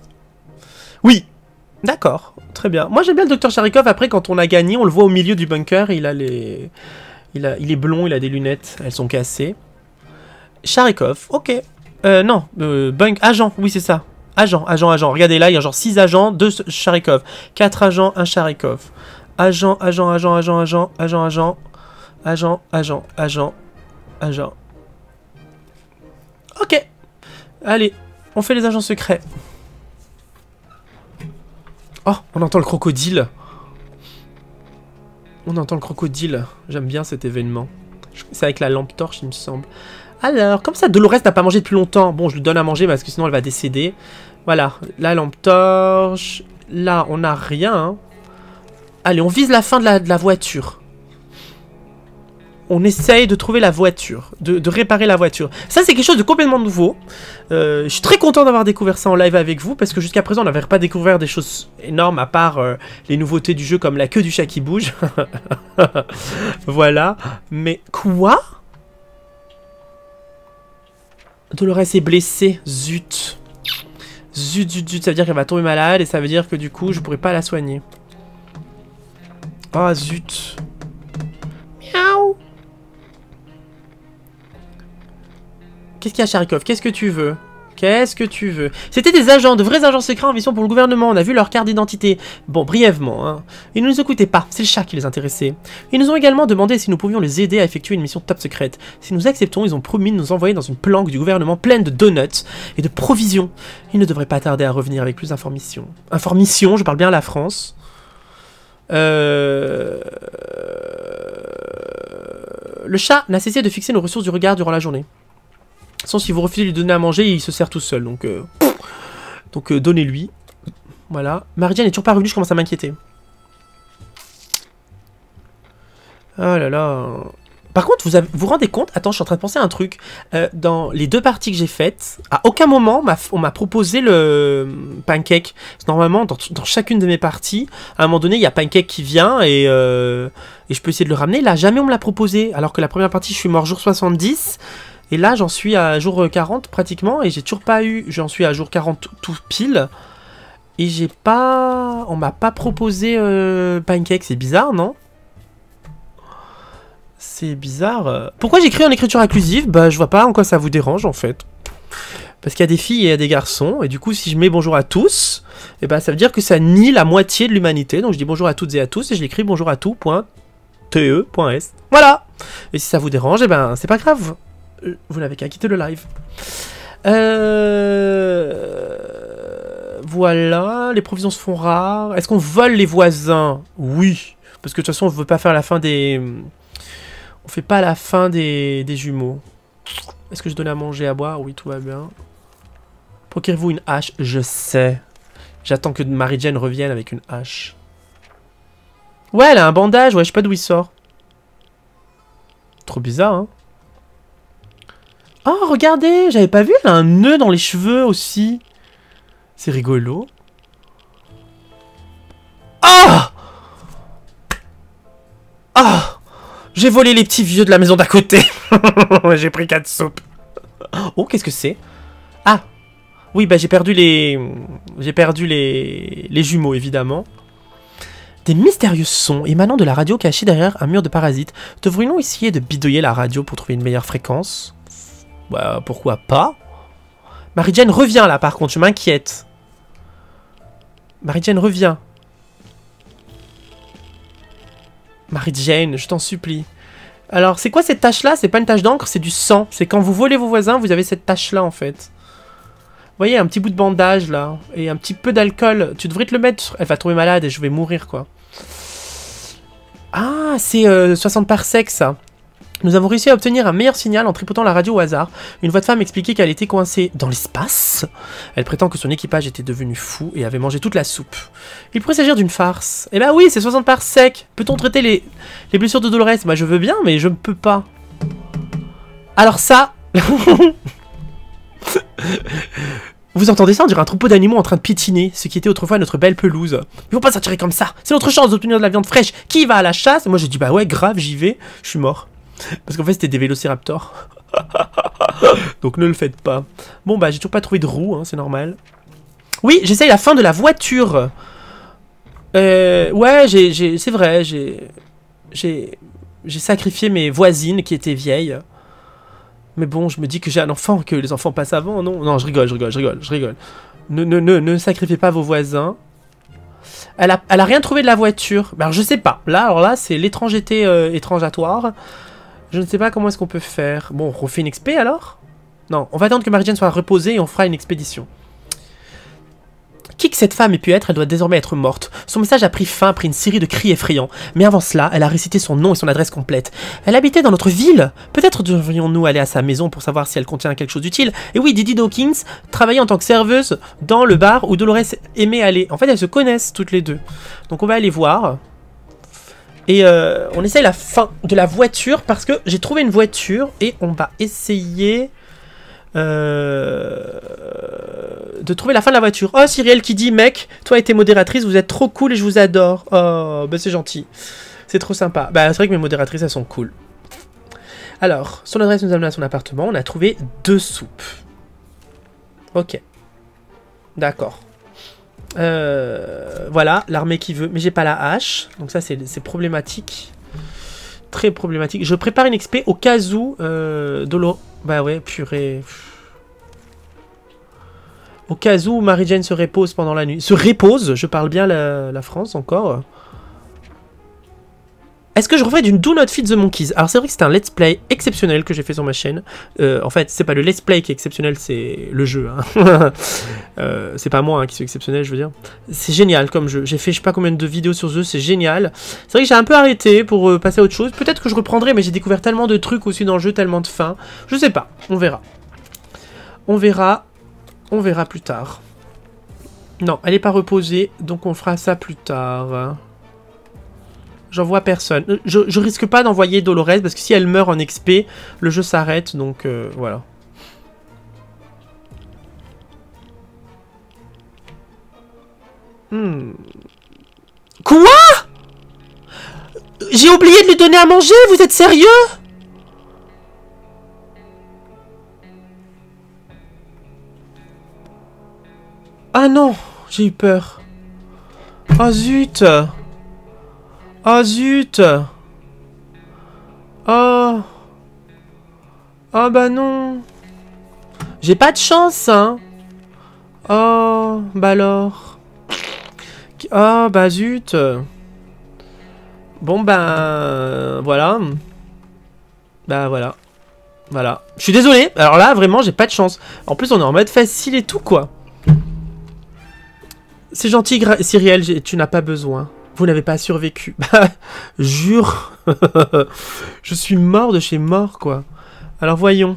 A: Oui, d'accord, très bien. Moi j'aime bien le docteur Sharikov. Après, quand on a gagné, on le voit au milieu du bunker. Il a les... Il, a, il est blond, il a des lunettes, elles sont cassées. Sharikov, ok. Euh, non, euh, bunk, agent, oui c'est ça. Agent, agent, agent. Regardez là, il y a genre 6 agents, 2 Sharikov. 4 agents, 1 Sharikov. Agent, agent, agent, agent, agent, agent, agent. Agent, agent, agent, agent. Ok. Allez, on fait les agents secrets. Oh, on entend le crocodile. On entend le crocodile. J'aime bien cet événement. C'est avec la lampe torche, il me semble. Alors, comme ça, Dolores n'a pas mangé depuis longtemps. Bon, je lui donne à manger parce que sinon elle va décéder. Voilà, la lampe torche. Là, on n'a rien. Allez, on vise la fin de la, voiture. On essaye de trouver la voiture, de, réparer la voiture. Ça, c'est quelque chose de complètement nouveau. Euh, je suis très content d'avoir découvert ça en live avec vous, parce que jusqu'à présent, on n'avait pas découvert des choses énormes, à part euh, les nouveautés du jeu, comme la queue du chat qui bouge. voilà. Mais quoi? Dolores est blessée. Zut. Zut, zut, zut. Ça veut dire qu'elle va tomber malade et ça veut dire que du coup, je pourrais pas la soigner. Oh, zut. Miaou. Qu'est-ce qu'il y a, Charikov Qu'est-ce que tu veux? Qu'est-ce que tu veux? C'était des agents, de vrais agents secrets en mission pour le gouvernement. On a vu leur carte d'identité. Bon, brièvement. Hein. Ils ne nous écoutaient pas. C'est le chat qui les intéressait. Ils nous ont également demandé si nous pouvions les aider à effectuer une mission top secrète. Si nous acceptons, ils ont promis de nous envoyer dans une planque du gouvernement pleine de donuts et de provisions. Ils ne devraient pas tarder à revenir avec plus d'informations. Informations, je parle bien à la France. Euh... Le chat n'a cessé de fixer nos ressources du regard durant la journée. Sans si vous refusez de lui donner à manger, il se sert tout seul. Donc, euh, donc euh, donnez-lui. Voilà. Marianne est toujours pas revenue, je commence à m'inquiéter. Oh là là. Par contre, vous vous, rendez compte Attends, je suis en train de penser à un truc. Euh, dans les deux parties que j'ai faites, à aucun moment on m'a proposé le pancake. Normalement, dans, chacune de mes parties, à un moment donné, il y a pancake qui vient et, et je peux essayer de le ramener. Là, jamais on me l'a proposé. Alors que la première partie, je suis mort jour 70. Et là, j'en suis à jour 40 pratiquement, et j'ai toujours pas eu... J'en suis à jour 40 tout pile. Et j'ai pas... On m'a pas proposé euh, Pancake, c'est bizarre, non? C'est bizarre. Pourquoi j'écris en écriture inclusive? Bah, je vois pas en quoi ça vous dérange, en fait. Parce qu'il y a des filles et il y a des garçons, et du coup, si je mets bonjour à tous, et eh bah, ça veut dire que ça nie la moitié de l'humanité. Donc je dis bonjour à toutes et à tous, et je l'écris bonjour à tout.te.s. Voilà Et si ça vous dérange, et eh ben, c'est pas grave vous n'avez qu'à quitter le live. Euh... Voilà, les provisions se font rares. Est-ce qu'on vole les voisins? Oui, parce que de toute façon, on veut pas faire la fin des... On fait pas la fin des, des jumeaux. Est-ce que je donne à manger, à boire? Oui, tout va bien. Procurez-vous une hache? Je sais. J'attends que Marie-Jane revienne avec une hache. Ouais, elle a un bandage. Ouais, je sais pas d'où il sort. Trop bizarre, hein Oh, regardez, j'avais pas vu, elle a un nœud dans les cheveux aussi. C'est rigolo. Ah Ah J'ai volé les petits vieux de la maison d'à côté. J'ai pris quatre soupes. Oh, qu'est-ce que c'est? Ah Oui, bah j'ai perdu les... J'ai perdu les... les jumeaux, évidemment. Des mystérieux sons émanant de la radio cachée derrière un mur de parasites. Devrions-nous essayer de bidouiller la radio pour trouver une meilleure fréquence? Bah, pourquoi pas? Marie-Jane revient là, par contre, je m'inquiète. Marie-Jane revient. Marie-Jane, je t'en supplie. Alors, c'est quoi cette tache-là? C'est pas une tache d'encre, c'est du sang. C'est quand vous volez vos voisins, vous avez cette tache-là, en fait. Vous voyez, un petit bout de bandage, là. Et un petit peu d'alcool. Tu devrais te le mettre. Elle va tomber malade et je vais mourir, quoi. Ah, c'est 60 par sec, ça. Nous avons réussi à obtenir un meilleur signal en tripotant la radio au hasard. Une voix de femme expliquait qu'elle était coincée dans l'espace. Elle prétend que son équipage était devenu fou et avait mangé toute la soupe. Il pourrait s'agir d'une farce. Eh ben oui, c'est 60 par sec. Peut-on traiter les, les blessures de Dolores? Bah je veux bien, mais je ne peux pas. Alors ça... Vous entendez ça? On dirait un troupeau d'animaux en train de piétiner, ce qui était autrefois notre belle pelouse. Ils vont pas s'attirer comme ça C'est notre chance d'obtenir de la viande fraîche Qui va à la chasse? Moi j'ai dit bah ouais grave j'y vais, je suis mort. Parce qu'en fait c'était des vélociraptors. Donc ne le faites pas. Bon bah j'ai toujours pas trouvé de roue, hein, c'est normal. Oui, j'essaye la fin de la voiture. Euh, ouais, j'ai, c'est vrai, j'ai, j'ai, sacrifié mes voisines qui étaient vieilles. Mais bon, je me dis que j'ai un enfant, que les enfants passent avant. Non, non, je rigole, je rigole, je rigole, je rigole. Ne, ne, ne, ne sacrifiez pas vos voisins. Elle a, elle a rien trouvé de la voiture. Alors, je sais pas. Là, alors là, c'est l'étrangeté euh, étrangeatoire. Je ne sais pas comment est-ce qu'on peut faire. Bon, on refait une expé alors? Non, on va attendre que Marie-Jane soit reposée et on fera une expédition. Qui que cette femme ait pu être, elle doit désormais être morte. Son message a pris fin après une série de cris effrayants. Mais avant cela, elle a récité son nom et son adresse complète. Elle habitait dans notre ville. Peut-être devrions-nous aller à sa maison pour savoir si elle contient quelque chose d'utile. Et oui, Didi Dawkins travaillait en tant que serveuse dans le bar où Dolores aimait aller. En fait, elles se connaissent toutes les deux. Donc on va aller voir. Et euh, on essaye la fin de la voiture parce que j'ai trouvé une voiture et on va essayer... Euh, de trouver la fin de la voiture. Oh, Cyrielle qui dit, mec, toi et tes modératrices, vous êtes trop cool et je vous adore. Oh, bah c'est gentil. C'est trop sympa. Bah c'est vrai que mes modératrices, elles sont cool. Alors, son adresse nous amène à son appartement. On a trouvé deux soupes. Ok. D'accord. Euh, voilà, l'armée qui veut. Mais j'ai pas la hache. Donc ça, c'est problématique. Très problématique. Je prépare une XP au cas où... Euh, Dolo... Bah ouais, purée. Au cas où Marie-Jane se repose pendant la nuit. Se repose, je parle bien la, la France encore. Est-ce que je referai d'une Do Not Feed the Monkeys? Alors c'est vrai que c'est un let's play exceptionnel que j'ai fait sur ma chaîne. Euh, en fait, c'est pas le let's play qui est exceptionnel, c'est le jeu. Hein. euh, c'est pas moi hein, qui suis exceptionnel, je veux dire. C'est génial comme jeu. J'ai fait je sais pas combien de vidéos sur ce jeu, c'est génial. C'est vrai que j'ai un peu arrêté pour euh, passer à autre chose. Peut-être que je reprendrai, mais j'ai découvert tellement de trucs aussi dans le jeu, tellement de fins. Je sais pas, on verra. On verra. On verra plus tard. Non, elle est pas reposée, donc on fera ça plus tard. J'en vois personne. Je, je risque pas d'envoyer Dolores parce que si elle meurt en XP, le jeu s'arrête. Donc euh, voilà. Hmm. Quoi? J'ai oublié de lui donner à manger Vous êtes sérieux? Ah non J'ai eu peur. Oh zut Oh zut Oh Oh bah non J'ai pas de chance, hein Oh, bah alors Oh, bah zut Bon, bah... Voilà. Bah voilà. Voilà. Je suis désolé. Alors là, vraiment, j'ai pas de chance. En plus, on est en mode facile et tout, quoi. C'est gentil, Cyrielle, tu n'as pas besoin. Vous n'avez pas survécu. Bah, jure. je suis mort de chez mort, quoi. Alors, voyons.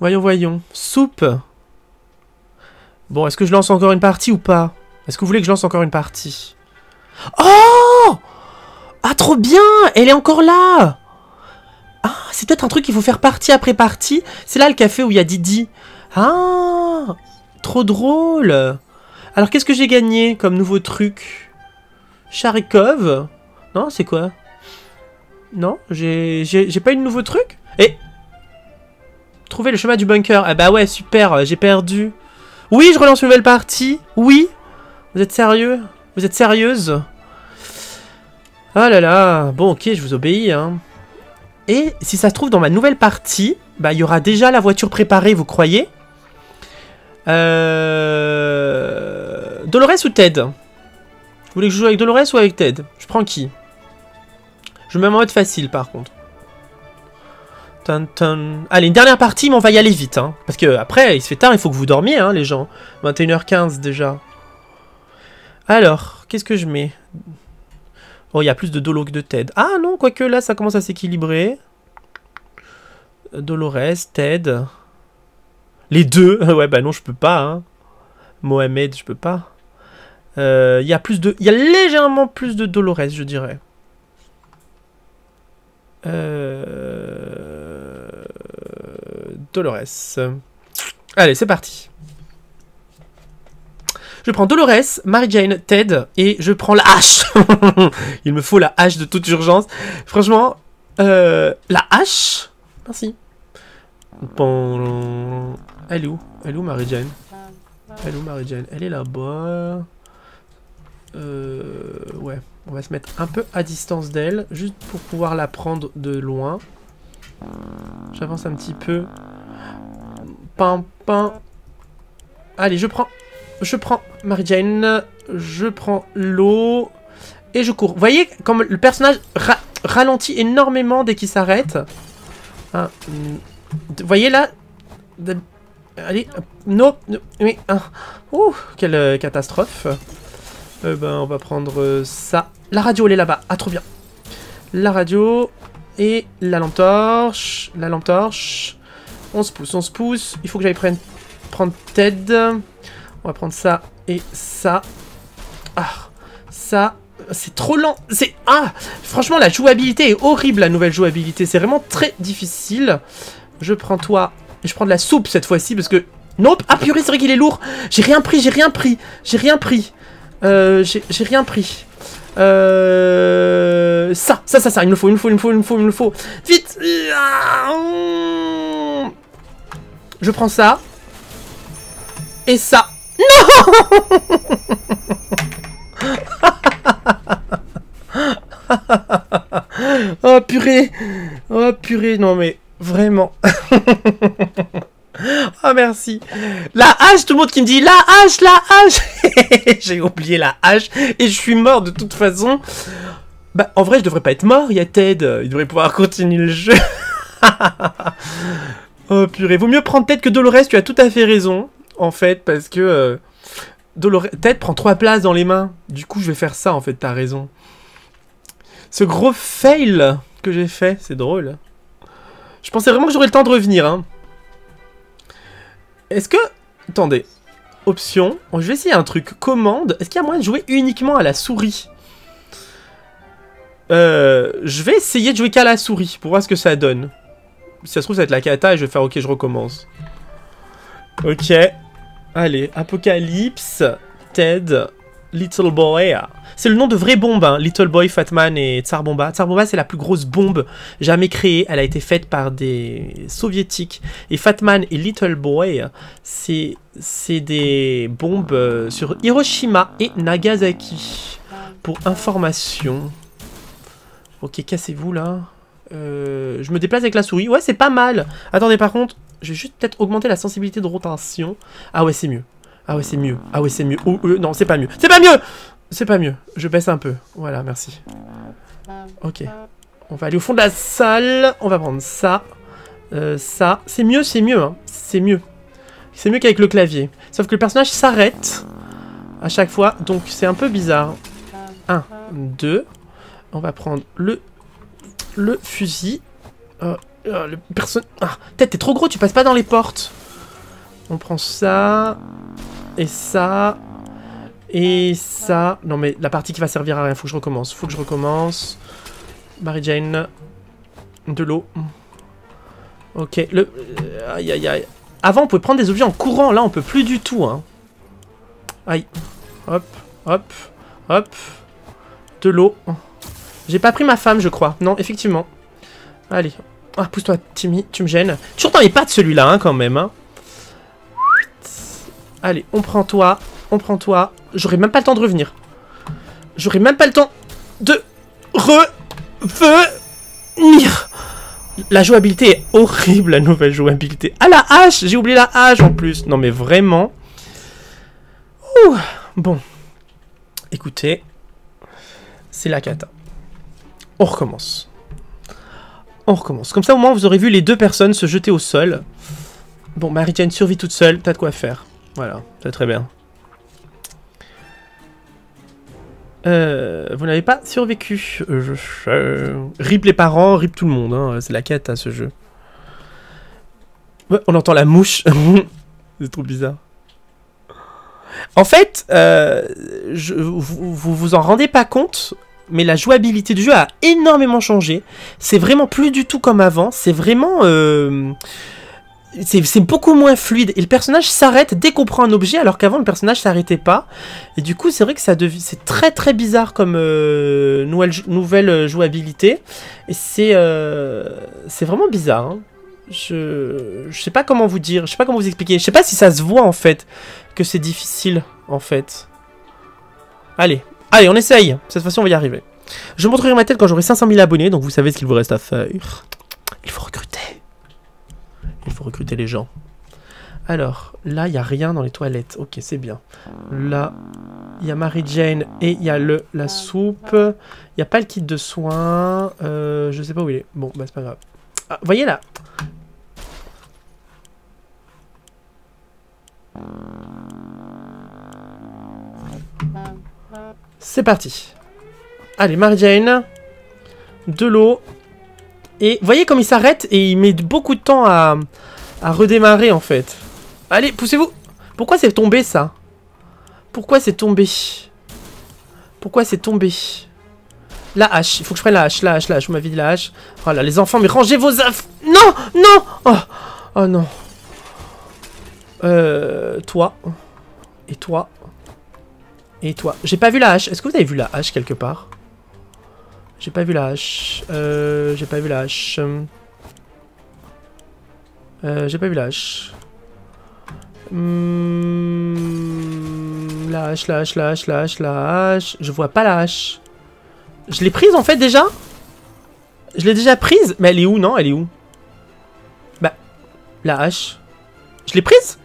A: Voyons, voyons. Soupe. Bon, est-ce que je lance encore une partie ou pas? Est-ce que vous voulez que je lance encore une partie? Oh Ah, trop bien Elle est encore là Ah, c'est peut-être un truc qu'il faut faire partie après partie. C'est là le café où il y a Didi. Ah Trop drôle alors, qu'est-ce que j'ai gagné comme nouveau truc? Charikov? Non, c'est quoi? Non, j'ai pas eu de nouveau truc? Et trouver le chemin du bunker. Ah bah ouais, super, j'ai perdu. Oui, je relance une nouvelle partie. Oui. Vous êtes sérieux? Vous êtes sérieuse? Ah là là. Bon, ok, je vous obéis. Hein. Et si ça se trouve, dans ma nouvelle partie, bah il y aura déjà la voiture préparée, vous croyez? Euh... Dolores ou Ted? Vous voulez que je joue avec Dolores ou avec Ted? Je prends qui? Je me mets en mode facile, par contre. Allez, une dernière partie, mais on va y aller vite. Hein, parce que après, il se fait tard, il faut que vous dormiez, hein, les gens. 21h15 déjà. Alors, qu'est-ce que je mets? Oh, il y a plus de Dolo que de Ted. Ah non, quoique là, ça commence à s'équilibrer. Dolores, Ted. Les deux Ouais, bah non, je peux pas. Hein. Mohamed, je peux pas. Euh, il y a plus de... Y a légèrement plus de Dolores, je dirais. Euh... Dolores. Allez, c'est parti. Je prends Dolores, Mary Jane, Ted et je prends la hache. Il me faut la hache de toute urgence. Franchement, euh, la hache. Merci. Bon, elle est où? Elle est où Mary Jane Elle est où Mary Jane Elle est là-bas. Euh, ouais, on va se mettre un peu à distance d'elle, juste pour pouvoir la prendre de loin. J'avance un petit peu. Pam, pam. Allez, je prends. Je prends Mary Jane. Je prends l'eau. Et je cours. Vous voyez comme le personnage ralentit énormément dès qu'il s'arrête. Vous voyez là Allez, non, mais... ouh, quelle euh, catastrophe. Eh ben, on va prendre euh, ça. La radio, elle est là-bas. Ah, trop bien. La radio et la lampe torche. La lampe torche. On se pousse, on se pousse. Il faut que j'aille prendre, prendre Ted. On va prendre ça et ça. Ah, ça. C'est trop lent. C'est... Ah Franchement, la jouabilité est horrible, la nouvelle jouabilité. C'est vraiment très difficile. Je prends toi. Je prends de la soupe cette fois-ci parce que... Nope Ah purée, c'est vrai qu'il est lourd. J'ai rien pris, j'ai rien pris J'ai rien pris. Euh, J'ai rien pris. Euh... Ça, ça, ça, ça, il me faut, il me faut, il me faut, il me faut, il me faut. Vite. Je prends ça. Et ça. Non. Oh purée. Oh purée, non mais... Vraiment. oh merci. La hache, tout le monde qui me dit la hache, la hache. J'ai oublié la hache et je suis mort de toute façon. Bah en vrai je devrais pas être mort, il y a Ted, il devrait pouvoir continuer le jeu. oh purée, vaut mieux prendre Ted que Dolores, tu as tout à fait raison en fait parce que euh, Dolores... Ted prend trois places dans les mains. Du coup je vais faire ça en fait, t'as raison. Ce gros fail que j'ai fait, c'est drôle. Je pensais vraiment que j'aurais le temps de revenir. Hein. Est-ce que... Attendez. Option. je vais essayer un truc. Commande. Est-ce qu'il y a moyen de jouer uniquement à la souris? Euh, Je vais essayer de jouer qu'à la souris pour voir ce que ça donne. Si ça se trouve, ça va être la cata et je vais faire OK, je recommence. Ok. Allez, Apocalypse, Ted, Little Boy. C'est le nom de vraie bombe, hein. Little Boy, Fatman et Tsar Bomba. Tsar Bomba, c'est la plus grosse bombe jamais créée. Elle a été faite par des soviétiques. Et Fatman et Little Boy, c'est des bombes euh, sur Hiroshima et Nagasaki. Pour information. Ok, cassez-vous là. Euh, je me déplace avec la souris. Ouais, c'est pas mal. Attendez, par contre, je vais juste peut-être augmenter la sensibilité de rotation. Ah ouais, c'est mieux. Ah ouais, c'est mieux. Ah ouais, c'est mieux. Oh, euh, non, c'est pas mieux. C'est pas mieux C'est pas mieux. Je baisse un peu. Voilà, merci. Ok. On va aller au fond de la salle. On va prendre ça. Euh, ça. C'est mieux, c'est mieux. Hein. C'est mieux. C'est mieux qu'avec le clavier. Sauf que le personnage s'arrête à chaque fois. Donc, c'est un peu bizarre. Un, deux. On va prendre le, le fusil. Euh, euh le personne... Ah, tête, t'es trop gros, tu passes pas dans les portes. On prend ça. Et ça. Et ça. Non mais la partie qui va servir à rien. Faut que je recommence. Faut que je recommence. Mary Jane. De l'eau. Ok. Le... Euh, aïe aïe aïe. Avant on pouvait prendre des objets en courant. Là on peut plus du tout. Hein. Aïe. Hop. Hop. Hop. De l'eau. J'ai pas pris ma femme je crois. Non effectivement. Allez. Ah, pousse-toi, Timmy, tu me gênes. Toujours dans les pattes celui-là, hein, quand même. Hein. Allez, on prend toi, on prend toi. J'aurai même pas le temps de revenir. J'aurai même pas le temps de revenir. La jouabilité est horrible, la nouvelle jouabilité. Ah, la hache J'ai oublié la hache en plus. Non, mais vraiment. Ouh. Bon. Écoutez. C'est la cata. On recommence. On recommence. Comme ça, au moins, vous aurez vu les deux personnes se jeter au sol. Bon, Marie-Jane survit toute seule. T'as de quoi faire. Voilà, c'est très bien. Euh, vous n'avez pas survécu. Euh, rip les parents, rip tout le monde. Hein. C'est la quête à ce jeu. on entend la mouche. c'est trop bizarre. En fait, euh, vous vous en rendez pas compte, mais la jouabilité du jeu a énormément changé. C'est vraiment plus du tout comme avant. C'est vraiment... Euh, c'est beaucoup moins fluide. Et le personnage s'arrête dès qu'on prend un objet alors qu'avant le personnage s'arrêtait pas. Et du coup c'est vrai que ça c'est très très bizarre comme euh, nouvelle, nouvelle jouabilité. Et c'est euh, c'est vraiment bizarre hein. je je sais pas comment vous dire je sais pas comment vous expliquer. Je sais pas si ça se voit en fait que c'est difficile en fait. Allez. Allez on essaye. Cette fois-ci on va y arriver. Je montrerai ma tête quand j'aurai 500 000 abonnés donc vous savez ce qu'il vous reste à faire. Il faut recruter il faut recruter les gens. Alors, là, il n'y a rien dans les toilettes. Ok, c'est bien. Là, il y a Mary Jane et il y a le, la soupe. Il n'y a pas le kit de soins. Euh, je sais pas où il est. Bon, bah c'est pas grave. Ah, voyez là C'est parti. Allez, Mary Jane. De l'eau. Et voyez comme il s'arrête et il met beaucoup de temps à, redémarrer en fait. Allez, poussez-vous Pourquoi c'est tombé ça? Pourquoi c'est tombé? Pourquoi c'est tombé? La hache, il faut que je prenne la hache, la hache, la hache, vous m'avez dit la hache. Voilà, les enfants, mais rangez vos affaires Non Non oh, oh non. Euh, toi. Et toi. Et toi. J'ai pas vu la hache. Est-ce que vous avez vu la hache quelque part? J'ai pas vu la hache. Euh, j'ai pas vu la hache. Euh, j'ai pas vu la hache. Hmm, la hache, la hache, la hache, la hache, la hache. Je vois pas la hache. Je l'ai prise en fait déjà? Je l'ai déjà prise Mais elle est où? Non, elle est où? Bah, la hache. Je l'ai prise?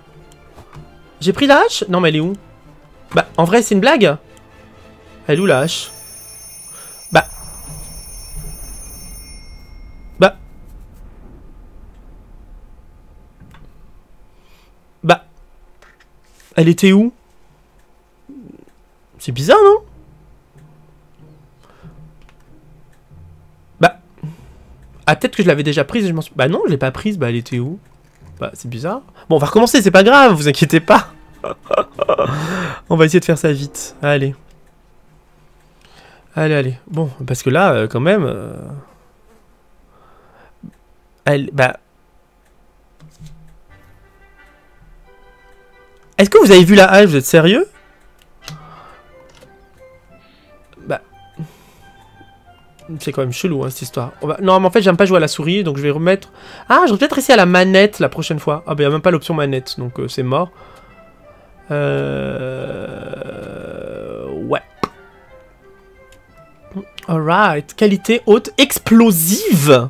A: J'ai pris la hache? Non mais elle est où? Bah, en vrai c'est une blague Elle est où la hache? Elle était où? C'est bizarre, non? Bah... Ah, peut-être que je l'avais déjà prise et je m'en suis... Bah non, je l'ai pas prise, bah elle était où? Bah, c'est bizarre. Bon, on va recommencer, c'est pas grave, vous inquiétez pas. on va essayer de faire ça vite. Allez. Allez, allez. Bon, parce que là, euh, quand même... Euh, elle... Bah... Est-ce que vous avez vu la hache? Vous êtes sérieux? Bah... C'est quand même chelou, hein, cette histoire. Non, mais en fait, j'aime pas jouer à la souris, donc je vais remettre... Ah, je vais peut-être essayer à la manette la prochaine fois. Ah, bah, il a même pas l'option manette, donc euh, c'est mort. Euh... Ouais. Alright. Qualité haute explosive.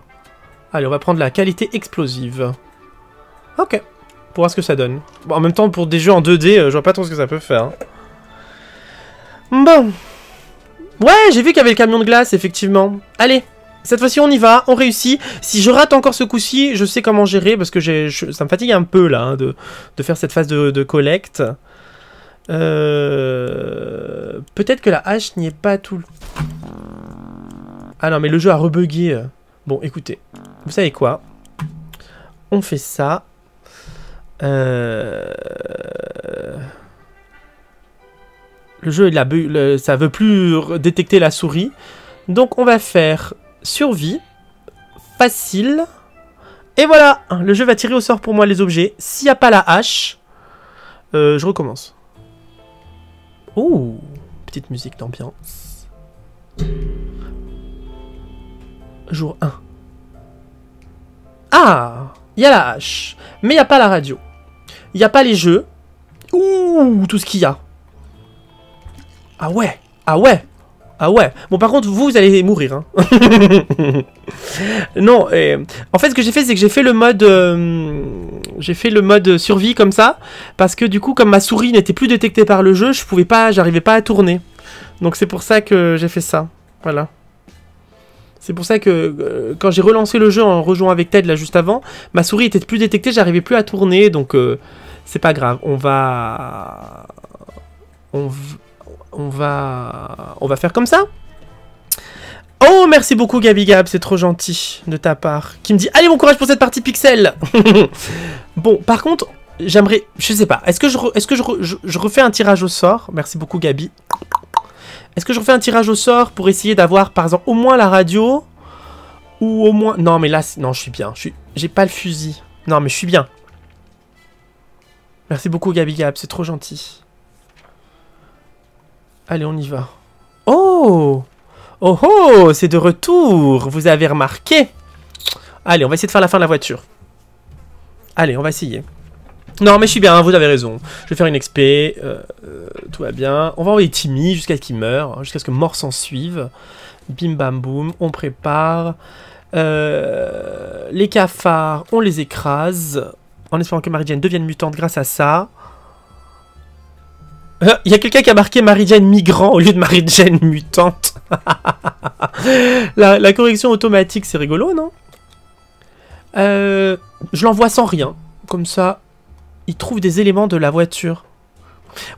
A: Allez, on va prendre la qualité explosive. Ok pour voir ce que ça donne. Bon, en même temps, pour des jeux en 2D, euh, je vois pas trop ce que ça peut faire. Hein. Bon. Ouais, j'ai vu qu'il y avait le camion de glace, effectivement. Allez, cette fois-ci, on y va, on réussit. Si je rate encore ce coup-ci, je sais comment gérer, parce que ça me fatigue un peu, là, hein, de, faire cette phase de, collecte. Euh, peut-être que la hache n'y est pas tout. Ah non, mais le jeu a rebugué. Bon, écoutez, vous savez quoi? On fait ça. Euh... Le jeu, il a, ça veut plus détecter la souris. Donc on va faire survie, facile. Et voilà, le jeu va tirer au sort pour moi les objets. S'il n'y a pas la hache, euh, je recommence. Ouh, petite musique d'ambiance. Jour 1. Ah Il y a la hache. Mais il n'y a pas la radio. Il n'y a pas les jeux. Ouh, tout ce qu'il y a. Ah ouais Ah ouais ah ouais. Bon, par contre, vous, vous allez mourir. Hein. non, en fait, ce que j'ai fait, c'est que j'ai fait le mode, euh, j'ai fait le mode survie comme ça, parce que du coup, comme ma souris n'était plus détectée par le jeu, je pouvais pas, j'arrivais pas à tourner. Donc c'est pour ça que j'ai fait ça. Voilà. C'est pour ça que euh, quand j'ai relancé le jeu en rejoignant avec Ted là juste avant, ma souris était plus détectée, j'arrivais plus à tourner, donc euh, c'est pas grave. On va, on, va, on va faire comme ça. Oh, merci beaucoup Gabi Gab, c'est trop gentil de ta part. Qui me dit, allez bon courage pour cette partie pixel. bon, par contre, j'aimerais, je sais pas, est-ce que, je, est-ce que je, refais un tirage au sort? Merci beaucoup Gabi. Est-ce que je refais un tirage au sort pour essayer d'avoir, par exemple, au moins la radio Ou au moins... Non, mais là, non, je suis bien. J'ai pas le fusil. Non, mais je suis bien. Merci beaucoup Gabi Gab, c'est trop gentil. Allez, on y va. Oh Oh oh C'est de retour Vous avez remarqué? Allez, on va essayer de faire la fin de la voiture. Allez, on va essayer. Non, mais je suis bien, vous avez raison. Je vais faire une XP, euh, euh, tout va bien. On va envoyer Timmy jusqu'à ce qu'il meure, jusqu'à ce que mort s'en suive. Bim bam boum, on prépare. Euh, les cafards, on les écrase. En espérant que Marie Jane devienne mutante grâce à ça. Il y a quelqu'un qui a marqué Marie-Jane migrant au lieu de Marie-Jane mutante. la, correction automatique, c'est rigolo, non? Euh, Je l'envoie sans rien. Comme ça, il trouve des éléments de la voiture.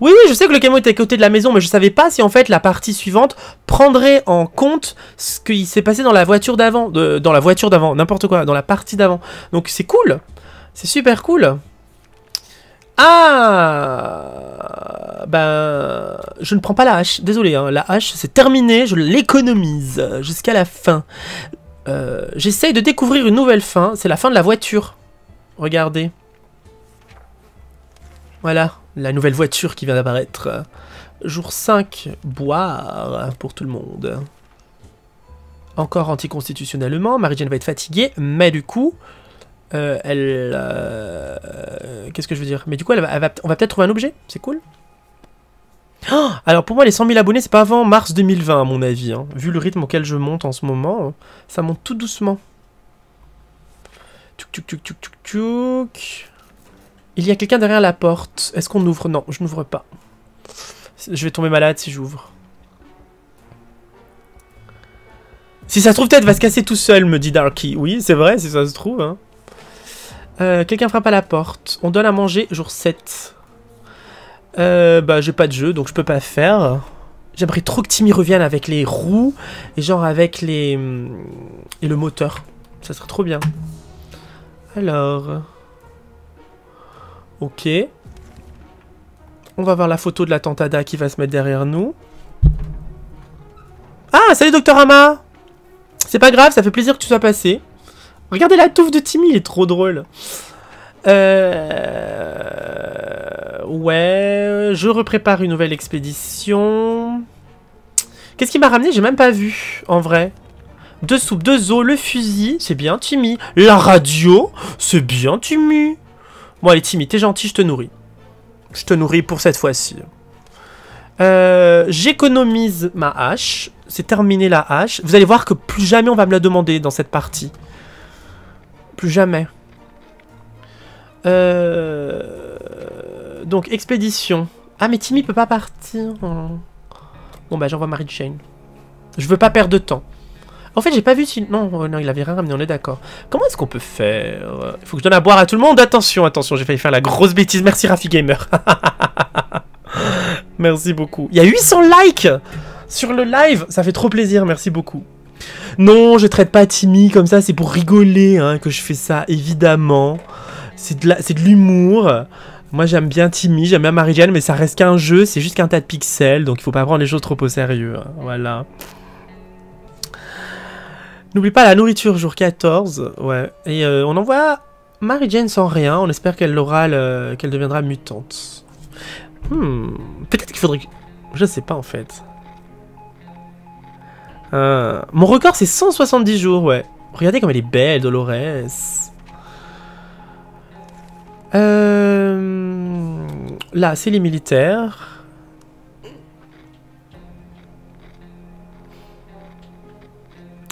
A: Oui, oui, je sais que le camion était à côté de la maison, mais je savais pas si en fait la partie suivante prendrait en compte ce qui s'est passé dans la voiture d'avant. Dans la voiture d'avant, n'importe quoi, dans la partie d'avant. Donc c'est cool. C'est super cool. Ah Ben... Je ne prends pas la hache. Désolé, hein. la hache, c'est terminé. Je l'économise jusqu'à la fin. Euh, j'essaye de découvrir une nouvelle fin. C'est la fin de la voiture. Regardez. Voilà, la nouvelle voiture qui vient d'apparaître. Jour 5, boire pour tout le monde. Encore anticonstitutionnellement, Marie-Jane va être fatiguée, mais du coup, euh, elle... Euh, qu'est-ce que je veux dire? Mais du coup, on va peut-être trouver un objet, c'est cool. Oh Alors pour moi, les 100 000 abonnés, c'est pas avant mars 2020, à mon avis. Hein. Vu le rythme auquel je monte en ce moment, ça monte tout doucement. Tchouk, tchouk, tchouk, tchouk, tchouk. Il y a quelqu'un derrière la porte. Est-ce qu'on ouvre? Non, je n'ouvre pas. Je vais tomber malade si j'ouvre. Si ça se trouve, peut-être va se casser tout seul, me dit Darky. Oui, c'est vrai, si ça se trouve. Hein. Euh, quelqu'un frappe à la porte. On donne à manger jour 7. Euh, bah, j'ai pas de jeu, donc je peux pas faire. J'aimerais trop que Timmy revienne avec les roues et genre avec les... et le moteur. Ça serait trop bien. Alors... Ok. On va voir la photo de la Tantada qui va se mettre derrière nous. Ah, salut Docteur Ama C'est pas grave, ça fait plaisir que tu sois passé. Regardez la touffe de Timmy, il est trop drôle. Euh... Ouais, je reprépare une nouvelle expédition. Qu'est-ce qui m'a ramené? J'ai même pas vu, en vrai. Deux soupes, deux os, le fusil, c'est bien Timmy. La radio, c'est bien Timmy. Bon allez Timmy, t'es gentil, je te nourris. Je te nourris pour cette fois-ci. Euh, J'économise ma hache. C'est terminé la hache. Vous allez voir que plus jamais on va me la demander dans cette partie. Plus jamais. Euh... Donc, expédition. Ah, mais Timmy peut pas partir. Bon, bah, j'envoie Marie Jane. Je veux pas perdre de temps. En fait, j'ai pas vu si... Non, oh, non, il avait rien ramené, on est d'accord. Comment est-ce qu'on peut faire? Il faut que je donne à boire à tout le monde. Attention, attention, j'ai failli faire la grosse bêtise. Merci, Rafi Gamer. merci beaucoup. Il y a 800 likes sur le live. Ça fait trop plaisir, merci beaucoup. Non, je traite pas Timmy comme ça, c'est pour rigoler hein, que je fais ça, évidemment. C'est de l'humour. Moi j'aime bien Timmy, j'aime bien Marie-Jeanne, mais ça reste qu'un jeu, c'est juste qu'un tas de pixels, donc il faut pas prendre les choses trop au sérieux. Hein. Voilà. N'oublie pas la nourriture jour 14, ouais. Et euh, on envoie Marie-Jane sans rien, on espère qu'elle aura qu'elle deviendra mutante. Hmm, peut-être qu'il faudrait... Je sais pas en fait. Euh, mon record, c'est 170 jours, ouais. Regardez comme elle est belle, Dolores. Euh... Là, c'est les militaires.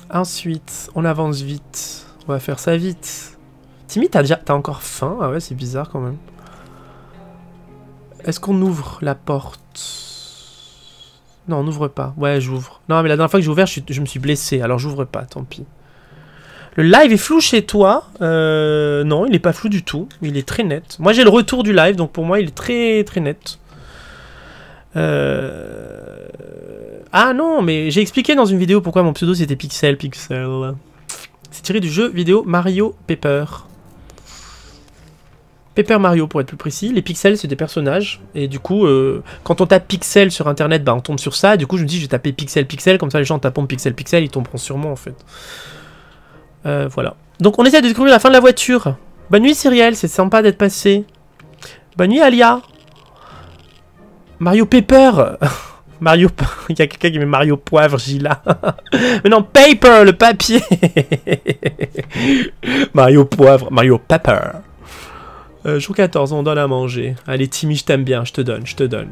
A: Ensuite, on avance vite. On va faire ça vite. Timmy, t'as déjà... As encore faim? Ah ouais, c'est bizarre quand même. Est-ce qu'on ouvre la porte? Non, on n'ouvre pas. Ouais, j'ouvre. Non, mais la dernière fois que j'ai ouvert, je, me suis blessé. Alors j'ouvre pas, tant pis. Le live est flou chez toi euh, Non, il n'est pas flou du tout. Il est très net. Moi, j'ai le retour du live, donc pour moi, il est très très net. Euh... Ah non, mais j'ai expliqué dans une vidéo pourquoi mon pseudo c'était Pixel Pixel. C'est tiré du jeu vidéo Mario Paper. Paper Mario pour être plus précis. Les pixels c'est des personnages. Et du coup, euh, quand on tape pixel sur internet, bah, on tombe sur ça. Du coup, je me dis, je vais taper pixel pixel. Comme ça, les gens tapant pixel pixel, ils tomberont sur moi en fait. Euh, voilà. Donc on essaie de découvrir la fin de la voiture. Bonne nuit Cyrielle, c'est sympa d'être passé. Bonne nuit Alia. Mario Paper. Mario... Il y a quelqu'un qui met Mario Poivre, Gila. Mais non, Paper, le papier. Mario Poivre, Mario Pepper. Euh, jour 14, on donne à manger. Allez Timmy, je t'aime bien, je te donne, je te donne.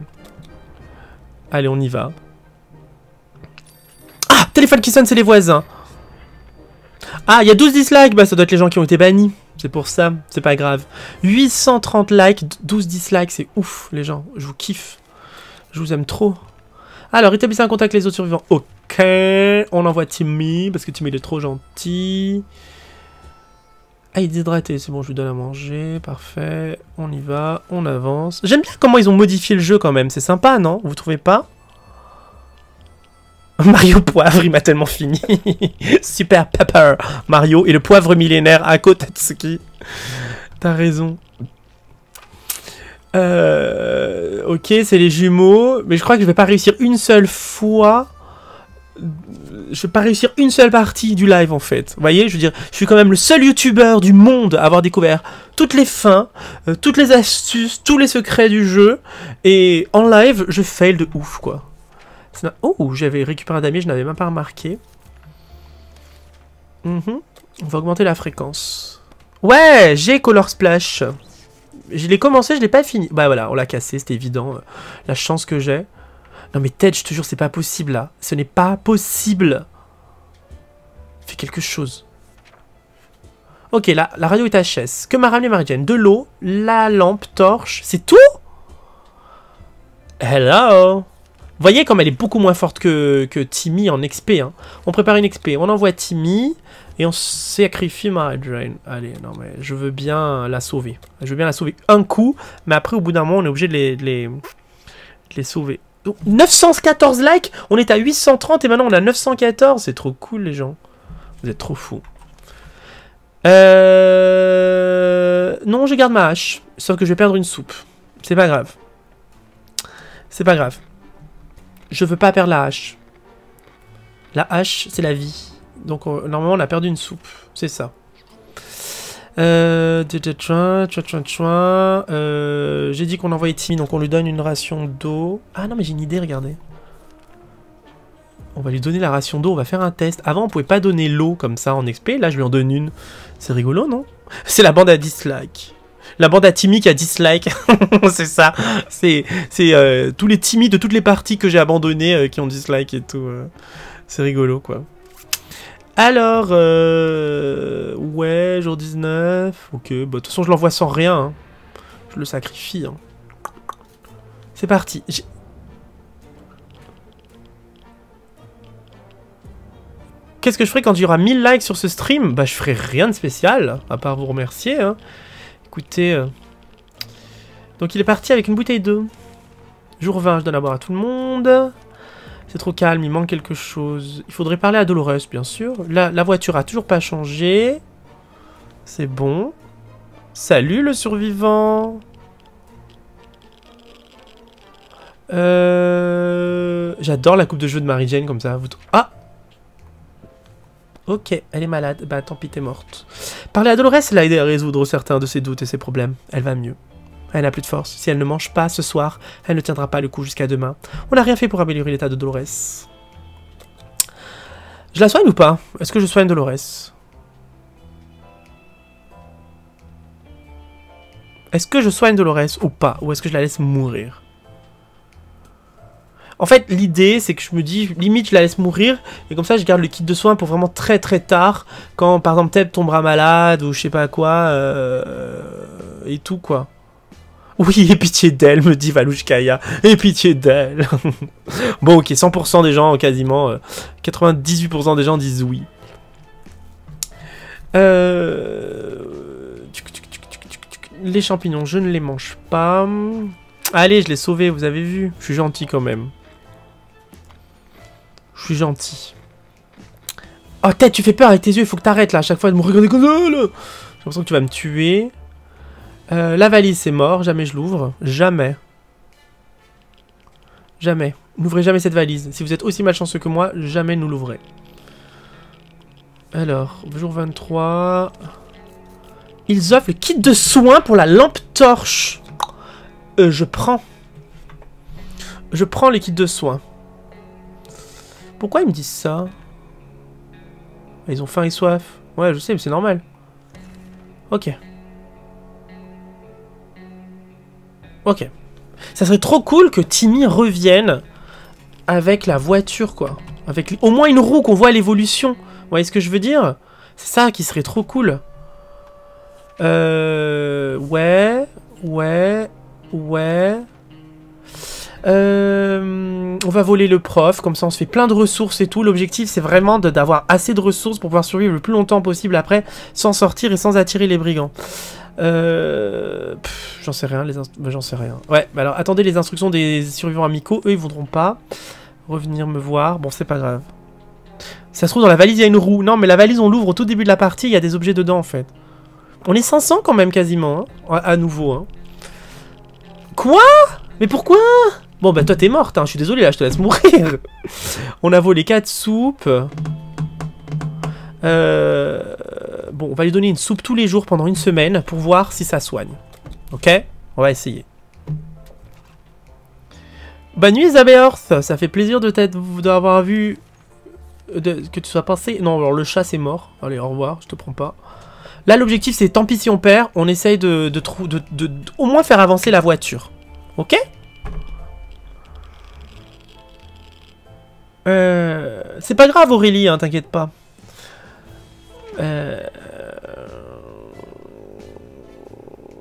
A: Allez, on y va. Ah Téléphone qui sonne, c'est les voisins. Ah, il y a 12 dislikes Bah, ça doit être les gens qui ont été bannis. C'est pour ça, c'est pas grave. 830 likes, 12 dislikes, c'est ouf, les gens. Je vous kiffe. Je vous aime trop. Alors, établissez un contact avec les autres survivants. Ok, on envoie Timmy, parce que Timmy il est trop gentil. Ah, il est déshydraté, c'est bon, je lui donne à manger, parfait. On y va, on avance. J'aime bien comment ils ont modifié le jeu quand même, c'est sympa, non? Vous trouvez pas? Mario Poivre, il m'a tellement fini. Super Pepper. Mario et le poivre millénaire à Kotatsuki. T'as raison. Euh, ok, c'est les jumeaux. Mais je crois que je vais pas réussir une seule fois. Je vais pas réussir une seule partie du live en fait. Vous voyez, je veux dire, je suis quand même le seul youtubeur du monde à avoir découvert toutes les fins, euh, toutes les astuces, tous les secrets du jeu. Et en live, je fail de ouf quoi. Oh, j'avais récupéré un damier, je n'avais même pas remarqué. Mhm. On va augmenter la fréquence. Ouais, j'ai Color Splash. Je l'ai commencé, je l'ai pas fini. Bah voilà, on l'a cassé, c'était évident. La chance que j'ai. Non mais Ted, je te jure, c'est pas possible là. Ce n'est pas possible. Fais quelque chose. Ok, là, la radio est HS. Que m'a ramené Maridienne De l'eau, la lampe, torche. C'est tout? Hello? Voyez comme elle est beaucoup moins forte que, Timmy en XP. Hein. On prépare une XP, on envoie Timmy et on sacrifie Marjane. Allez, non mais je veux bien la sauver. Je veux bien la sauver un coup, mais après au bout d'un moment on est obligé de les sauver. 914 likes On est à 830 et maintenant on a 914 C'est trop cool les gens. Vous êtes trop fous. Euh... Non, je garde ma hache. Sauf que je vais perdre une soupe. C'est pas grave. C'est pas grave. Je veux pas perdre la hache. La hache, c'est la vie. Donc normalement, on a perdu une soupe. C'est ça. Euh, euh, j'ai dit qu'on envoyait Timmy, donc on lui donne une ration d'eau. Ah non, mais j'ai une idée, regardez. On va lui donner la ration d'eau, on va faire un test. Avant, on pouvait pas donner l'eau comme ça en XP. Là, je lui en donne une. C'est rigolo, non? C'est la bande à dislike. La bande à Timmy qui a dislike. c'est ça. C'est euh, tous les Timmy de toutes les parties que j'ai abandonnées euh, qui ont dislike et tout. Euh. C'est rigolo, quoi. Alors, ouais, jour 19. Ok, bah, de toute façon, je l'envoie sans rien. Hein. Je le sacrifie. Hein. C'est parti. Qu'est-ce que je ferai quand il y aura 1000 likes sur ce stream? Bah, je ferai rien de spécial, à part vous remercier. Hein. Écoutez... Euh, donc il est parti avec une bouteille d'eau. Jour 20, je donne à boire à tout le monde. C'est trop calme, il manque quelque chose. Il faudrait parler à Dolores, bien sûr. La, voiture a toujours pas changé. C'est bon. Salut le survivant. Euh... J'adore la coupe de jeu de Mary Jane comme ça. Ah Ok, elle est malade. Bah tant pis, t'es morte. Parler à Dolores l'a aidé à résoudre certains de ses doutes et ses problèmes. Elle va mieux. Elle n'a plus de force. Si elle ne mange pas ce soir, elle ne tiendra pas le coup jusqu'à demain. On n'a rien fait pour améliorer l'état de Dolores. Je la soigne ou pas? Est-ce que je soigne Dolores? Est-ce que je soigne Dolores ou pas? Ou est-ce que je la laisse mourir? En fait, l'idée, c'est que je me dis, limite, je la laisse mourir, et comme ça, je garde le kit de soins pour vraiment très très tard, quand, par exemple, Teb tombera malade, ou je sais pas quoi, euh, et tout, quoi. Oui, et pitié d'elle, me dit Valouchkaya. Et pitié d'elle. bon, ok, 100% des gens, quasiment, euh, 98% des gens disent oui. Euh... Les champignons, je ne les mange pas. Allez, je l'ai sauvé, vous avez vu. Je suis gentil quand même. Je suis gentil. Oh, tête, tu fais peur avec tes yeux, il faut que t'arrêtes là, à chaque fois de me regarder comme ça. J'ai l'impression que tu vas me tuer. Euh, la valise, c'est mort, jamais je l'ouvre. Jamais. Jamais. N'ouvrez jamais cette valise. Si vous êtes aussi malchanceux que moi, jamais nous l'ouvrez. Alors, jour 23... Ils offrent le kit de soins pour la lampe torche. Euh, je prends. Je prends les kits de soins. Pourquoi ils me disent ça? Ils ont faim et soif. Ouais, je sais, mais c'est normal. Ok. Ok. Ça serait trop cool que Timmy revienne avec la voiture, quoi. Avec au moins une roue qu'on voit l'évolution. Vous voyez ce que je veux dire? C'est ça qui serait trop cool. Euh... Ouais... Ouais... Ouais... Euh, on va voler le prof, comme ça on se fait plein de ressources et tout. L'objectif c'est vraiment d'avoir assez de ressources pour pouvoir survivre le plus longtemps possible après, sans sortir et sans attirer les brigands. Euh... J'en sais rien, les j'en sais rien. Ouais, bah alors attendez les instructions des survivants amicaux, eux ils voudront pas revenir me voir. Bon, c'est pas grave. Ça se trouve dans la valise il y a une roue. Non, mais la valise on l'ouvre au tout début de la partie, il y a des objets dedans en fait. On est 500 quand même quasiment, hein, à nouveau. Hein. Quoi? Mais pourquoi? Bon bah toi t'es morte, hein. je suis désolé là, je te laisse mourir. on a volé 4 soupes. Euh... Bon, on va lui donner une soupe tous les jours pendant une semaine pour voir si ça soigne. Ok? On va essayer. Bonne nuit Zabeorth, ça fait plaisir de d'avoir vu que tu sois passé. Non, alors le chat c'est mort. Allez, au revoir, je te prends pas. Là, l'objectif c'est tant pis si on perd, on essaye de, au moins faire avancer la voiture. Ok? Euh, C'est pas grave Aurélie, hein, t'inquiète pas. Euh...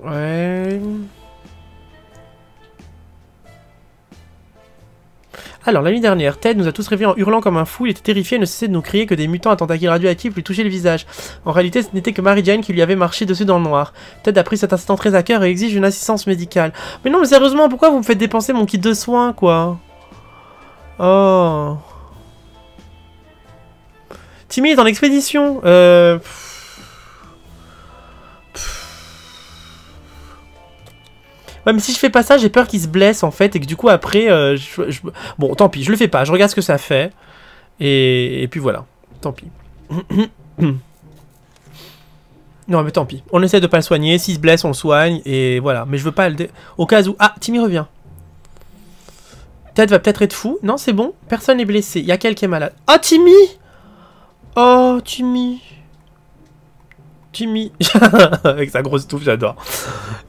A: Ouais... Alors, la nuit dernière, Ted nous a tous réveillés en hurlant comme un fou. Il était terrifié et ne cessait de nous crier que des mutants à tentacules radioactifs lui touchaient le visage. En réalité, ce n'était que Mary Jane qui lui avait marché dessus dans le noir. Ted a pris cet instant très à cœur et exige une assistance médicale. Mais non, mais sérieusement, pourquoi vous me faites dépenser mon kit de soins, quoi? Oh... Timmy est en expédition. Euh... Ouais, mais si je fais pas ça, j'ai peur qu'il se blesse en fait et que du coup après, euh, bon, tant pis, je le fais pas. Je regarde ce que ça fait et, puis voilà. Tant pis. non, mais tant pis. On essaie de pas le soigner. S'il se blesse, on le soigne et voilà. Mais je veux pas le. Au cas où. Ah, Timmy revient. Ted va peut-être être fou. Non, c'est bon. Personne n'est blessé. Il y a quelqu'un qui est malade. Oh, Timmy Oh, Timmy Timmy. Avec sa grosse touffe, j'adore.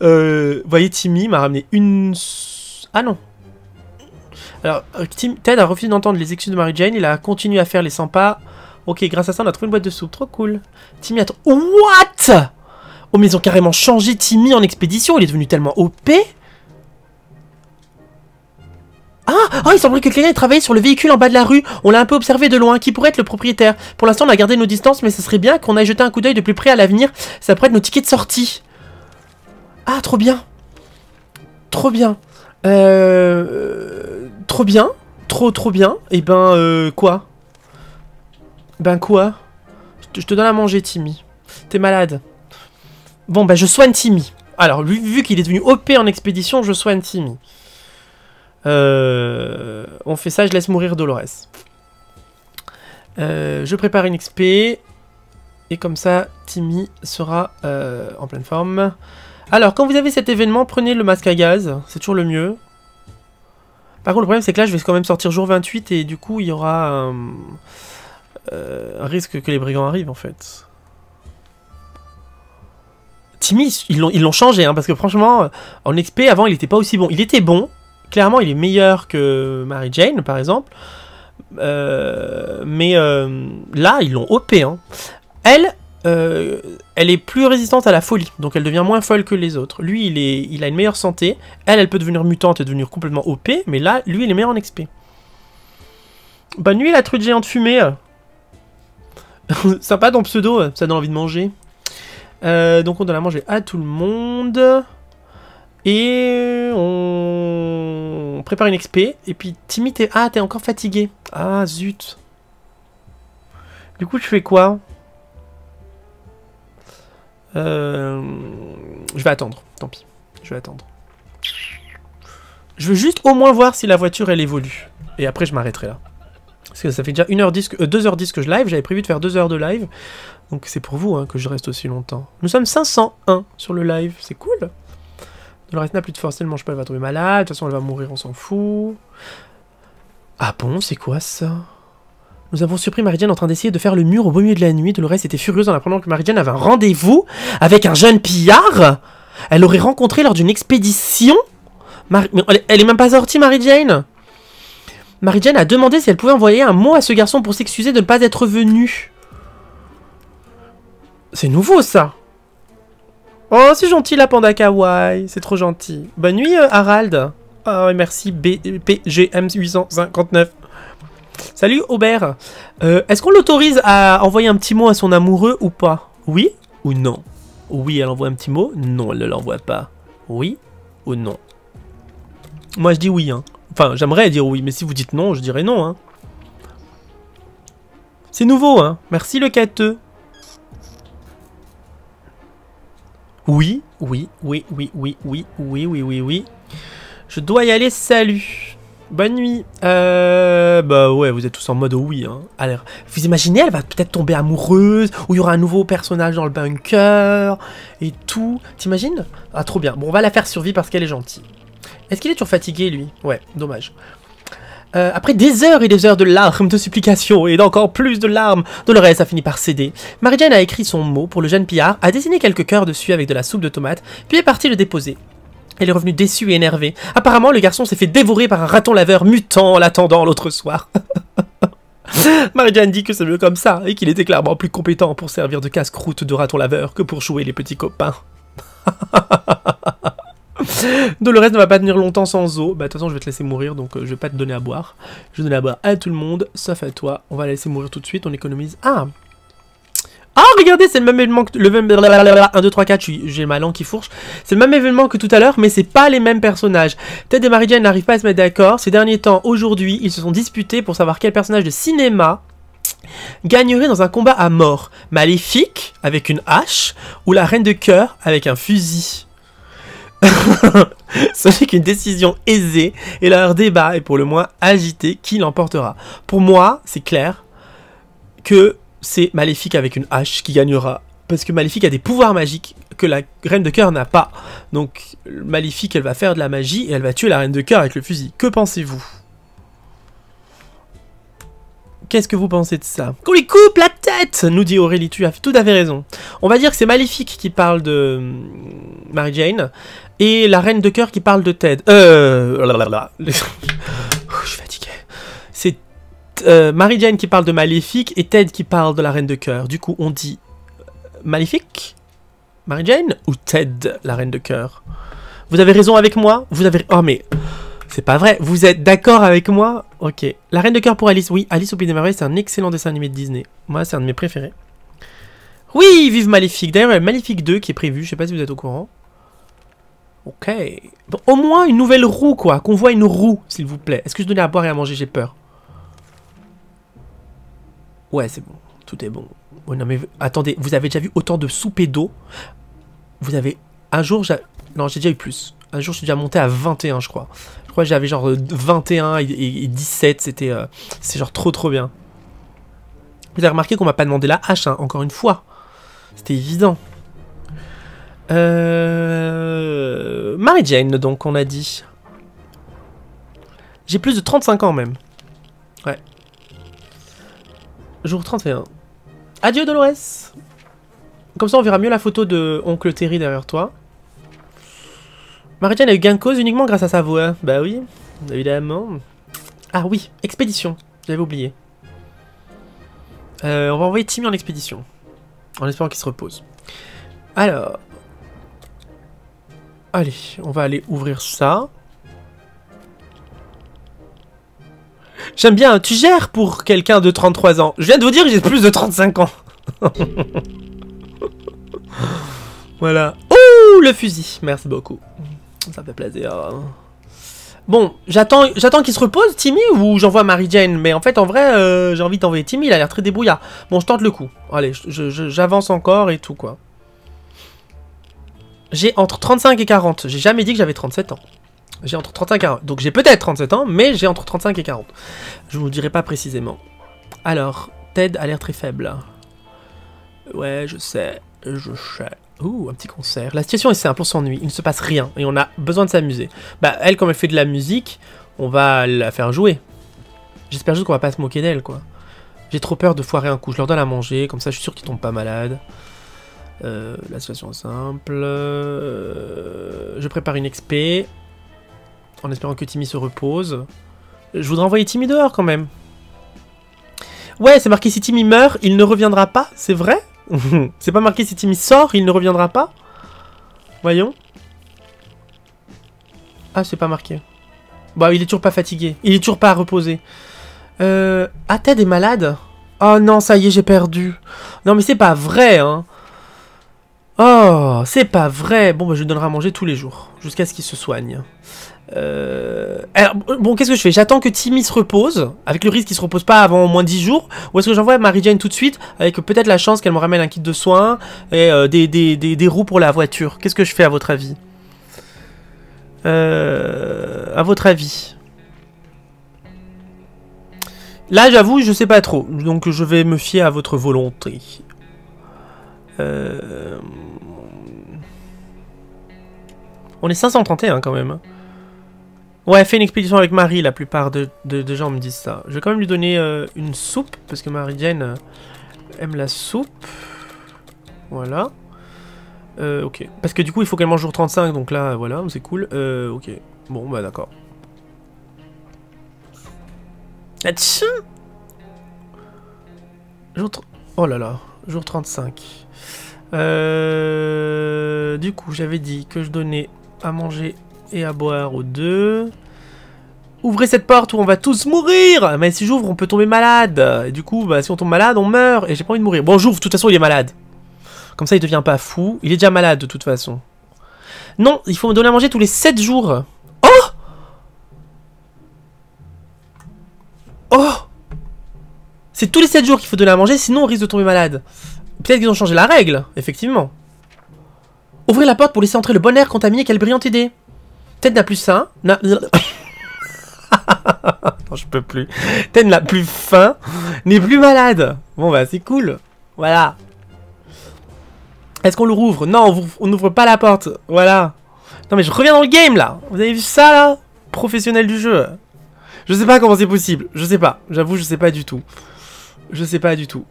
A: Euh, voyez, Timmy m'a ramené une... Ah non. Alors, Tim... Ted a refusé d'entendre les excuses de Mary Jane. Il a continué à faire les 100 pas. Ok, grâce à ça, on a trouvé une boîte de soupe. Trop cool. Timmy a... What? Oh, mais ils ont carrément changé Timmy en expédition. Il est devenu tellement OP. Ah Oh, il semblerait que quelqu'un ait travaillé sur le véhicule en bas de la rue. On l'a un peu observé de loin. Qui pourrait être le propriétaire? Pour l'instant, on a gardé nos distances, mais ce serait bien qu'on aille jeter un coup d'œil de plus près à l'avenir. Ça pourrait être nos tickets de sortie. Ah, trop bien. Trop bien. Euh... Trop bien. Trop, trop bien. Et eh ben, euh, quoi? Ben quoi? Je te, donne à manger, Timmy. T'es malade. Bon, ben, je soigne Timmy. Alors, vu qu'il est devenu OP en expédition, je soigne Timmy. Euh, on fait ça, je laisse mourir Dolores. Euh, je prépare une XP. Et comme ça, Timmy sera euh, en pleine forme. Alors, quand vous avez cet événement, prenez le masque à gaz. C'est toujours le mieux. Par contre, le problème, c'est que là, je vais quand même sortir jour 28. Et du coup, il y aura un, risque que les brigands arrivent, en fait. Timmy, ils l'ont, changé, hein, parce que franchement, en XP, avant, il était pas aussi bon. Il était bon, clairement, il est meilleur que Mary Jane, par exemple. Euh, mais euh, là, ils l'ont OP. Hein. Elle, euh, elle est plus résistante à la folie, donc elle devient moins folle que les autres. Lui, il, est, il a une meilleure santé. Elle, elle peut devenir mutante et devenir complètement OP, mais là, lui, il est meilleur en XP. Bonne nuit, la truite géante fumée. Sympa dans pseudo, ça donne envie de manger. donc on donne à manger à tout le monde. Et on prépare une XP. Et puis Timmy, t'es... Ah, t'es encore fatigué. Ah, zut. Du coup, je fais quoi? Euh, Je vais attendre. Tant pis. Je vais attendre. Je veux juste au moins voir si la voiture, elle évolue. Et après, je m'arrêterai là. Parce que ça fait déjà 1h10, 2h10 que je live. J'avais prévu de faire 2 heures de live. Donc c'est pour vous hein, que je reste aussi longtemps. Nous sommes 501 sur le live. C'est cool. Dolores n'a plus de force, elle mange pas, elle va tomber malade. De toute façon, elle va mourir, on s'en fout. Ah bon, c'est quoi ça? Nous avons surpris Maridiane en train d'essayer de faire le mur au beau milieu de la nuit. Dolores était furieuse en apprenant que Maridiane avait un rendez-vous avec un jeune pillard? Elle l'aurait rencontré lors d'une expédition? elle, est même pas sortie, Marie-Jane Marie-Jane a demandé si elle pouvait envoyer un mot à ce garçon pour s'excuser de ne pas être venu. C'est nouveau, ça Oh, c'est gentil la panda kawaii, c'est trop gentil. Bonne nuit euh, Harald. Oh, merci BPGM859. Salut Aubert. Euh, est-ce qu'on l'autorise à envoyer un petit mot à son amoureux ou pas? Oui ou non? Oui, elle envoie un petit mot? Non, elle ne l'envoie pas. Oui ou non? Moi je dis oui. Hein. Enfin, j'aimerais dire oui, mais si vous dites non, je dirais non. Hein. C'est nouveau, hein. Merci le cateux. Oui, oui, oui, oui, oui, oui, oui, oui, oui, oui. Je dois y aller, salut. Bonne nuit. Euh, bah ouais, vous êtes tous en mode oui. Hein. Alors, vous imaginez, elle va peut-être tomber amoureuse, ou il y aura un nouveau personnage dans le bunker, et tout. T'imagines? Ah, trop bien. Bon, on va la faire survivre parce qu'elle est gentille. Est-ce qu'il est toujours fatigué, lui? Ouais, dommage. Euh, après des heures et des heures de larmes, de supplications et d'encore plus de larmes, Dolores a fini par céder. Marie-Jane a écrit son mot pour le jeune pillard, a dessiné quelques cœurs dessus avec de la soupe de tomate, puis est partie le déposer. Elle est revenue déçue et énervée. Apparemment, le garçon s'est fait dévorer par un raton laveur mutant en l'attendant l'autre soir. Marie-Jane dit que c'est mieux comme ça, et qu'il était clairement plus compétent pour servir de casse-croûte de raton laveur que pour jouer les petits copains. Dolores ne va pas tenir longtemps sans eau. Bah, de toute façon, je vais te laisser mourir, donc euh, je vais pas te donner à boire. Je vais donner à boire à tout le monde, sauf à toi. On va la laisser mourir tout de suite, on économise. Ah Ah, regardez, c'est le même événement que... Le même... 1, 2, 3, 4, j'ai ma langue qui fourche. C'est le même événement que tout à l'heure, mais c'est pas les mêmes personnages. Ted et Mary Jane n'arrivent pas à se mettre d'accord. Ces derniers temps, aujourd'hui, ils se sont disputés pour savoir quel personnage de cinéma gagnerait dans un combat à mort. Maléfique, avec une hache, ou la reine de cœur, avec un fusil? Ce n'est qu'une décision aisée et leur débat est pour le moins agité qui l'emportera. Pour moi, c'est clair que c'est Maléfique avec une hache qui gagnera. Parce que Maléfique a des pouvoirs magiques que la Reine de Cœur n'a pas. Donc Maléfique, elle va faire de la magie et elle va tuer la Reine de Cœur avec le fusil. Que pensez-vous? Qu'est-ce que vous pensez de ça? Qu'on lui coupe la tête nous dit Aurélie, tu as tout à raison. On va dire que c'est Maléfique qui parle de hum, Mary Jane et la Reine de Cœur qui parle de Ted. Euh... je suis fatigué. C'est euh, Mary Jane qui parle de Maléfique et Ted qui parle de la Reine de Cœur. Du coup, on dit Maléfique? Mary Jane ou Ted, la Reine de Cœur? Vous avez raison avec moi Vous avez... Oh mais... C'est pas vrai. Vous êtes d'accord avec moi? Ok. La Reine de Cœur pour Alice. Oui, Alice au Pays des Merveilles, c'est un excellent dessin animé de Disney. Moi, c'est un de mes préférés. Oui, vive Maléfique. D'ailleurs, il y a Maléfique 2 qui est prévu. Je sais pas si vous êtes au courant. Ok. au moins une nouvelle roue, quoi. Qu'on voit une roue, s'il vous plaît. Est-ce que je donnais à boire et à manger J'ai peur? Ouais, c'est bon. Tout est bon. non, mais attendez, vous avez déjà vu autant de soupe et d'eau? Vous avez... Un jour. Non, j'ai déjà eu plus. Un jour, je suis déjà monté à 21, je crois. Je crois que j'avais genre 21 et, 17. C'était... Euh, c'est genre trop trop bien. Vous avez remarqué qu'on m'a pas demandé la hache, hein, encore une fois. C'était évident. Euh... Mary Jane, donc, on a dit. J'ai plus de 35 ans, même. Ouais. Jour 31. Adieu, Dolores Comme ça, on verra mieux la photo de Oncle Terry derrière toi. Marie-Jane a eu gain de cause uniquement grâce à sa voix. Bah oui, évidemment. Ah oui, expédition. J'avais oublié. Euh, on va envoyer Timmy en expédition. En espérant qu'il se repose. Alors. Allez, on va aller ouvrir ça. J'aime bien, tu gères pour quelqu'un de 33 ans. Je viens de vous dire que j'ai plus de 35 ans. voilà. Ouh, le fusil. Merci beaucoup. Ça fait plaisir. Bon, j'attends qu'il se repose, Timmy, ou j'envoie Mary Jane? Mais en fait, en vrai, euh, j'ai envie d'envoyer Timmy, il a l'air très débrouillard. Bon, je tente le coup. Allez, j'avance encore et tout, quoi. J'ai entre 35 et 40. J'ai jamais dit que j'avais 37 ans. J'ai entre 35 et 40. Donc j'ai peut-être 37 ans, mais j'ai entre 35 et 40. Je ne vous dirai pas précisément. Alors, Ted a l'air très faible. Ouais, je sais. Je sais. Ouh, un petit concert. La situation est simple, on s'ennuie. Il ne se passe rien et on a besoin de s'amuser. Bah, elle, comme elle fait de la musique, on va la faire jouer. J'espère juste qu'on va pas se moquer d'elle, quoi. J'ai trop peur de foirer un coup. Je leur donne à manger, comme ça je suis sûr qu'ils tombent pas malades. Euh, la situation simple. Euh, je prépare une XP. En espérant que Timmy se repose. Je voudrais envoyer Timmy dehors quand même. Ouais, c'est marqué si Timmy meurt, il ne reviendra pas, c'est vrai? C'est pas marqué si Timmy sort, il ne reviendra pas? Voyons. Ah, c'est pas marqué. Bah, il est toujours pas fatigué. Il est toujours pas reposé. Euh... Ah, Ted est malade? Oh non, ça y est, j'ai perdu. Non, mais c'est pas vrai, hein. Oh, c'est pas vrai. Bon, bah, je lui donnerai à manger tous les jours, jusqu'à ce qu'il se soigne. Euh... Alors, bon, qu'est-ce que je fais? J'attends que Timmy se repose, avec le risque qu'il se repose pas avant au moins 10 jours, ou est-ce que j'envoie Marie-Jane tout de suite, avec peut-être la chance qu'elle me ramène un kit de soins et euh, des, roues pour la voiture? Qu'est-ce que je fais à votre avis? Euh, À votre avis? Là, j'avoue, je sais pas trop, donc je vais me fier à votre volonté. Euh... On est 531 quand même. Ouais, fais une expédition avec Marie, la plupart de, gens me disent ça. Je vais quand même lui donner euh, une soupe, parce que Marie-Jane euh, aime la soupe. Voilà. Ok. Parce que du coup, il faut qu'elle mange jour 35, donc là, voilà, c'est cool. Ok. Bon, bah d'accord. Jour... Oh là là, jour 35. Euh, du coup, j'avais dit que je donnais à manger et à boire aux deux. Ouvrez cette porte ou on va tous mourir Mais si j'ouvre, on peut tomber malade. Et du coup, bah, si on tombe malade, on meurt. Et j'ai pas envie de mourir. Bon, j'ouvre, de toute façon, il est malade. Comme ça, il devient pas fou. Il est déjà malade, de toute façon. Non, il faut me donner à manger tous les 7 jours. Oh Oh C'est tous les 7 jours qu'il faut donner à manger, sinon on risque de tomber malade. Peut-être qu'ils ont changé la règle, effectivement. Ouvrez la porte pour laisser entrer le bon air contaminé, quelle brillante idée Ted n'a plus ça. non, je peux plus. Ted n'a plus faim, n'est plus malade. Bon bah c'est cool. Voilà. Est-ce qu'on le rouvre Non, on n'ouvre pas la porte. Voilà. Non mais je reviens dans le game là. Vous avez vu ça là? Professionnel du jeu. Je sais pas comment c'est possible. Je sais pas. J'avoue, je sais pas du tout. Je sais pas du tout.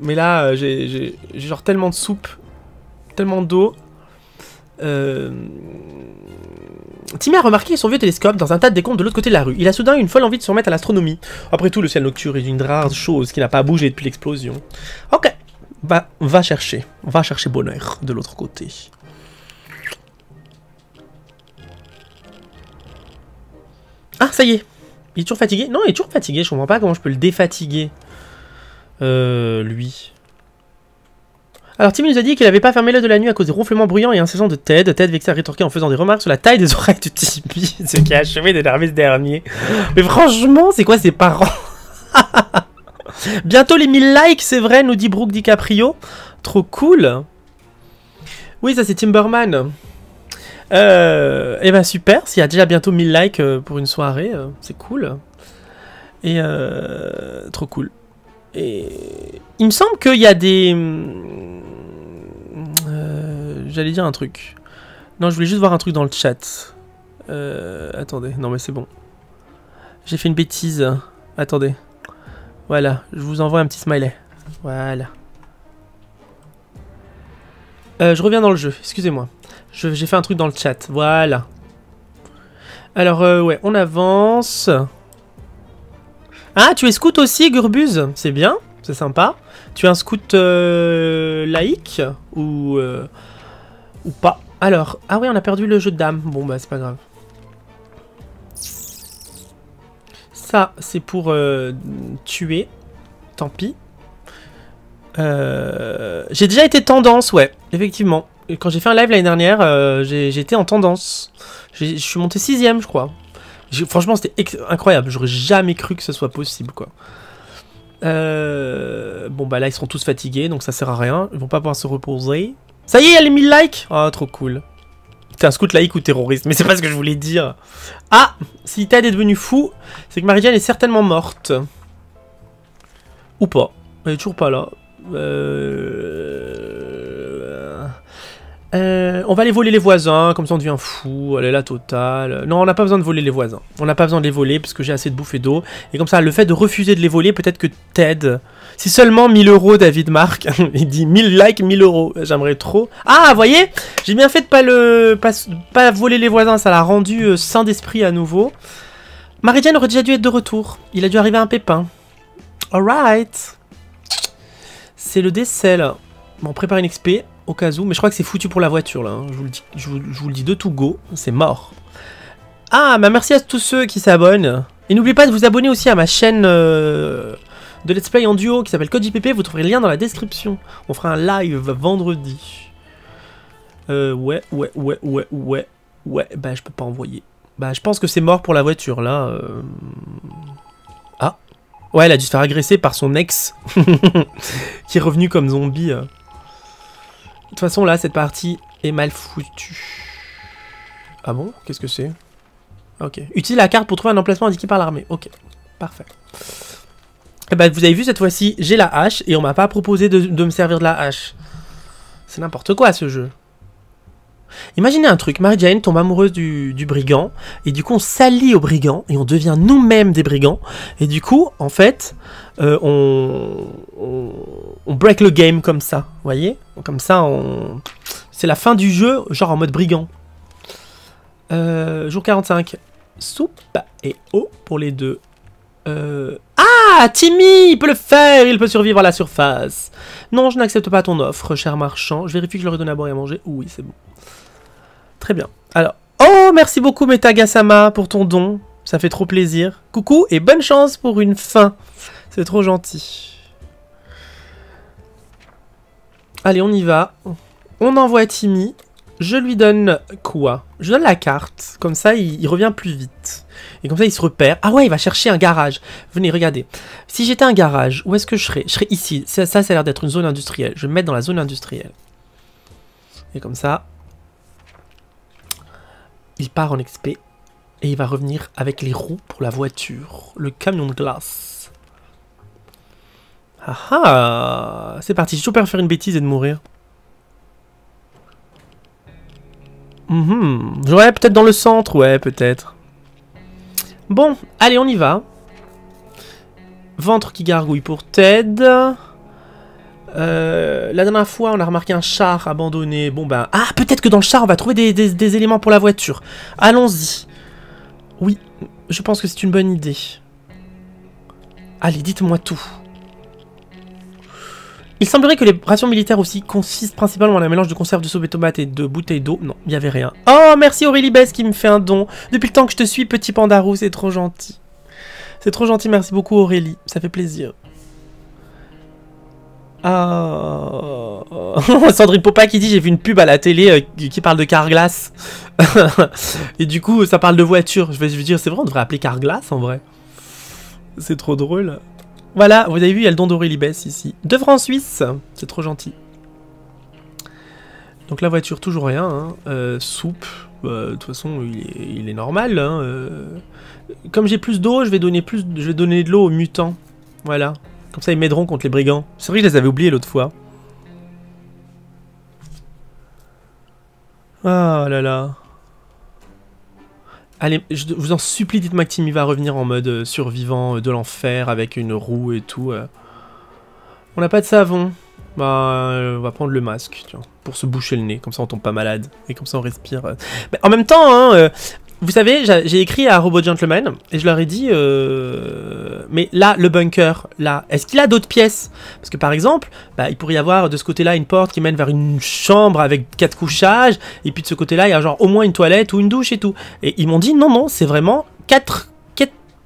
A: Mais là, euh, j'ai genre tellement de soupe, tellement d'eau. Euh... Timmy a remarqué son vieux télescope dans un tas de décombres de l'autre côté de la rue. Il a soudain une folle envie de se remettre à l'astronomie. Après tout, le ciel nocturne est une rare chose qui n'a pas bougé depuis l'explosion. Ok, va, va chercher. Va chercher bonheur de l'autre côté. Ah, ça y est. Il est toujours fatigué? Non, il est toujours fatigué. Je comprends pas comment je peux le défatiguer. Euh, lui. Alors Timmy nous a dit qu'il n'avait pas fermé l'œil de la nuit à cause des ronflements bruyants et incessants de Ted. Ted vexé a rétorqué en faisant des remarques sur la taille des oreilles de Timmy, ce qui a achevé d'énerver ce dernier. Mais franchement, c'est quoi ses parents? Bientôt les 1000 likes, c'est vrai, nous dit Brooke DiCaprio. Trop cool. Oui, ça c'est Timberman. Euh, et eh ben super, s'il y a déjà bientôt 1000 likes euh, pour une soirée, euh, c'est cool. Et euh, trop cool. Il me semble qu'il y a des j'allais dire un truc. Non, je voulais juste voir un truc dans le chat. Euh, attendez, non mais c'est bon. J'ai fait une bêtise. Attendez. Voilà, je vous envoie un petit smiley. Voilà. Euh, je reviens dans le jeu, excusez-moi. J'ai fait un truc dans le chat, voilà. Alors, euh, ouais, on avance. Ah, tu es scout aussi, Gurbuse C'est bien, c'est sympa. Tu es un scout euh, laïque ou, euh, ou pas? Alors, ah oui, on a perdu le jeu de dames. Bon, bah, c'est pas grave. Ça, c'est pour euh, tuer. Tant pis. J'ai déjà été tendance, ouais, effectivement. Quand j'ai fait un live l'année dernière, été en tendance. Je suis monté sixième, je crois. Franchement, c'était incroyable. J'aurais jamais cru que ce soit possible, quoi. Euh, Bon, bah là, ils seront tous fatigués, donc ça sert à rien. Ils vont pas pouvoir se reposer. Ça y est, il y a les 1000 likes Ah, trop cool. T'es un scout laïque ou terroriste, mais c'est pas ce que je voulais dire. Ah Si Ted est devenu fou, c'est que Marie-Jane est certainement morte. Ou pas. Elle est toujours pas là. Euh... euh, on va aller voler les voisins, comme ça on devient fou, elle est la totale. Non, on n'a pas besoin de voler les voisins. On n'a pas besoin de les voler parce que j'ai assez de bouffe et d'eau. Et comme ça, le fait de refuser de les voler, peut-être que Ted. Si seulement 1000 euros, David Marc. Il dit 1000 likes, 1000 euros. J'aimerais trop. Ah, voyez J'ai bien fait de pas le pas, pas voler les voisins, ça l'a rendu euh, sain d'esprit à nouveau. Marie-Jane aurait déjà dû être de retour. Il a dû arriver un pépin. Alright. C'est le décès là. Bon, on prépare une XP au cas où, mais je crois que c'est foutu pour la voiture là. hein. Je, vous le dis, de tout go, c'est mort. Ah, bah merci à tous ceux qui s'abonnent. Et n'oubliez pas de vous abonner aussi à ma chaîne euh, de Let's Play en duo qui s'appelle Code JPP. Vous trouverez le lien dans la description. On fera un live vendredi. Euh, ouais, ouais, ouais, ouais, ouais. Ouais, bah je peux pas envoyer. Bah je pense que c'est mort pour la voiture là. euh. Ah. Ouais, elle a dû se faire agresser par son ex. qui est revenu comme zombie. De toute façon là, cette partie est mal foutue. Ah bon? Qu'est-ce que c'est? Ok. Utilise la carte pour trouver un emplacement indiqué par l'armée. Ok. Parfait. Eh ben, vous avez vu cette fois-ci, j'ai la hache et on m'a pas proposé de, de me servir de la hache. C'est n'importe quoi ce jeu. Imaginez un truc, Mary Jane tombe amoureuse du, du brigand, et du coup on s'allie au brigand, et on devient nous-mêmes des brigands, et du coup, en fait, euh, on, on, break le game comme ça, vous voyez? Comme ça, on... c'est la fin du jeu, genre en mode brigand. Euh, jour 45, soupe et eau pour les deux. Euh... Ah, Timmy, il peut le faire, il peut survivre à la surface. Non, je n'accepte pas ton offre, cher marchand. Je vérifie que je leur ai donné à boire et à manger. Oui, c'est bon. Très bien. Alors, oh, merci beaucoup Metagasama pour ton don. Ça fait trop plaisir. Coucou et bonne chance pour une fin. C'est trop gentil. Allez, on y va. On envoie Timmy. Je lui donne quoi? Je donne la carte. Comme ça, il, il revient plus vite. Et comme ça, il se repère. Ah ouais, il va chercher un garage. Venez, regardez. Si j'étais un garage, où est-ce que je serais? Je serais ici. Ça, ça, a l'air d'être une zone industrielle. Je vais me mettre dans la zone industrielle. Et comme ça, il part en XP. Et il va revenir avec les roues pour la voiture. Le camion de glace. Ah ah C'est parti. J'ai toujours peur de faire une bêtise et de mourir. Mhm. Ouais, peut-être dans le centre. Ouais, peut-être. Bon, allez, on y va. Ventre qui gargouille pour Ted. Euh, la dernière fois, on a remarqué un char abandonné. Bon ben, ah, peut-être que dans le char, on va trouver des, éléments pour la voiture. Allons-y. Oui, je pense que c'est une bonne idée. Allez, dites-moi tout. Il semblerait que les rations militaires aussi consistent principalement en un mélange de conserve de soupe et tomates et de bouteilles d'eau. Non, il n'y avait rien. Oh, merci Aurélie Bess qui me fait un don. Depuis le temps que je te suis, petit pandarou, c'est trop gentil. C'est trop gentil, merci beaucoup Aurélie. Ça fait plaisir. Ah. Sandrine Popa qui dit j'ai vu une pub à la télé euh, qui parle de Carglass. et du coup, ça parle de voiture. Je vais je vais dire, c'est vrai, on devrait appeler Carglass en vrai. C'est trop drôle. Voilà, vous avez vu, il y a le don ici. Deux francs suisses, c'est trop gentil. Donc la voiture, toujours rien. hein. Euh, soupe, bah, de toute façon, il est, il est normal. hein, euh. Comme j'ai plus d'eau, je vais donner plus, je vais donner de l'eau aux mutants. Voilà. Comme ça, ils m'aideront contre les brigands. C'est vrai que je les avais oubliés l'autre fois. Ah là là. Allez, je vous en supplie, dites-moi que Timmy va revenir en mode euh, survivant euh, de l'enfer avec une roue et tout. euh. On n'a pas de savon. Bah, on va prendre le masque, tiens. pour se boucher le nez, comme ça on tombe pas malade, et comme ça on respire. Mais en même temps, hein, vous savez, j'a- j'ai écrit à Robot Gentleman, et je leur ai dit, euh, mais là, le bunker, là, est-ce qu'il a d'autres pièces? Parce que par exemple, bah, il pourrait y avoir de ce côté-là une porte qui mène vers une chambre avec quatre couchages, et puis de ce côté-là, il y a genre au moins une toilette ou une douche et tout. Et ils m'ont dit, non, non, c'est vraiment quatre,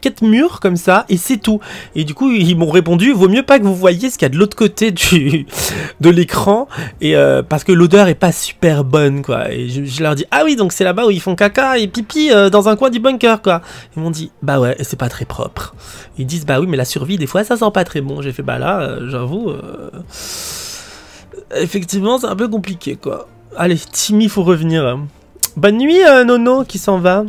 A: quatre, murs comme ça, et c'est tout. Et du coup, ils m'ont répondu, vaut mieux pas que vous voyez ce qu'il y a de l'autre côté de l'écran, et euh, parce que l'odeur est pas super bonne, quoi. Et je, leur dis, ah oui, donc c'est là-bas où ils font caca et pipi euh, dans un coin du bunker, quoi. Ils m'ont dit, bah ouais, c'est pas très propre. Ils disent, bah oui, mais la survie, des fois, ça sent pas très bon. J'ai fait, bah là, euh, j'avoue, effectivement, c'est un peu compliqué, quoi. Allez, Timmy, faut revenir. Bonne nuit, Nono, qui s'en va.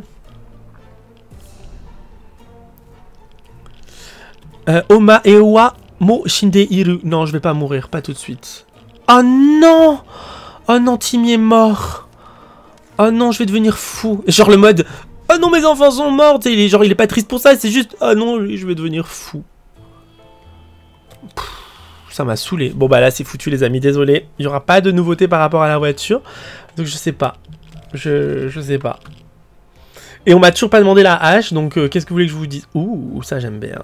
A: Euh, Oma Ewa Mo Shinde Iru. Non, je vais pas mourir, pas tout de suite. Oh non Oh non, Timmy est mort. Oh non, je vais devenir fou. Genre le mode. Oh non, mes enfants sont morts. Il est, genre, il est pas triste pour ça, c'est juste. Oh non, je vais devenir fou. Ça m'a saoulé. Bon bah là c'est foutu les amis, désolé. Il y aura pas de nouveauté par rapport à la voiture. Donc je sais pas. Je, je sais pas. Et on m'a toujours pas demandé la hache, donc euh, qu'est-ce que vous voulez que je vous dise? Ouh, ça j'aime bien.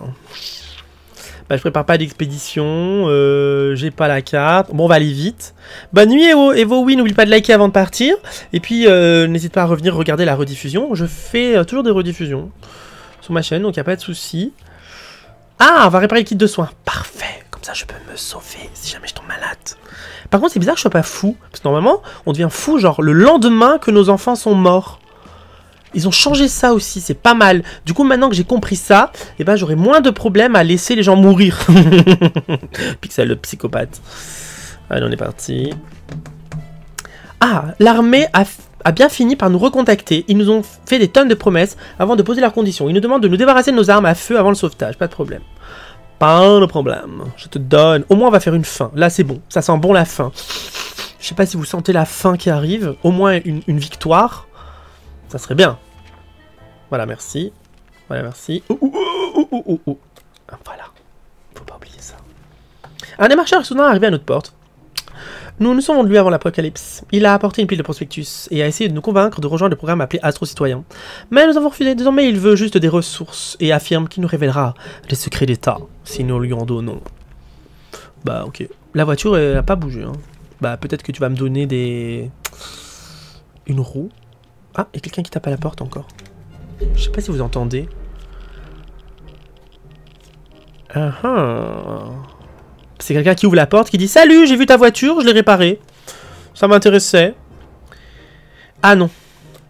A: Bah, je prépare pas d'expédition, euh, j'ai pas la carte. Bon, on va aller vite. Bonne nuit, Evo. Evo, oui, n'oublie pas de liker avant de partir. Et puis, euh, n'hésite pas à revenir regarder la rediffusion. Je fais euh, toujours des rediffusions sur ma chaîne, donc y a pas de souci. Ah, on va réparer le kit de soins. Parfait. Comme ça, je peux me sauver si jamais je tombe malade. Par contre, c'est bizarre que je sois pas fou. Parce que normalement, on devient fou, genre, le lendemain que nos enfants sont morts. Ils ont changé ça aussi, c'est pas mal. Du coup, maintenant que j'ai compris ça, eh ben, j'aurai moins de problèmes à laisser les gens mourir. Pixel, le psychopathe. Allez, on est parti. Ah, l'armée a, bien fini par nous recontacter. Ils nous ont fait des tonnes de promesses avant de poser leurs conditions. Ils nous demandent de nous débarrasser de nos armes à feu avant le sauvetage. Pas de problème. Pas de problème. Je te donne. Au moins, on va faire une fin. Là, c'est bon. Ça sent bon la fin. Je sais pas si vous sentez la fin qui arrive. Au moins une victoire. Ça serait bien. Voilà, merci. Voilà, merci. Ouh, ouh, ouh, Voilà. Faut pas oublier ça. Un démarcheur est soudain arrivé à notre porte. Nous nous sommes lui avant l'apocalypse. Il a apporté une pile de prospectus et a essayé de nous convaincre de rejoindre le programme appelé Astro Citoyen. Mais nous avons refusé. Désormais, il veut juste des ressources et affirme qu'il nous révélera les secrets d'État si nous lui en donnons. Bah, ok. La voiture, elle a pas bougé. Hein. Bah, peut-être que tu vas me donner des. Une roue. Ah, il quelqu'un qui tape à la porte encore. Je sais pas si vous entendez. Ah ah. C'est quelqu'un qui ouvre la porte qui dit Salut, j'ai vu ta voiture, je l'ai réparée. Ça m'intéressait. Ah non.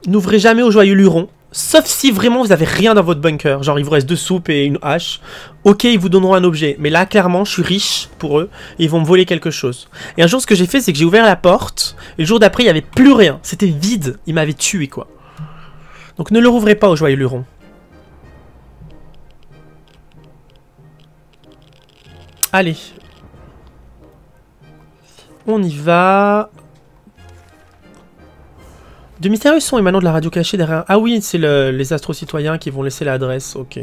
A: N'ouvrez jamais au joyeux luron. Sauf si vraiment vous avez rien dans votre bunker. Genre il vous reste deux soupes et une hache. Ok, ils vous donneront un objet. Mais là, clairement, je suis riche pour eux. Et ils vont me voler quelque chose. Et un jour, ce que j'ai fait, c'est que j'ai ouvert la porte. Et le jour d'après, il n'y avait plus rien. C'était vide. Ils m'avaient tué, quoi. Donc ne le rouvrez pas au joyeux luron. Allez. On y va. De mystérieux sons émanant de la radio cachée derrière. Ah oui, c'est le- les astro-citoyens qui vont laisser l'adresse. Ok.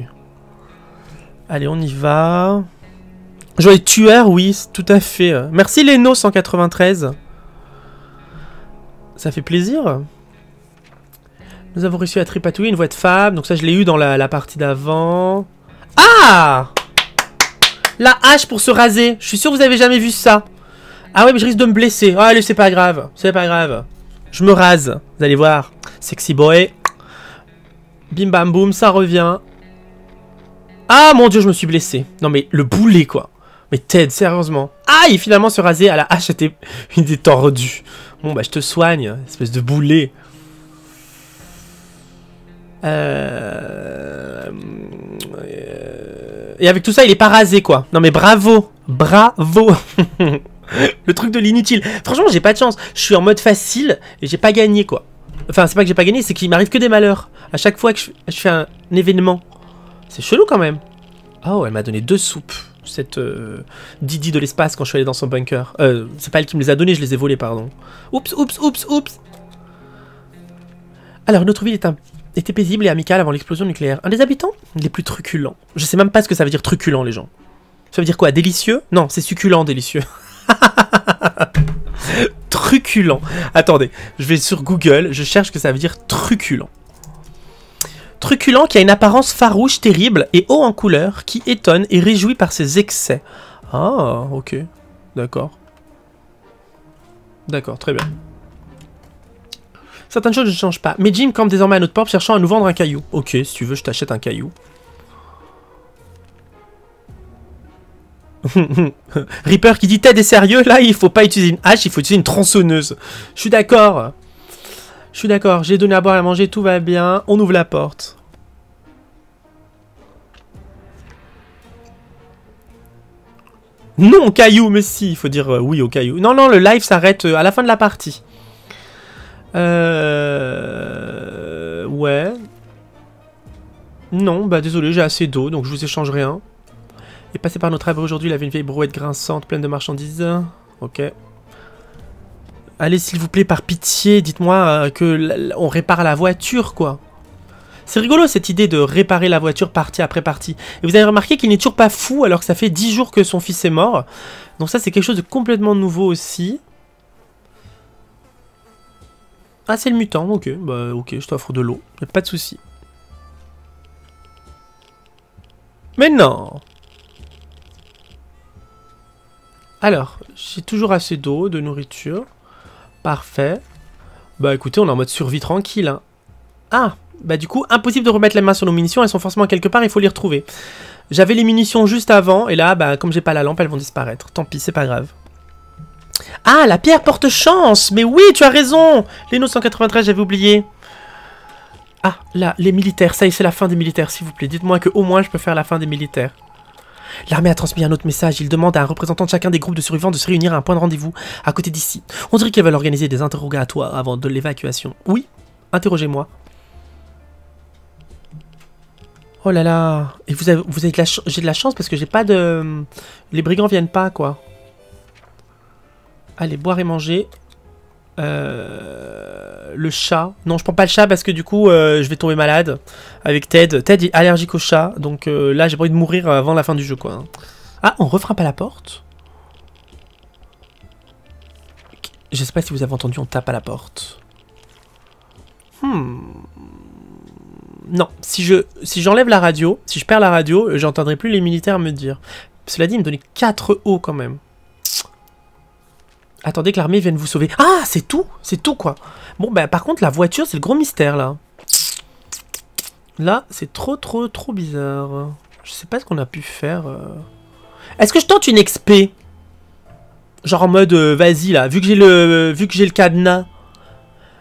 A: Allez, on y va. Joyeux tueur, oui, tout à fait. Merci Leno 193. Ça fait plaisir. Nous avons réussi à tripatouiller une voix de femme. Donc ça, je l'ai eu dans la, la partie d'avant. Ah La hache pour se raser. Je suis sûr que vous avez jamais vu ça. Ah ouais, mais je risque de me blesser. Ah, allez, c'est pas grave. C'est pas grave. Je me rase. Vous allez voir. Sexy boy. Bim bam boum, ça revient. Ah mon dieu, je me suis blessé. Non mais le boulet quoi. Mais Ted, sérieusement. Ah, il finalement se raser à la hache était, il était tordu. Bon bah je te soigne, espèce de boulet. Euh, Et avec tout ça, il est pas rasé quoi. Non mais bravo, bravo. Le truc de l'inutile. Franchement, j'ai pas de chance. Je suis en mode facile et j'ai pas gagné quoi. Enfin, c'est pas que j'ai pas gagné, c'est qu'il m'arrive que des malheurs. À chaque fois que je, fais un événement. C'est chelou quand même. Oh, elle m'a donné deux soupes. Cette euh, Didi de l'espace quand je suis allé dans son bunker. Euh, c'est pas elle qui me les a données, je les ai volées, pardon. Oups, oups, oups, oups. Alors, notre ville était paisible et amicale avant l'explosion nucléaire. Un des habitants? Les plus truculents. Je sais même pas ce que ça veut dire truculent, les gens. Ça veut dire quoi? Délicieux? Non, c'est succulent, délicieux. truculent. Attendez, je vais sur Google, je cherche que ça veut dire truculent. Truculent qui a une apparence farouche, terrible et haut en couleur, qui étonne et réjouit par ses excès. Ah, ok. D'accord. D'accord, très bien. Certaines choses ne changent pas. Mais Jim campe désormais à notre porte cherchant à nous vendre un caillou. Ok, si tu veux, je t'achète un caillou. Reaper qui dit Ted est sérieux, là il faut pas utiliser une hache, il faut utiliser une tronçonneuse. Je suis d'accord. Je suis d'accord, j'ai donné à boire et à manger, tout va bien. On ouvre la porte. Non, caillou, mais si, il faut dire euh, oui au caillou. Non, non, le live s'arrête euh, à la fin de la partie. Euh... Ouais. Non, bah désolé, j'ai assez d'eau, donc je vous échange rien. Est passé par notre abri aujourd'hui, il avait une vieille brouette grinçante pleine de marchandises. Ok. Allez, s'il vous plaît, par pitié, dites-moi euh, que on répare la voiture, quoi. C'est rigolo cette idée de réparer la voiture partie après partie. Et vous avez remarqué qu'il n'est toujours pas fou alors que ça fait 10 jours que son fils est mort. Donc ça c'est quelque chose de complètement nouveau aussi. Ah c'est le mutant, ok, bah ok, je t'offre de l'eau, pas de souci. Mais non Alors, j'ai toujours assez d'eau, de nourriture. Parfait. Bah écoutez, on est en mode survie tranquille. Hein. Ah Bah du coup, impossible de remettre la main sur nos munitions, elles sont forcément quelque part, il faut les retrouver. J'avais les munitions juste avant, et là, bah comme j'ai pas la lampe, elles vont disparaître. Tant pis, c'est pas grave. Ah, la pierre porte chance Mais oui, tu as raison Les 193, j'avais oublié. Ah, là, les militaires, ça y est, c'est la fin des militaires, s'il vous plaît. Dites-moi que au moins je peux faire la fin des militaires. L'armée a transmis un autre message. Il demande à un représentant de chacun des groupes de survivants de se réunir à un point de rendez-vous à côté d'ici. On dirait qu'ils veulent organiser des interrogatoires avant de l'évacuation. Oui, interrogez-moi. Oh là là Et vous avez, vous avez j'ai de la chance parce que j'ai pas de... Les brigands viennent pas, quoi. Allez, boire et manger. Euh, le chat. Non, je prends pas le chat parce que du coup, euh, je vais tomber malade avec Ted. Ted est allergique au chat, donc euh, là, j'ai envie de mourir avant la fin du jeu, quoi. Ah, on refrappe à la porte Je sais pas si vous avez entendu, on tape à la porte. Hmm. Non, si je si j'enlève la radio, si je perds la radio, j'entendrai plus les militaires me dire. Cela dit, il me donnait 4 hauts quand même. Attendez que l'armée vienne vous sauver. Ah, c'est tout C'est tout, quoi. Bon, bah, par contre, la voiture, c'est le gros mystère, là. Là, c'est trop, trop, trop bizarre. Je sais pas ce qu'on a pu faire. Euh. Est-ce que je tente une XP Genre en mode, euh, vas-y, là, vu que j'ai le vu que j'ai le cadenas.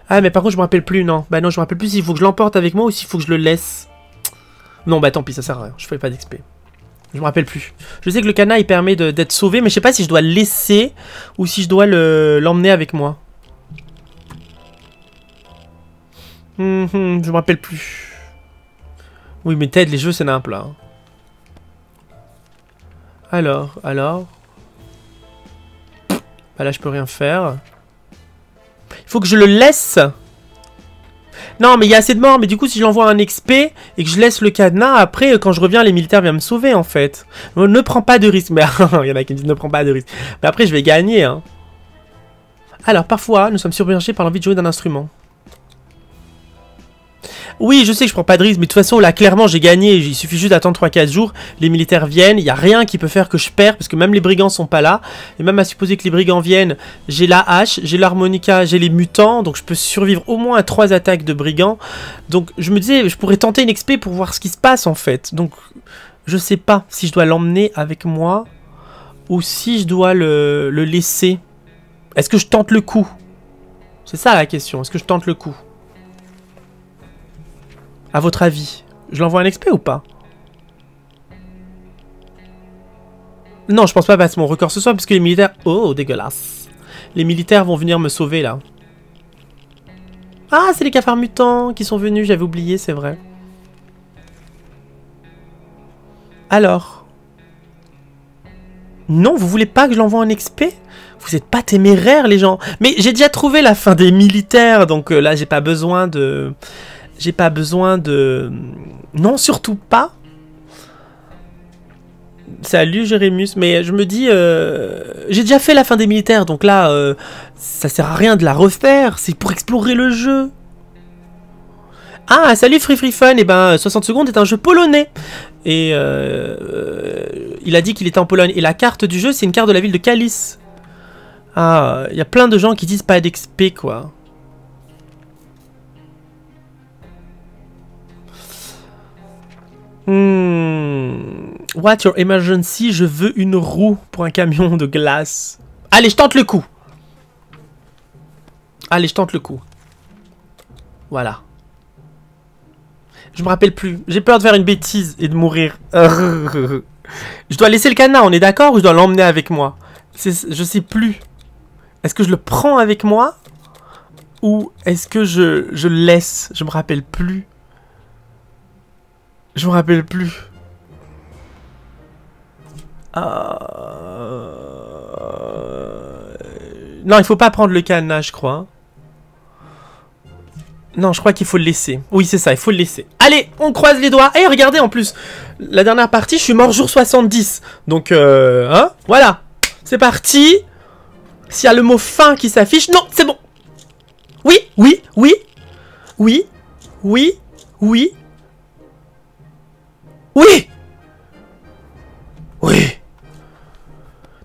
A: Ah, mais par contre, je me rappelle plus, non. Bah non, je me rappelle plus s'il faut que je l'emporte avec moi ou s'il faut que je le laisse. Non, bah tant pis, ça sert à rien. Je fais pas d'XP. Je me rappelle plus. Je sais que le canard il permet d'être sauvé, mais je sais pas si je dois le laisser ou si je dois l'emmener avec moi. Hum, hum, je me rappelle plus. Oui, mais Ted, les jeux, c'est simple. Hein. Alors, alors. Bah là, je peux rien faire. Il faut que je le laisse. Non, mais il y a assez de morts, mais du coup, si je l'envoie un XP et que je laisse le cadenas, après, quand je reviens, les militaires viennent me sauver, en fait. Ne prends pas de risque. Mais il y en a qui disent ne prends pas de risque. Mais après, je vais gagner, hein. Alors, parfois, nous sommes submergés par l'envie de jouer d'un instrument. Oui, je sais que je prends pas de risque, mais de toute façon, là, clairement, j'ai gagné. Il suffit juste d'attendre 3-4 jours. Les militaires viennent. Il n'y a rien qui peut faire que je perds, parce que même les brigands sont pas là. Et même à supposer que les brigands viennent, j'ai la hache, j'ai l'harmonica, j'ai les mutants. Donc, je peux survivre au moins à 3 attaques de brigands. Donc, je me disais, je pourrais tenter une XP pour voir ce qui se passe, en fait. Donc, je sais pas si je dois l'emmener avec moi ou si je dois le, le laisser. Est-ce que je tente le coup? C'est ça la question. Est-ce que je tente le coup? À votre avis, je l'envoie un XP ou pas? Non, je pense pas passer mon record ce soir parce que les militaires... Oh, dégueulasse. Les militaires vont venir me sauver là. Ah, c'est les cafards mutants qui sont venus, j'avais oublié, c'est vrai. Alors? Non, vous voulez pas que je l'envoie en XP Vous êtes pas téméraires les gens. Mais j'ai déjà trouvé la fin des militaires, donc euh, là j'ai pas besoin de... J'ai pas besoin de... Non, surtout pas. Salut Jérémus, mais je me dis, euh, j'ai déjà fait la fin des militaires, donc là, euh, ça sert à rien de la refaire, c'est pour explorer le jeu. Ah, salut Free Free Fun, et ben 60 secondes est un jeu polonais. Et euh, il a dit qu'il était en Pologne. Et la carte du jeu, c'est une carte de la ville de Calice. Ah, il y a plein de gens qui disent pas d'XP, quoi. Hmm. What your emergency? Je veux une roue pour un camion de glace. Allez, je tente le coup. Allez, je tente le coup. Voilà. Je me rappelle plus. J'ai peur de faire une bêtise et de mourir. je dois laisser le cadenas, on est d'accord Ou je dois l'emmener avec moi? Je sais plus. Est-ce que je le prends avec moi? Ou est-ce que je, je le laisse? Je me rappelle plus. Je me rappelle plus. Euh, non, il faut pas prendre le cadenas, je crois. Non, je crois qu'il faut le laisser. Oui, c'est ça, il faut le laisser. Allez, on croise les doigts. Et eh, regardez, en plus, la dernière partie, je suis mort jour 70. Donc, euh, hein, voilà. C'est parti. S'il y a le mot fin qui s'affiche... Non, c'est bon. Oui, oui, oui. Oui, oui, oui. Oui Oui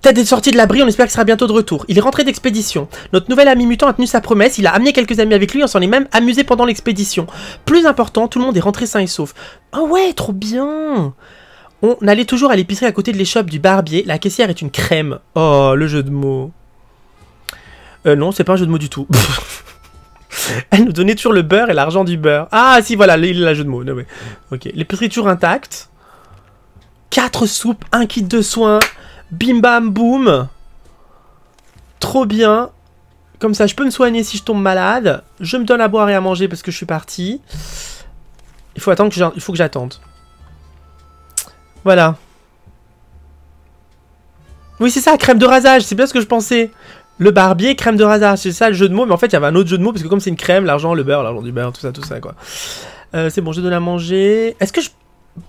A: Ted est sorti de l'abri, on espère qu'il sera bientôt de retour. Il est rentré d'expédition. Notre nouvel ami mutant a tenu sa promesse, il a amené quelques amis avec lui, on s'en est même amusé pendant l'expédition. Plus important, tout le monde est rentré sain et sauf. Ah ouais, trop bien On allait toujours à l'épicerie à côté de l'échoppe du barbier, la caissière est une crème. Oh, le jeu de mots. Euh, non, c'est pas un jeu de mots du tout. Elle nous donnait toujours le beurre et l'argent du beurre. Ah, si, voilà, il a jeu de mots. Ok, l'épicerie toujours intacte. 4 soupes, un kit de soins, Bim bam boum. Trop bien. Comme ça, je peux me soigner si je tombe malade. Je me donne à boire et à manger parce que je suis parti. Il faut attendre il faut que j'attende. Voilà. Oui, c'est ça, crème de rasage. C'est bien ce que je pensais. Le barbier, crème de rasage. C'est ça le jeu de mots. Mais en fait, il y avait un autre jeu de mots parce que comme c'est une crème, l'argent, le beurre, l'argent du beurre, tout ça, tout ça, quoi. Euh, c'est bon, je donne à manger. Est-ce que je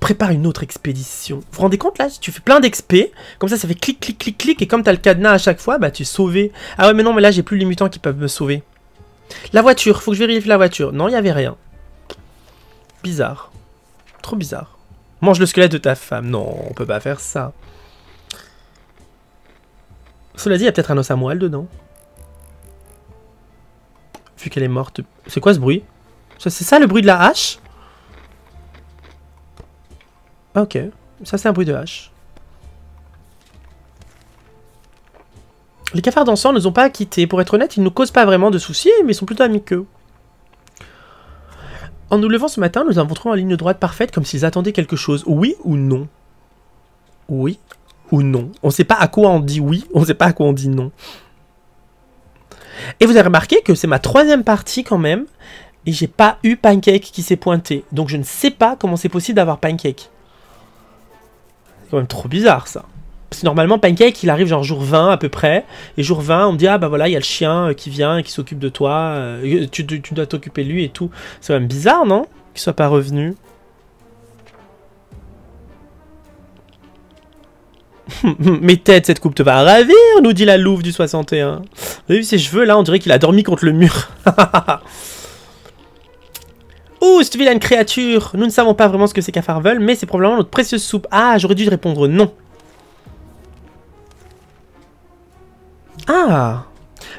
A: prépare une autre expédition? Vous vous rendez compte là Tu fais plein d'expé, comme ça ça fait clic clic clic clic, et comme t'as le cadenas à chaque fois, bah tu es sauvé. Ah ouais mais non mais là j'ai plus les mutants qui peuvent me sauver. La voiture, faut que je vérifie la voiture. Non, il y avait rien. Bizarre. Trop bizarre. Mange le squelette de ta femme. Non, on peut pas faire ça. Cela dit, il y a peut-être un os à moelle dedans. Vu qu'elle est morte. C'est quoi ce bruit? C'est ça le bruit de la hache? Ok, ça c'est un bruit de hache. Les cafards dansants ne nous ont pas quittés. Pour être honnête, ils ne nous causent pas vraiment de soucis, mais ils sont plutôt amicaux. En nous levant ce matin, nous inventerons en ligne droite parfaite comme s'ils attendaient quelque chose. Oui ou non? Oui ou non On ne sait pas à quoi on dit oui, on ne sait pas à quoi on dit non. Et vous avez remarqué que c'est ma troisième partie quand même, et j'ai pas eu Pancake qui s'est pointé. Donc je ne sais pas comment c'est possible d'avoir Pancake quand même trop bizarre ça. Parce que normalement, Pancake, il arrive genre jour 20 à peu près. Et jour 20, on me dit, ah bah voilà, il y a le chien euh, qui vient et qui s'occupe de toi. Euh, tu, dois t'occuper de lui et tout. C'est quand même bizarre, non? Qu'il soit pas revenu. Mais tête, cette coupe te va ravir, nous dit la louve du 61. Vous avez vu ses cheveux là On dirait qu'il a dormi contre le mur. Ouh, cette vilaine créature Nous ne savons pas vraiment ce que ces cafards veulent, mais c'est probablement notre précieuse soupe. Ah, j'aurais dû répondre non. Ah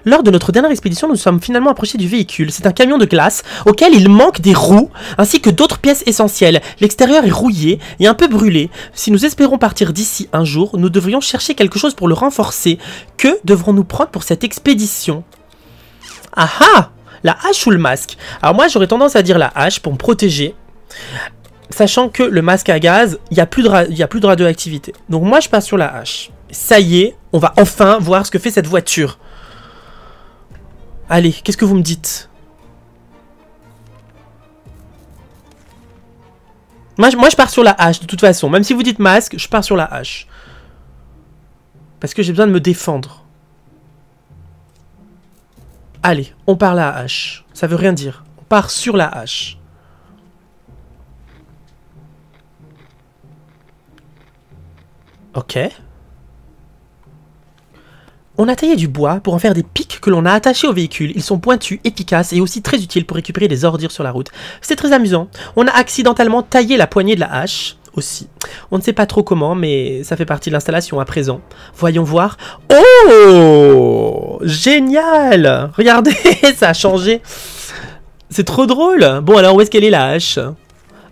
A: lors de notre dernière expédition, nous sommes finalement approchés du véhicule. C'est un camion de glace auquel il manque des roues ainsi que d'autres pièces essentielles. L'extérieur est rouillé et un peu brûlé. Si nous espérons partir d'ici un jour, nous devrions chercher quelque chose pour le renforcer. Que devrons-nous prendre pour cette expédition? Ah ah la hache ou le masque? Alors moi j'aurais tendance à dire la hache pour me protéger. Sachant que le masque à gaz, il n'y a, plus de de radioactivité. Donc moi je passe sur la hache. Ça y est, on va enfin voir ce que fait cette voiture. Allez, qu'est-ce que vous me dites? Moi, je pars sur la hache, de toute façon. Même si vous dites masque, je pars sur la hache. Parce que j'ai besoin de me défendre. Allez, on part la hache. Ça veut rien dire. On part sur la hache. Ok. On a taillé du bois pour en faire des pics que l'on a attachés au véhicule. Ils sont pointus, efficaces et aussi très utiles pour récupérer des ordures sur la route. C'est très amusant. On a accidentellement taillé la poignée de la hache aussi. On ne sait pas trop comment, mais ça fait partie de l'installation à présent. Voyons voir. Oh Génial Regardez, ça a changé. C'est trop drôle. Bon, alors où est-ce qu'elle est la hache?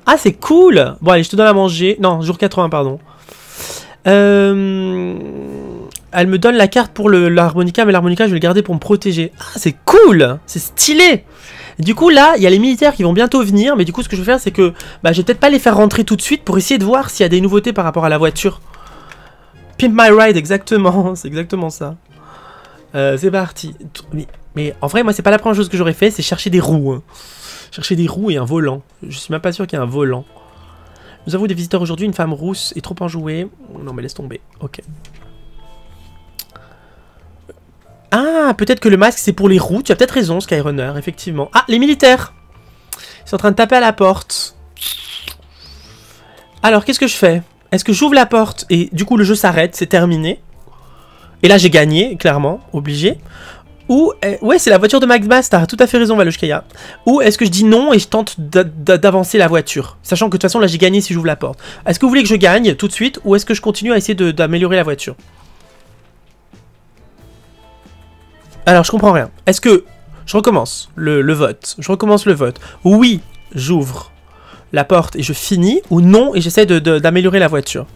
A: Ah, c'est cool Bon, allez, je te donne à manger. Non, jour 80, pardon. Euh... Elle me donne la carte pour l'harmonica, mais l'harmonica, je vais le garder pour me protéger. Ah, c'est cool C'est stylé Du coup, là, il y a les militaires qui vont bientôt venir, mais du coup, ce que je vais faire, c'est que bah, je vais peut-être pas les faire rentrer tout de suite pour essayer de voir s'il y a des nouveautés par rapport à la voiture. Pimp my ride, exactement. c'est exactement ça. Euh, c'est parti. Mais, en vrai, moi, c'est pas la première chose que j'aurais fait, c'est chercher des roues. Hein. Chercher des roues et un volant. Je suis même pas sûr qu'il y ait un volant. Nous avons des visiteurs aujourd'hui, une femme rousse et trop enjouée. Non, mais laisse tomber. Ok. Ah, peut-être que le masque, c'est pour les roues. Tu as peut-être raison, Skyrunner, effectivement. Ah, les militaires Ils sont en train de taper à la porte. Alors, qu'est-ce que je fais? Est-ce que j'ouvre la porte et du coup le jeu s'arrête, c'est terminé? Et là, j'ai gagné, clairement, obligé. Ou, eh, ouais, c'est la voiture de Max t'as tout à fait raison, Valoshkaya. Ou est-ce que je dis non et je tente d'avancer la voiture? Sachant que de toute façon, là, j'ai gagné si j'ouvre la porte. Est-ce que vous voulez que je gagne tout de suite ou est-ce que je continue à essayer d'améliorer la voiture? Alors, je comprends rien. Est-ce que... Je recommence le, vote? Je recommence le vote. Oui, j'ouvre la porte et je finis. Ou non, et j'essaie d'améliorer la voiture?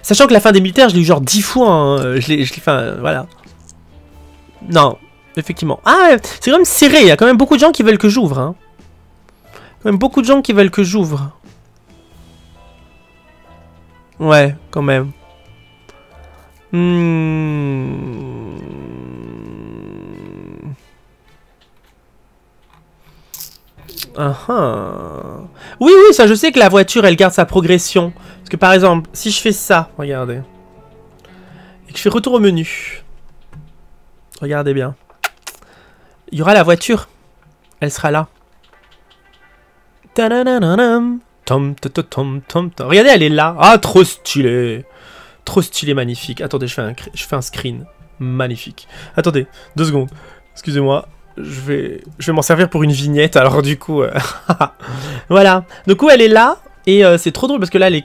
A: Sachant que la fin des militaires, je l'ai eu genre 10 fois. Hein. Je l'ai... Enfin, voilà. Non, effectivement. Ah, c'est quand même serré. Il y a quand même beaucoup de gens qui veulent que j'ouvre. Hein. Quand même beaucoup de gens qui veulent que j'ouvre. Ouais, quand même. Hmm. Uh Oui, oui, ça je sais que la voiture, elle garde sa progression. Parce que par exemple, si je fais ça, regardez. Et que je fais retour au menu. Regardez bien. Il y aura la voiture. Elle sera là. Regardez, elle est là. Ah, trop stylé. Trop stylé, magnifique. Attendez, je fais un, je fais un screen. Magnifique. Attendez, deux secondes. Excusez-moi. Je vais, m'en servir pour une vignette, alors du coup... Euh, voilà. Du coup, elle est là, et euh, c'est trop drôle, parce que là, elle est...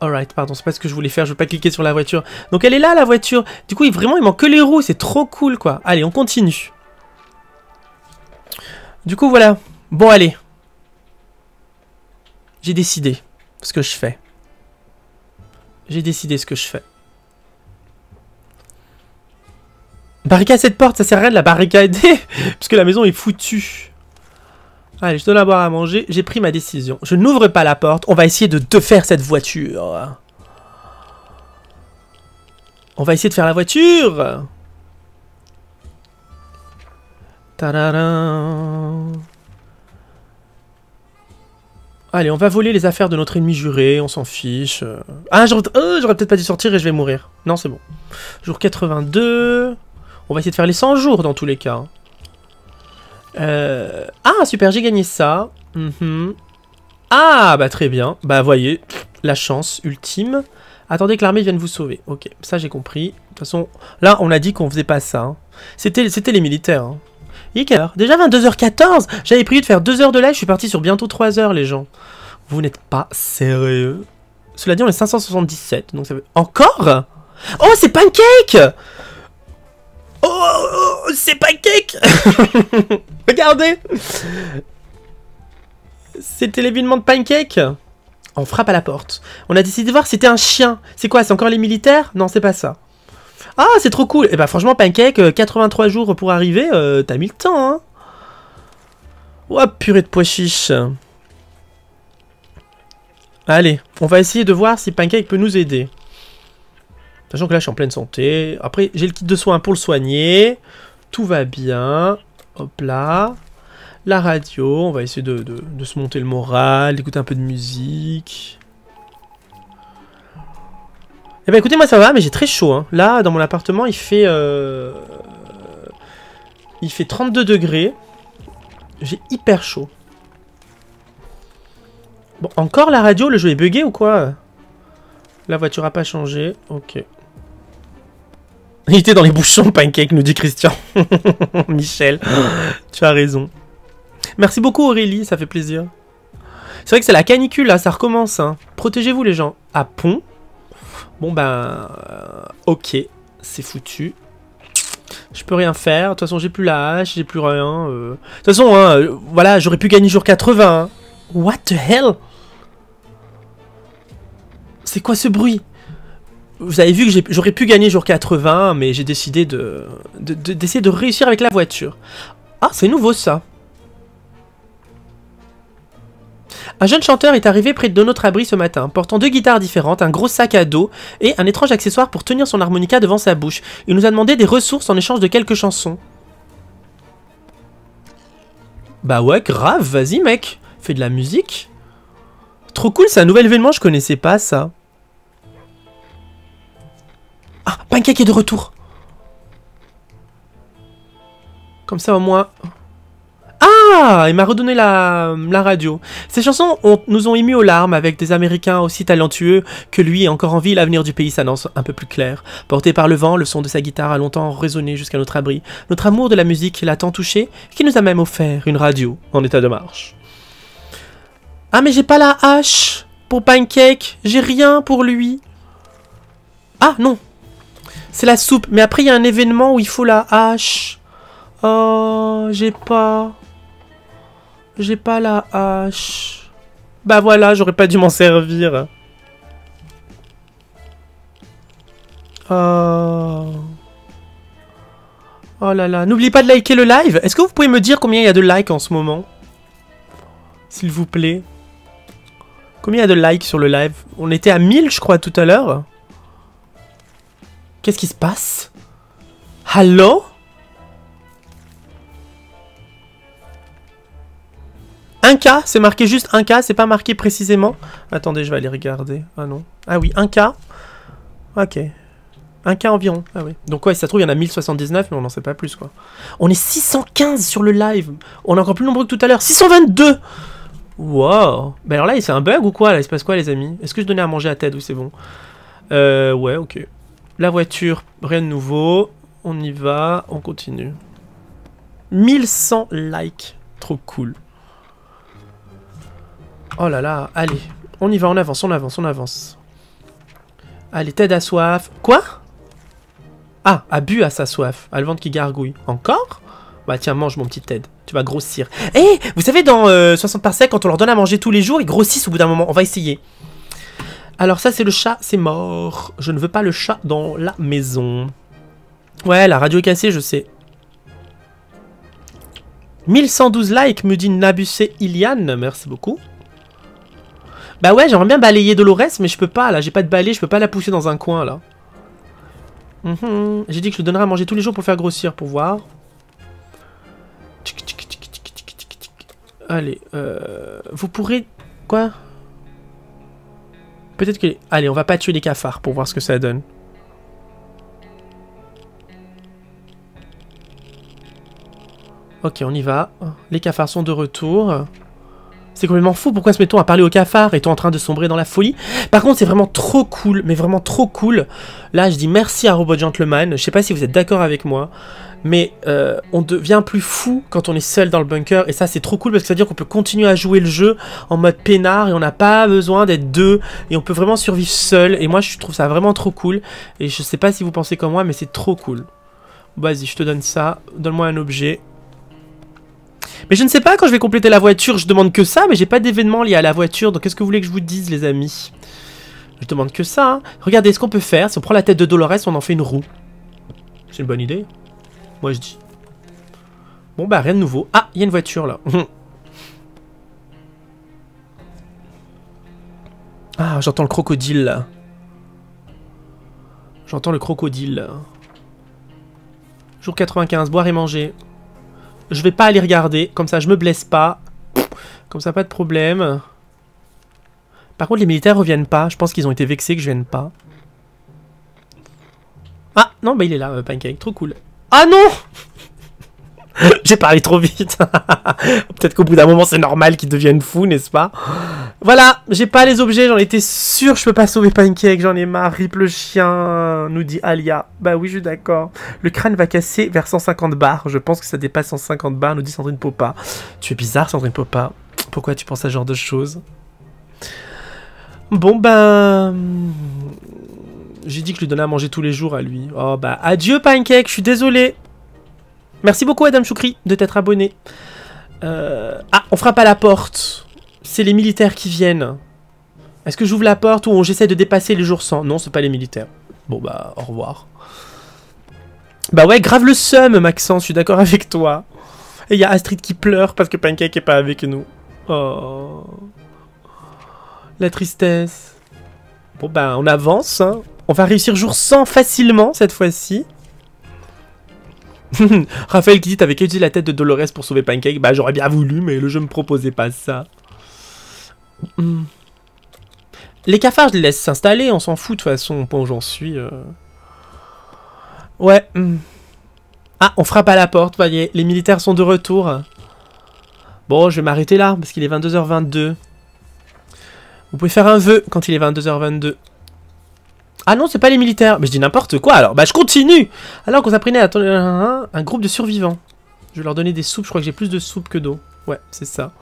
A: Alright, pardon, c'est pas ce que je voulais faire, je veux pas cliquer sur la voiture. Donc elle est là, la voiture. Du coup, vraiment, il manque que les roues, c'est trop cool, quoi. Allez, on continue. Du coup, voilà. Bon, allez. J'ai décidé ce que je fais. J'ai décidé ce que je fais. Barricade cette porte, ça sert à rien de la barricader, puisque la maison est foutue. Allez, je donne à boire à manger. J'ai pris ma décision. Je n'ouvre pas la porte. On va essayer de, de faire cette voiture. On va essayer de faire la voiture. Tadadam. Allez, on va voler les affaires de notre ennemi juré, on s'en fiche. Ah, j'aurais euh, peut-être pas dû sortir et je vais mourir. Non, c'est bon. Jour 82. On va essayer de faire les 100 jours dans tous les cas. Euh... Ah, super, j'ai gagné ça. Mhm. Ah, bah très bien. Bah, voyez, la chance ultime. Attendez que l'armée vienne vous sauver. Ok, ça j'ai compris. De toute façon, là, on a dit qu'on faisait pas ça. Hein. C'était les militaires. Hein. Quelle heure Déjà 22h14 J'avais prévu de faire 2 heures de live, je suis parti sur bientôt 3 heures, les gens. Vous n'êtes pas sérieux Cela dit, on est 577, donc ça veut... Encore? Oh, c'est Pancake Oh, oh c'est Pancake Regardez C'était l'événement de Pancake? On frappe à la porte. On a décidé de voir c'était un chien. C'est quoi C'est encore les militaires? Non, c'est pas ça. Ah, c'est trop cool. Et eh bah ben, franchement, Pancake, 83 euh, jours pour arriver, euh, t'as mis le temps, hein. Oh, purée de pois chiche. Allez, on va essayer de voir si Pancake peut nous aider. Sachant que là, je suis en pleine santé. Après, j'ai le kit de soins pour le soigner. Tout va bien. Hop là. La radio, on va essayer de, de se monter le moral, d'écouter un peu de musique. Eh ben écoutez, moi ça va, mais j'ai très chaud. Hein. Là, dans mon appartement, il fait... Euh... Il fait 32 degrés. J'ai hyper chaud. Bon, encore la radio Le jeu est bugué ou quoi? La voiture a pas changé. Ok. Il était dans les bouchons, Pancake, nous dit Christian. Michel, tu as raison. Merci beaucoup Aurélie, ça fait plaisir. C'est vrai que c'est la canicule là, ça recommence. Hein. Protégez-vous les gens. À Pont. Bon ben... euh, ok, c'est foutu. Je peux rien faire. De toute façon, j'ai plus la hache, j'ai plus rien. euh. De toute façon, hein, voilà, j'aurais pu gagner jour 80. hein. What the hell? C'est quoi ce bruit? Vous avez vu que j'aurais pu gagner jour 80, mais j'ai décidé de- d'essayer de, réussir avec la voiture. Ah, c'est nouveau ça. Un jeune chanteur est arrivé près de notre abri ce matin, portant deux guitares différentes, un gros sac à dos et un étrange accessoire pour tenir son harmonica devant sa bouche. Il nous a demandé des ressources en échange de quelques chansons. Bah ouais, grave, vas-y mec, fais de la musique. Trop cool, c'est un nouvel événement, je connaissais pas ça. Ah, Pancake est de retour. Comme ça au moins... Ah, il m'a redonné la, radio. Ces chansons ont- nous ont émus aux larmes avec des Américains aussi talentueux que lui et encore en vie, l'avenir du pays s'annonce un peu plus clair. Porté par le vent, le son de sa guitare a longtemps résonné jusqu'à notre abri. Notre amour de la musique l'a tant touché qu'il nous a même offert une radio en état de marche. Ah mais j'ai pas la hache pour Pancake, j'ai rien pour lui. Ah non, c'est la soupe, mais après il y a un événement où il faut la hache. Oh, j'ai pas. J'ai pas la hache. Bah voilà, j'aurais pas dû m'en servir. Oh. Oh là là. N'oubliez pas de liker le live. Est-ce que vous pouvez me dire combien il y a de likes en ce moment? S'il vous plaît. Combien il y a de likes sur le live? On était à 1000, je crois, tout à l'heure. Qu'est-ce qui se passe? Allô? 1K, c'est marqué juste 1K, c'est pas marqué précisément. Attendez, je vais aller regarder. Ah non. Ah oui, 1K. Ok. 1K environ. Ah oui. Donc ouais, si ça se trouve, il y en a 1079, mais on n'en sait pas plus quoi. On est 615 sur le live. On est encore plus nombreux que tout à l'heure. 622 Wow. Ben alors là, c'est un bug ou quoi là? Il se passe quoi les amis? Est-ce que je donnais à manger à Ted? Ou c'est bon Euh, ouais, ok. La voiture, rien de nouveau. On y va, on continue. 1100 likes. Trop cool. Oh là là, allez. On y va, on avance, on avance, on avance. Allez, Ted a soif. Quoi? Ah, a bu à sa soif. A le qui gargouille. Encore? Bah tiens, mange mon petit Ted. Tu vas grossir. Eh, vous savez, dans euh, 60 par sec, quand on leur donne à manger tous les jours, ils grossissent au bout d'un moment. On va essayer. Alors ça, c'est le chat, c'est mort. Je ne veux pas le chat dans la maison. Ouais, la radio est cassée, je sais. 1112 likes, me dit Nabucé Iliane. Merci beaucoup. Bah ouais, j'aimerais bien balayer Dolores, mais je peux pas, là. J'ai pas de balai, je peux pas la pousser dans un coin, là. Mhm. J'ai dit que je lui donnerais à manger tous les jours pour faire grossir, pour voir. Allez, euh... Vous pourrez... Quoi? Peut-être que... Allez, on va pas tuer les cafards pour voir ce que ça donne. Ok, on y va. Les cafards sont de retour. C'est complètement fou. Pourquoi se mettons à parler aux cafards Est-on en train de sombrer dans la folie? Par contre, c'est vraiment trop cool, mais vraiment trop cool. Là, je dis merci à Robot Gentleman. Je sais pas si vous êtes d'accord avec moi, mais euh, on devient plus fou quand on est seul dans le bunker. Et ça, c'est trop cool parce que ça veut dire qu'on peut continuer à jouer le jeu en mode peinard et on n'a pas besoin d'être deux. Et on peut vraiment survivre seul. Et moi, je trouve ça vraiment trop cool. Et je sais pas si vous pensez comme moi, mais c'est trop cool. Vas-y, je te donne ça. Donne-moi un objet. Mais je ne sais pas, quand je vais compléter la voiture, je demande que ça, mais j'ai pas d'événement lié à la voiture, donc qu'est-ce que vous voulez que je vous dise, les amis? Je demande que ça. hein. Regardez, ce qu'on peut faire, si on prend la tête de Dolores, on en fait une roue. C'est une bonne idée. Moi, je dis. Bon, bah, rien de nouveau. Ah, il y a une voiture, là. ah, j'entends le crocodile, là. J'entends le crocodile. Jour 95, boire et manger. Je vais pas aller regarder, comme ça je me blesse pas. Comme ça pas de problème. Par contre les militaires reviennent pas, je pense qu'ils ont été vexés que je vienne pas. Ah non bah il est là, euh, Pancake, trop cool. Ah non J'ai parlé trop vite. Peut-être qu'au bout d'un moment, c'est normal qu'ils deviennent fous, n'est-ce pas? Voilà, j'ai pas les objets, j'en étais sûr, je peux pas sauver Pancake, j'en ai marre. Rip le chien, nous dit Alia. Bah oui, je suis d'accord. Le crâne va casser vers 150 bars. Je pense que ça dépasse 150 bars, nous dit Sandrine Popa. Tu es bizarre, Sandrine Popa. Pourquoi tu penses à ce genre de choses? Bon ben... J'ai dit que je lui donnais à manger tous les jours à lui. Oh bah adieu Pancake, je suis désolé. Merci beaucoup Adam Choukri de t'être abonné. Euh, ah, on frappe à la porte. C'est les militaires qui viennent. Est-ce que j'ouvre la porte ou j'essaie de dépasser les jours sans? Non, c'est pas les militaires. Bon bah, au revoir. Bah ouais, grave le seum, Maxence, je suis d'accord avec toi. Et il y a Astrid qui pleure parce que Pancake est pas avec nous. Oh. La tristesse. Bon bah, on avance, hein. On va réussir jour 100 facilement, cette fois-ci. Raphaël qui dit t'avais qu'à utiliser la tête de Dolores pour sauver Pancake. Bah j'aurais bien voulu, mais le jeu me proposait pas ça. Hmm. Les cafards, je les laisse s'installer, on s'en fout de toute façon, au point où j'en suis. Euh. Ouais. Hmm. Ah, on frappe à la porte, voyez, les militaires sont de retour. Bon, je vais m'arrêter là, parce qu'il est 22h22. Vous pouvez faire un vœu quand il est 22h22. Ah non, c'est pas les militaires. Mais je dis n'importe quoi alors. Bah je continue Alors qu'on s'apprenait à un, un groupe de survivants. Je vais leur donner des soupes. Je crois que j'ai plus de soupes que d'eau. Ouais, c'est ça.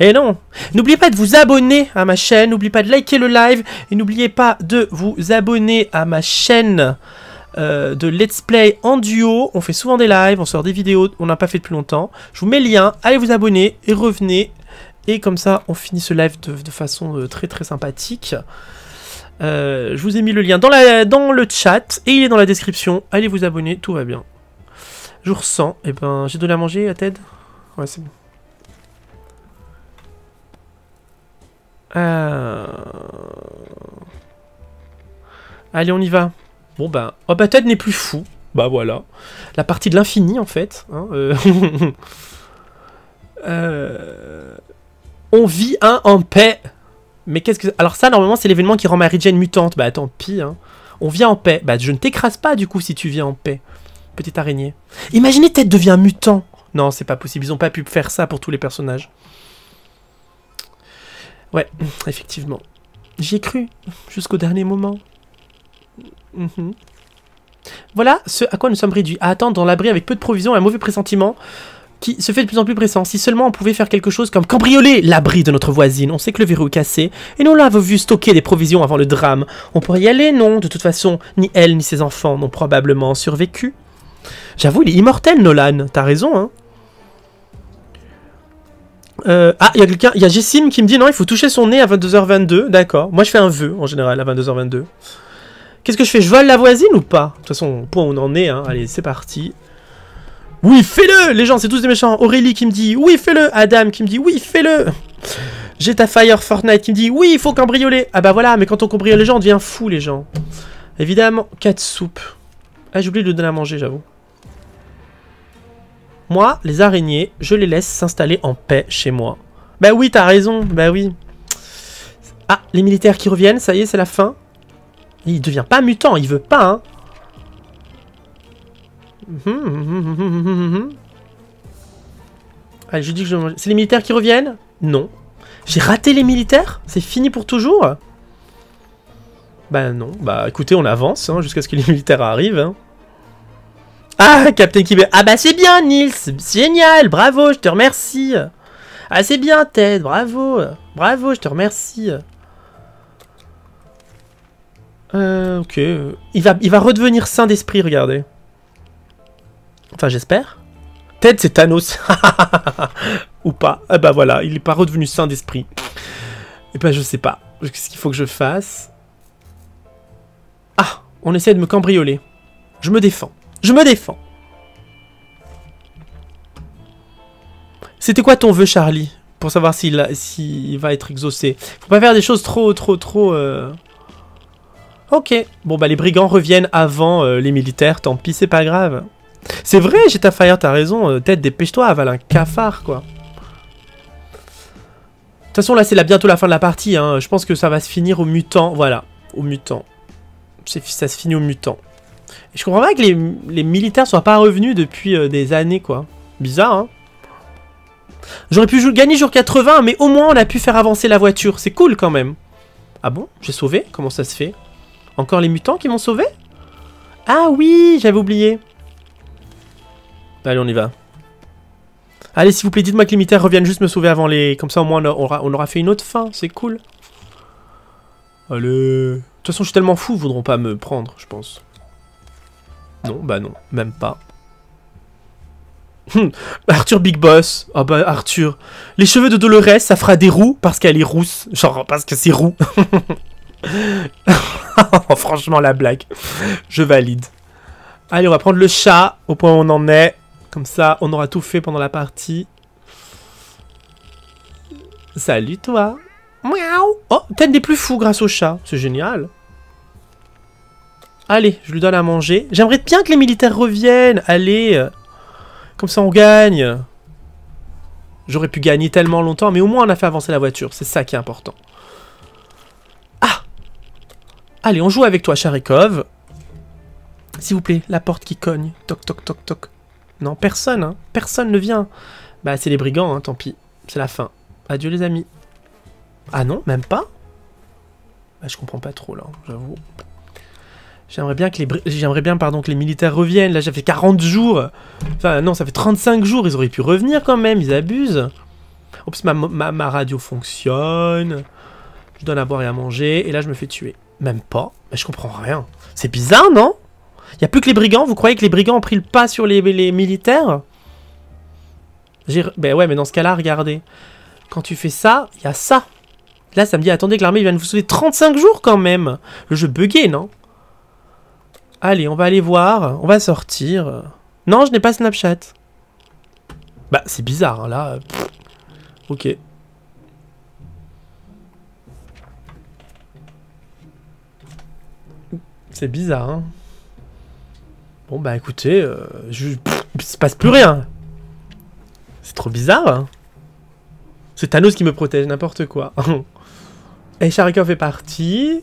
A: Et non N'oubliez pas de vous abonner à ma chaîne. N'oubliez pas de liker le live. Et n'oubliez pas de vous abonner à ma chaîne euh, de Let's Play en duo. On fait souvent des lives. On sort des vidéos. On n'a pas fait depuis longtemps. Je vous mets le lien. Allez vous abonner et revenez. Et comme ça, on finit ce live de, de façon euh, très très sympathique. Euh, je vous ai mis le lien dans, le chat et il est dans la description. Allez vous abonner, tout va bien. Jour 100, et ben j'ai donné à manger à Ted? Ouais, c'est bon. Euh... Allez, on y va. Bon ben, oh bah Ted n'est plus fou. Bah voilà. La partie de l'infini en fait. Hein, euh... On vit un en paix. Mais qu'est-ce que... Alors ça, normalement, c'est l'événement qui rend Mary Jane mutante. Bah tant pis, hein. On vient en paix. Bah je ne t'écrase pas, du coup, si tu viens en paix. Petite araignée. Imaginez, Ted devient mutant. Non, c'est pas possible. Ils ont pas pu faire ça pour tous les personnages. Ouais, effectivement. J'y ai cru. Jusqu'au dernier moment. Mhm. Voilà ce à quoi nous sommes réduits. À attendre dans l'abri avec peu de provisions et un mauvais pressentiment qui se fait de plus en plus pressant. Si seulement on pouvait faire quelque chose comme cambrioler l'abri de notre voisine. On sait que le verrou est cassé, et nous l'avons vu stocker des provisions avant le drame. On pourrait y aller, non De toute façon, ni elle ni ses enfants n'ont probablement survécu. J'avoue, il est immortel, Nolan. T'as raison, hein euh, ah, il y a quelqu'un, il y a Jessim qui me dit non, il faut toucher son nez à 22h22. D'accord. Moi, je fais un vœu en général à 22h22. Qu'est-ce que je fais? Je vole la voisine ou pas? De toute façon, point où on en est. Hein. Allez, c'est parti. Oui, fais-le Les gens, c'est tous des méchants. Aurélie qui me dit oui, fais-le. Adam qui me dit oui, fais-le. J'ai ta Fire Fortnite qui me dit oui, il faut cambrioler. Ah bah voilà, mais quand on cambriole les gens, on devient fou, les gens. Évidemment, 4 soupes. Ah, j'ai oublié de donner à manger, j'avoue. Moi, les araignées, je les laisse s'installer en paix chez moi. Bah oui, t'as raison, bah oui. Ah, les militaires qui reviennent, ça y est, c'est la fin. Il devient pas mutant, il veut pas, hein. Allez, je dis. C'est les militaires qui reviennent? Non. J'ai raté les militaires? C'est fini pour toujours? Bah non. Bah écoutez, on avance hein, jusqu'à ce que les militaires arrivent. Hein. Ah, Captain Kibé. Ah bah c'est bien, Nils. Génial. Bravo, je te remercie. Ah, c'est bien, Ted. Bravo. Bravo, je te remercie. Euh, ok. Il va, il va redevenir saint d'esprit, regardez. Enfin, j'espère. Ted, c'est Thanos. Ou pas. Ah bah voilà, il est pas redevenu saint d'esprit. Eh bah je sais pas. Qu'est-ce qu'il faut que je fasse? Ah, on essaie de me cambrioler. Je me défends. Je me défends. C'était quoi ton vœu, Charlie? Pour savoir s'il va être exaucé. Faut pas faire des choses trop, trop, trop... Euh, ok. Bon, bah les brigands reviennent avant euh, les militaires. Tant pis, c'est pas grave. C'est vrai, j'ai ta fire, t'as raison. Euh, tête, dépêche-toi, avale un cafard, quoi. De toute façon, là, c'est bientôt la fin de la partie. Hein. Je pense que ça va se finir au mutant. Voilà, au mutant. Ça se finit au mutant. Je comprends pas que les, les militaires soient pas revenus depuis euh, des années, quoi. Bizarre, hein J'aurais pu gagner jour 80, mais au moins on a pu faire avancer la voiture. C'est cool quand même. Ah bon? J'ai sauvé? Comment ça se fait? Encore les mutants qui m'ont sauvé? Ah oui, j'avais oublié. Allez, on y va. Allez, s'il vous plaît, dites-moi que les militaires reviennent juste me sauver avant les... Comme ça, au moins, on aura, fait une autre fin. C'est cool. Allez. De toute façon, je suis tellement fou, ils voudront pas me prendre, je pense. Non, bah non, même pas. Hum, Arthur Big Boss. Ah bah Arthur. Les cheveux de Dolores, ça fera des roux parce qu'elle est rousse. Genre parce que c'est roux. Franchement la blague. Je valide. Allez, on va prendre le chat au point où on en est. Comme ça, on aura tout fait pendant la partie. Salut toi. Miaou. Oh, t'aimes des plus fous grâce au chat. C'est génial. Allez, je lui donne à manger. J'aimerais bien que les militaires reviennent. Allez. Comme ça, on gagne. J'aurais pu gagner tellement longtemps, mais au moins on a fait avancer la voiture. C'est ça qui est important. Ah Allez, on joue avec toi, Charikov. S'il vous plaît, la porte qui cogne. Toc, toc, toc, toc. Non, personne, hein. Personne ne vient. Bah, c'est les brigands, hein, tant pis. C'est la fin. Adieu, les amis. Ah non, même pas Bah, je comprends pas trop, là, j'avoue. J'aimerais bien que les j'aimerais bien pardon que les militaires reviennent. Là, ça fait 40 jours. Enfin non, ça fait 35 jours, ils auraient pu revenir quand même, ils abusent. En plus ma, ma, ma radio fonctionne. Je donne à boire et à manger et là je me fais tuer. Même pas. Mais je comprends rien. C'est bizarre, non Il y a plus que les brigands, vous croyez que les brigands ont pris le pas sur les, militaires? Ben ouais, mais dans ce cas-là, regardez. Quand tu fais ça, ça. Là, ça me dit attendez que l'armée vient de vous sauver 35 jours quand même. Le jeu bugué, non? Allez, on va aller voir. On va sortir. Non, je n'ai pas Snapchat. Bah, c'est bizarre, hein, là. Ok. C'est bizarre, hein. Bon, bah écoutez, euh, se passe plus rien. C'est trop bizarre. hein. C'est Thanos qui me protège, n'importe quoi. Et Sharikov est parti.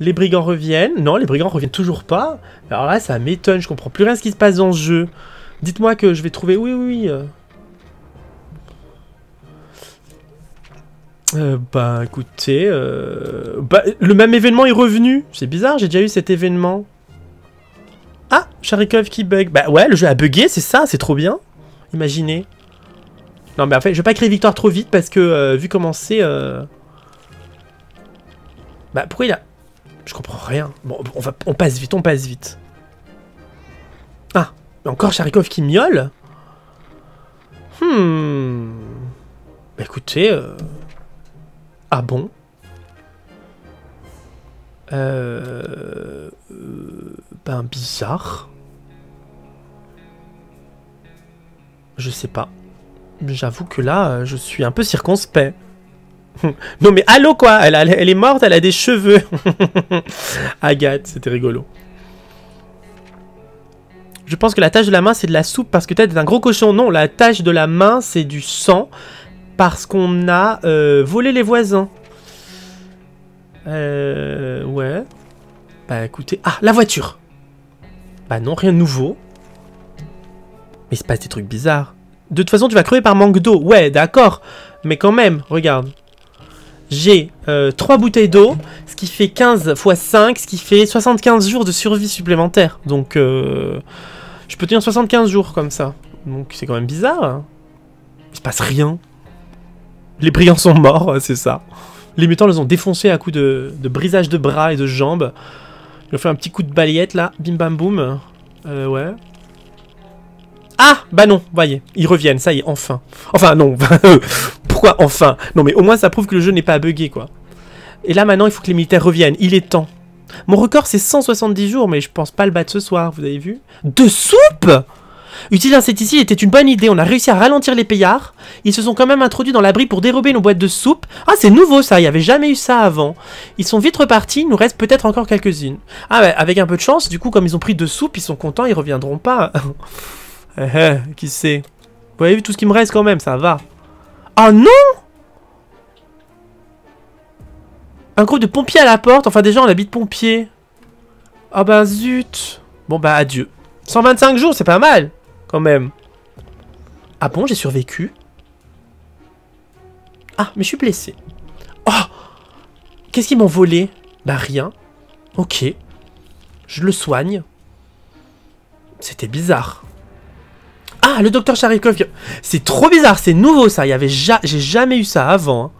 A: Les brigands reviennent. Non, les brigands reviennent toujours pas. Alors là, ça m'étonne. Je comprends plus rien ce qui se passe dans ce jeu. Dites-moi que je vais trouver. Oui, oui, oui. euh. Euh, bah, écoutez. euh, Bah, le même événement est revenu. C'est bizarre, j'ai déjà eu cet événement. Ah, Sharikov qui bug. Bah ouais, le jeu a bugué, c'est ça, c'est trop bien. Imaginez. Non, mais en fait, je vais pas écrire victoire trop vite parce que, euh, vu comment c'est. euh, Bah, pourquoi il a. Je comprends rien. Bon, on, va, on passe vite, on passe vite. Ah, encore Sharikov qui miaule Hmm. Bah écoutez... euh, Ah bon? Euh... euh, Ben bizarre. Je sais pas. J'avoue que là, euh, je suis un peu circonspect. Non mais allô quoi? Elle, est morte, elle a des cheveux. Agathe, c'était rigolo. Je pense que la tâche de la main c'est de la soupe parce que t'es un gros cochon. Non, la tâche de la main c'est du sang parce qu'on a euh, volé les voisins. Euh... Ouais. Bah écoutez... Ah, la voiture Bah non, rien de nouveau. Mais il se passe des trucs bizarres. De toute façon, tu vas crever par manque d'eau. Ouais, d'accord. Mais quand même, regarde. J'ai 3 bouteilles d'eau, ce qui fait 15 x 5, ce qui fait 75 jours de survie supplémentaire. Donc, euh, je peux tenir 75 jours comme ça. Donc, c'est quand même bizarre. hein. Il se passe rien. Les brillants sont morts, c'est ça. Les mutants les ont défoncés à coups de, brisage de bras et de jambes. Ils ont fait un petit coup de balayette là, bim bam boum. Euh, ouais. Ah Bah non, voyez, ils reviennent, ça y est, enfin. Enfin non, pourquoi enfin? Non mais au moins ça prouve que le jeu n'est pas buggé quoi. Et là maintenant il faut que les militaires reviennent, il est temps. Mon record c'est 170 jours mais je pense pas le battre ce soir, vous avez vu De soupe Utiliser un insecticide était une bonne idée, on a réussi à ralentir les paillards. Ils se sont quand même introduits dans l'abri pour dérober nos boîtes de soupe. Ah c'est nouveau ça, il n'y avait jamais eu ça avant. Ils sont vite repartis, il nous reste peut-être encore quelques-unes. Ah ouais, avec un peu de chance, du coup comme ils ont pris de soupe, ils sont contents, ils reviendront pas. Eh, eh, qui sait? Vous avez vu tout ce qui me reste quand même, ça va. Oh non? Un groupe de pompiers à la porte. Enfin déjà on habite pompiers. Ah bah zut Bon bah adieu. 125 jours, c'est pas mal, quand même. Ah bon, j'ai survécu? Ah, mais je suis blessé. Oh Qu'est-ce qu'ils m'ont volé? Bah rien. Ok. Je le soigne. C'était bizarre. Ah, le docteur Charikov. C'est trop bizarre, c'est nouveau ça. J'ai jamais eu ça avant. Hein.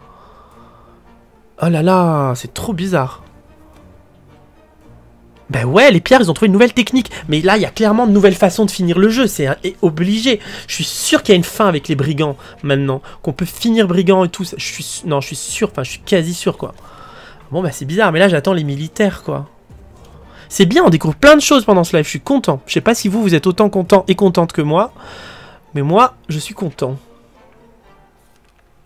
A: Oh là là, c'est trop bizarre. Ben ouais, les pierres, ils ont trouvé une nouvelle technique. Mais là, il y a clairement de nouvelles façons de finir le jeu. C'est obligé. Je suis sûr qu'il y a une fin avec les brigands, maintenant. Qu'on peut finir brigand et tout. Je non, je suis sûr. Enfin, je suis quasi sûr, quoi. Bon, bah c'est bizarre. Mais là, j'attends les militaires, quoi. C'est bien, on découvre plein de choses pendant ce live. Je suis content. Je sais pas si vous, vous êtes autant content et contente que moi. Mais moi, je suis content.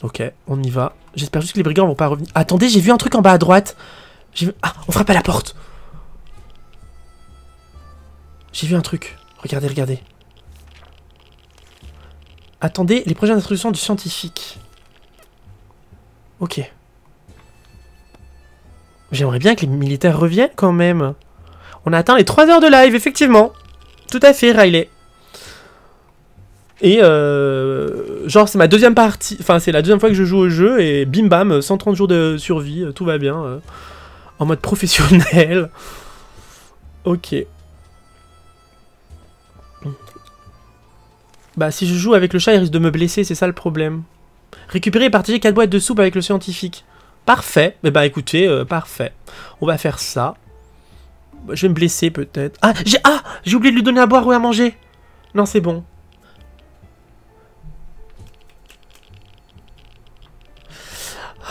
A: Ok, on y va. J'espère juste que les brigands vont pas revenir. Attendez, j'ai vu un truc en bas à droite. Ah, on frappe à la porte. J'ai vu un truc. Regardez, regardez. Attendez les prochaines instructions du scientifique. Ok. J'aimerais bien que les militaires reviennent quand même. On a atteint les 3 heures de live, effectivement. Tout à fait, Riley. Et euh, genre c'est ma deuxième partie, enfin c'est la deuxième fois que je joue au jeu et bim bam, 130 jours de survie, tout va bien, euh, en mode professionnel. ok. Bah si je joue avec le chat, il risque de me blesser, c'est ça le problème. Récupérer et partager 4 boîtes de soupe avec le scientifique. Parfait. Mais eh bah écoutez, euh, parfait. On va faire ça. Je vais me blesser peut-être. Ah, j'ai ah, j'ai oublié de lui donner à boire ou à manger. Non, c'est bon.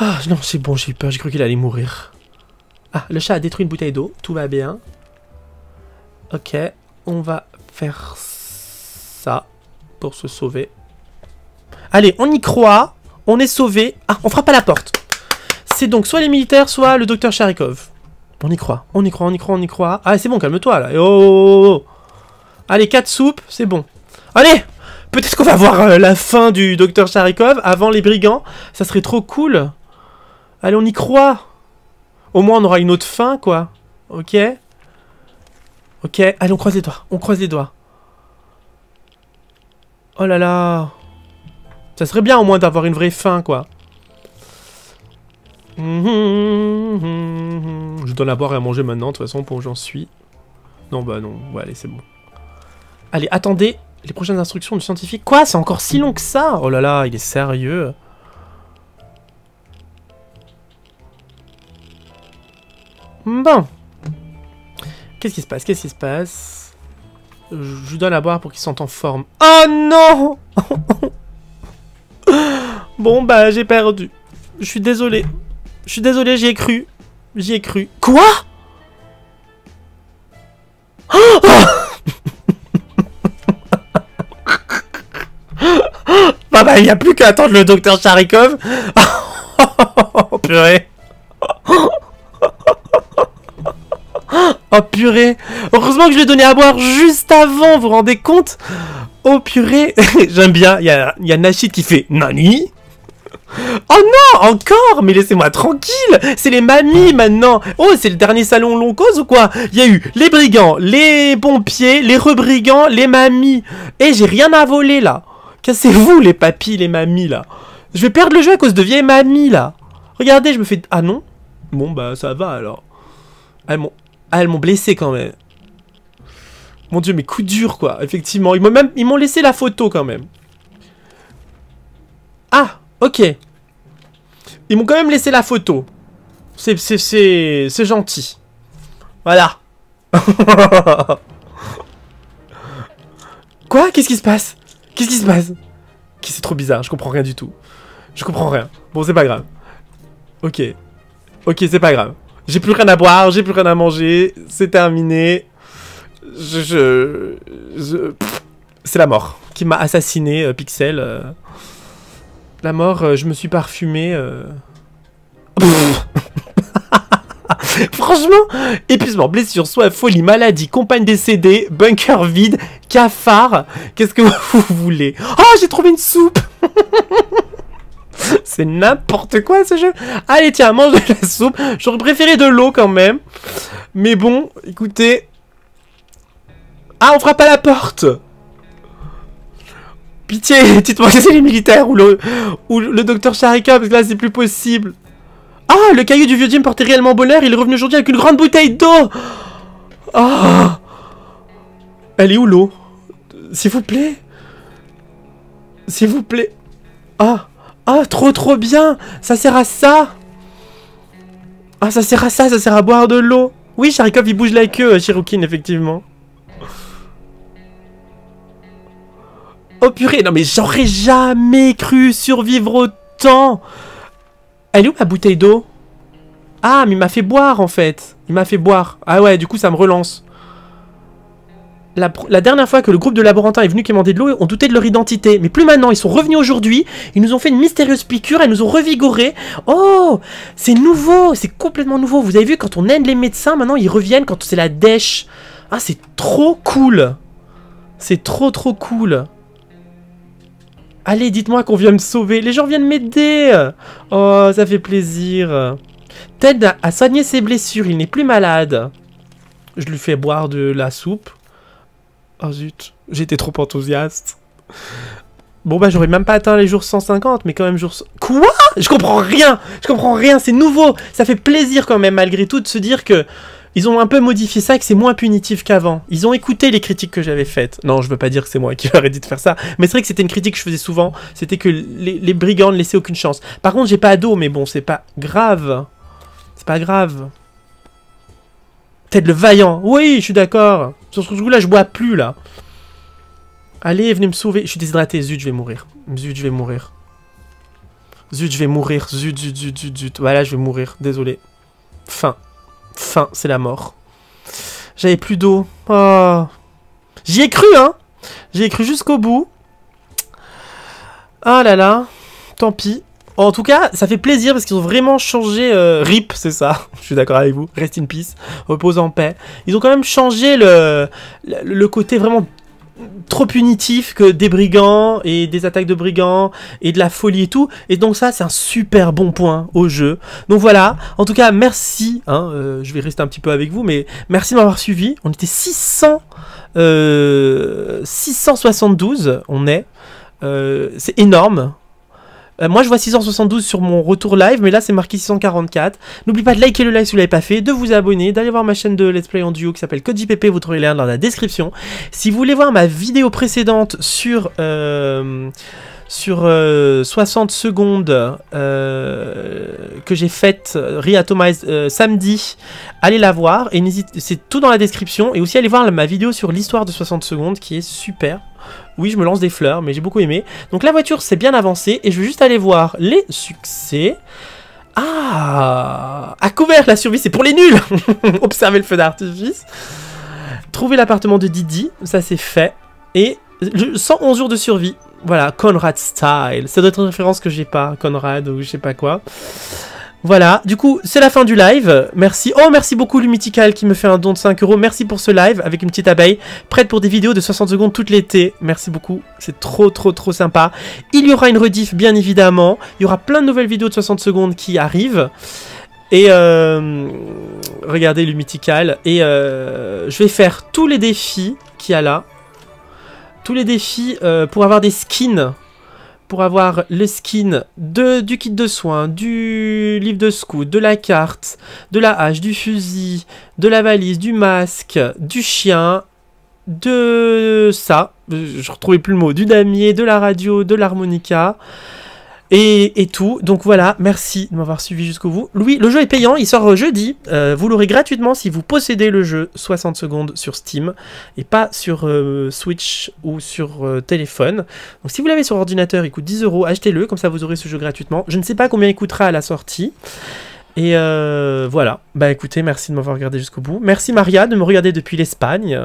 A: Ah, non, c'est bon, j'ai eu peur, j'ai cru qu'il allait mourir. Ah, le chat a détruit une bouteille d'eau, tout va bien. Ok, on va faire ça pour se sauver. Allez, on y croit. On est sauvé. Ah, on frappe à la porte. C'est donc soit les militaires, soit le docteur Charikov. On y croit, on y croit, on y croit, on y croit. Ah, c'est bon, calme-toi, là. Oh, oh, oh, Allez, 4 soupes, c'est bon. Allez Peut-être qu'on va voir euh, la fin du docteur Charikov avant les brigands. Ça serait trop cool. Allez, on y croit. Au moins, on aura une autre fin, quoi. Ok Ok, allez, on croise les doigts. On croise les doigts. Oh là là. Ça serait bien au moins d'avoir une vraie fin, quoi. Je donne à boire et à manger maintenant, de toute façon, pour où j'en suis. Non, bah non. Ouais, allez, c'est bon. Allez, attendez les prochaines instructions du scientifique. Quoi C'est encore si long que ça? Oh là là, il est sérieux. Bon. Qu'est-ce qui se passe? Qu'est-ce qui se passe? Je lui donne à boire pour qu'il sente en forme. Oh non Bon bah j'ai perdu. Je suis désolé. Je suis désolé, j'y ai cru. J'y ai cru. Quoi Bah bah il n'y a plus qu'à attendre le docteur Charikov. oh purée. Oh purée. Heureusement que je lui ai donné à boire juste avant, vous vous rendez compte? Oh purée. J'aime bien, il y a, y a Nashid qui fait « Nani ?» Oh non Encore! Mais laissez-moi tranquille! C'est les mamies maintenant. Oh, c'est le dernier salon long cause ou quoi? Il y a eu les brigands, les pompiers, les rebrigants, les mamies. Et j'ai rien à voler là. Cassez-vous les papis, les mamies là. Je vais perdre le jeu à cause de vieilles mamies là. Regardez, je me fais... Ah non? Bon bah ça va alors. Elles m'ont ah, elles m'ont blessé quand même. Mon dieu, mais coup dur, quoi. Effectivement, ils m'ont même... Ils m'ont laissé la photo, quand même. Ah, ok. Ils m'ont quand même laissé la photo. C'est... C'est gentil. Voilà. Quoi? Qu'est-ce qui se passe? Qu'est-ce qui se passe? C'est trop bizarre, je comprends rien du tout. Je comprends rien. Bon, c'est pas grave. Ok. Ok, c'est pas grave. J'ai plus rien à boire, j'ai plus rien à manger, c'est terminé. Je... je, c'est la mort qui m'a assassiné, euh, Pixel. Euh. La mort, euh, je me suis parfumé. Franchement, épuisement, blessure, soif, folie, maladie, compagne décédée, bunker vide, cafard. Qu'est-ce que vous voulez? Oh, j'ai trouvé une soupe C'est n'importe quoi ce jeu. Allez, tiens, mange de la soupe. J'aurais préféré de l'eau quand même. Mais bon, écoutez. Ah, on frappe à la porte Pitié, dites-moi que c'est les militaires ou le, ou le docteur Sharika, parce que là, c'est plus possible. Ah, le caillou du vieux Jim portait réellement bonheur, il est revenu aujourd'hui avec une grande bouteille d'eau Ah Elle est où l'eau? S'il vous plaît S'il vous plaît Ah Ah, trop trop bien Ça sert à ça Ah, ça sert à ça, ça sert à boire de l'eau Oui, Sharikov, il bouge la queue, Shirokin, effectivement. Oh purée, non mais j'aurais jamais cru survivre autant Elle est où ma bouteille d'eau? Ah, mais il m'a fait boire en fait. Il m'a fait boire. Ah ouais, du coup ça me relance. La, dernière fois que le groupe de laborantins est venu quémander de l'eau, on doutait de leur identité. Mais plus maintenant, ils sont revenus aujourd'hui, ils nous ont fait une mystérieuse piqûre, ils nous ont revigoré. Oh C'est nouveau C'est complètement nouveau. Vous avez vu, quand on aide les médecins, maintenant ils reviennent quand c'est la dèche. Ah, c'est trop cool C'est trop trop cool Allez, dites-moi qu'on vient me sauver. Les gens viennent m'aider. Oh, ça fait plaisir. Ted a soigné ses blessures. Il n'est plus malade. Je lui fais boire de la soupe. Oh zut, j'étais trop enthousiaste. Bon bah j'aurais même pas atteint les jours 150, mais quand même jours... Quoi? Je comprends rien Je comprends rien, c'est nouveau Ça fait plaisir quand même malgré tout de se dire que ils ont un peu modifié ça, que c'est moins punitif qu'avant. Ils ont écouté les critiques que j'avais faites. Non, je veux pas dire que c'est moi qui leur ai dit de faire ça, mais c'est vrai que c'était une critique que je faisais souvent. C'était que les, brigands ne laissaient aucune chance. Par contre, j'ai pas d'eau, mais bon, c'est pas grave. C'est pas grave. Peut-être le vaillant. Oui, je suis d'accord. Sur ce coup-là, je bois plus, là. Allez, venez me sauver. Je suis déshydraté. Zut, je vais mourir. Zut, je vais mourir. Zut, je vais mourir. Zut, zut, zut, zut, zut. Voilà, je vais mourir. Désolé. Fin. Fin, c'est la mort. J'avais plus d'eau. Oh. J'y ai cru, hein J'y ai cru jusqu'au bout. Ah là là. Tant pis. En tout cas, ça fait plaisir parce qu'ils ont vraiment changé... Euh, RIP, c'est ça. Je suis d'accord avec vous. Rest in peace. Repose en paix. Ils ont quand même changé le, côté vraiment trop punitif que des brigands et des attaques de brigands et de la folie et tout. Et donc ça, c'est un super bon point au jeu. Donc voilà, en tout cas, merci. Hein, euh, je vais rester un petit peu avec vous, mais merci de m'avoir suivi. On était 600, euh, 672, on est. Euh, c'est énorme. Euh, moi, je vois 672 sur mon retour live, mais là, c'est marqué 644. N'oubliez pas de liker le live si vous l'avez pas fait, de vous abonner, d'aller voir ma chaîne de Let's Play en duo qui s'appelle CodeJPP, vous trouvez le lien dans la description. Si vous voulez voir ma vidéo précédente sur... Euh, sur 60 euh, secondes que j'ai faite Reatomize samedi, allez la voir et c'est tout dans la description et aussi allez voir ma vidéo sur l'histoire de 60 secondes qui est super. Oui, je me lance des fleurs, mais j'ai beaucoup aimé. Donc la voiture s'est bien avancée et je vais juste aller voir les succès. Ah À couvert, la survie, c'est pour les nuls Observez le feu d'artifice. Trouver l'appartement de Didi, ça c'est fait. Et 111 jours de survie. Voilà, Conrad Style. C'est d'autres références que j'ai pas, Conrad ou je sais pas quoi. Voilà, du coup, c'est la fin du live. Merci. Oh, merci beaucoup Lumitical qui me fait un don de 5 euros. Merci pour ce live avec une petite abeille. Prête pour des vidéos de 60 secondes tout l'été. Merci beaucoup. C'est trop, trop, trop sympa. Il y aura une rediff, bien évidemment. Il y aura plein de nouvelles vidéos de 60 secondes qui arrivent. Et euh, regardez Lumitical. Et euh, je vais faire tous les défis qu'il y a là. Tous les défis euh, pour avoir des skins pour avoir le skin de, du kit de soins, du livre de scout, de la carte, de la hache, du fusil, de la valise, du masque, du chien, de ça, je retrouvais plus le mot, du damier, de la radio, de l'harmonica, et, tout. Donc voilà, merci de m'avoir suivi jusqu'au bout. Louis, le jeu est payant, il sort jeudi. Euh, vous l'aurez gratuitement si vous possédez le jeu 60 secondes sur Steam et pas sur euh, Switch ou sur euh, téléphone. Donc si vous l'avez sur ordinateur, il coûte 10 euros, achetez-le, comme ça vous aurez ce jeu gratuitement. Je ne sais pas combien il coûtera à la sortie. Et euh, voilà. Bah écoutez, merci de m'avoir regardé jusqu'au bout. Merci Maria de me regarder depuis l'Espagne.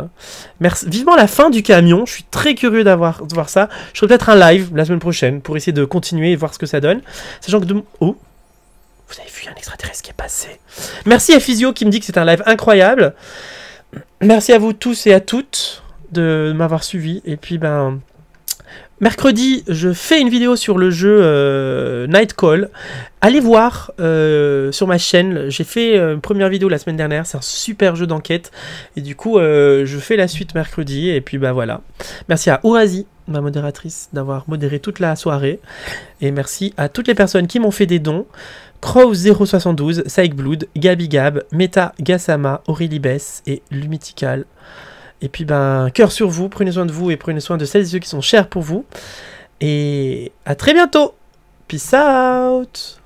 A: Merci. Vivement la fin du camion. Je suis très curieux d'avoir de voir ça. Je ferai peut-être un live la semaine prochaine pour essayer de continuer et voir ce que ça donne. Sachant que de... Oh Vous avez vu un extraterrestre qui est passé. Merci à Physio qui me dit que c'est un live incroyable. Merci à vous tous et à toutes de m'avoir suivi. Et puis ben... Mercredi, je fais une vidéo sur le jeu euh, Nightcall. Allez voir euh, sur ma chaîne. J'ai fait une première vidéo la semaine dernière. C'est un super jeu d'enquête. Et du coup, je fais la suite mercredi. Et puis, bah voilà. Merci à Ourasi, ma modératrice, d'avoir modéré toute la soirée. Et merci à toutes les personnes qui m'ont fait des dons. Crow072, Blood, Gabi Gab, Meta Gassama, Aurélie Bess et Lumitical. Et puis, ben, cœur sur vous, prenez soin de vous et prenez soin de celles et ceux qui sont chers pour vous. Et à très bientôt. Peace out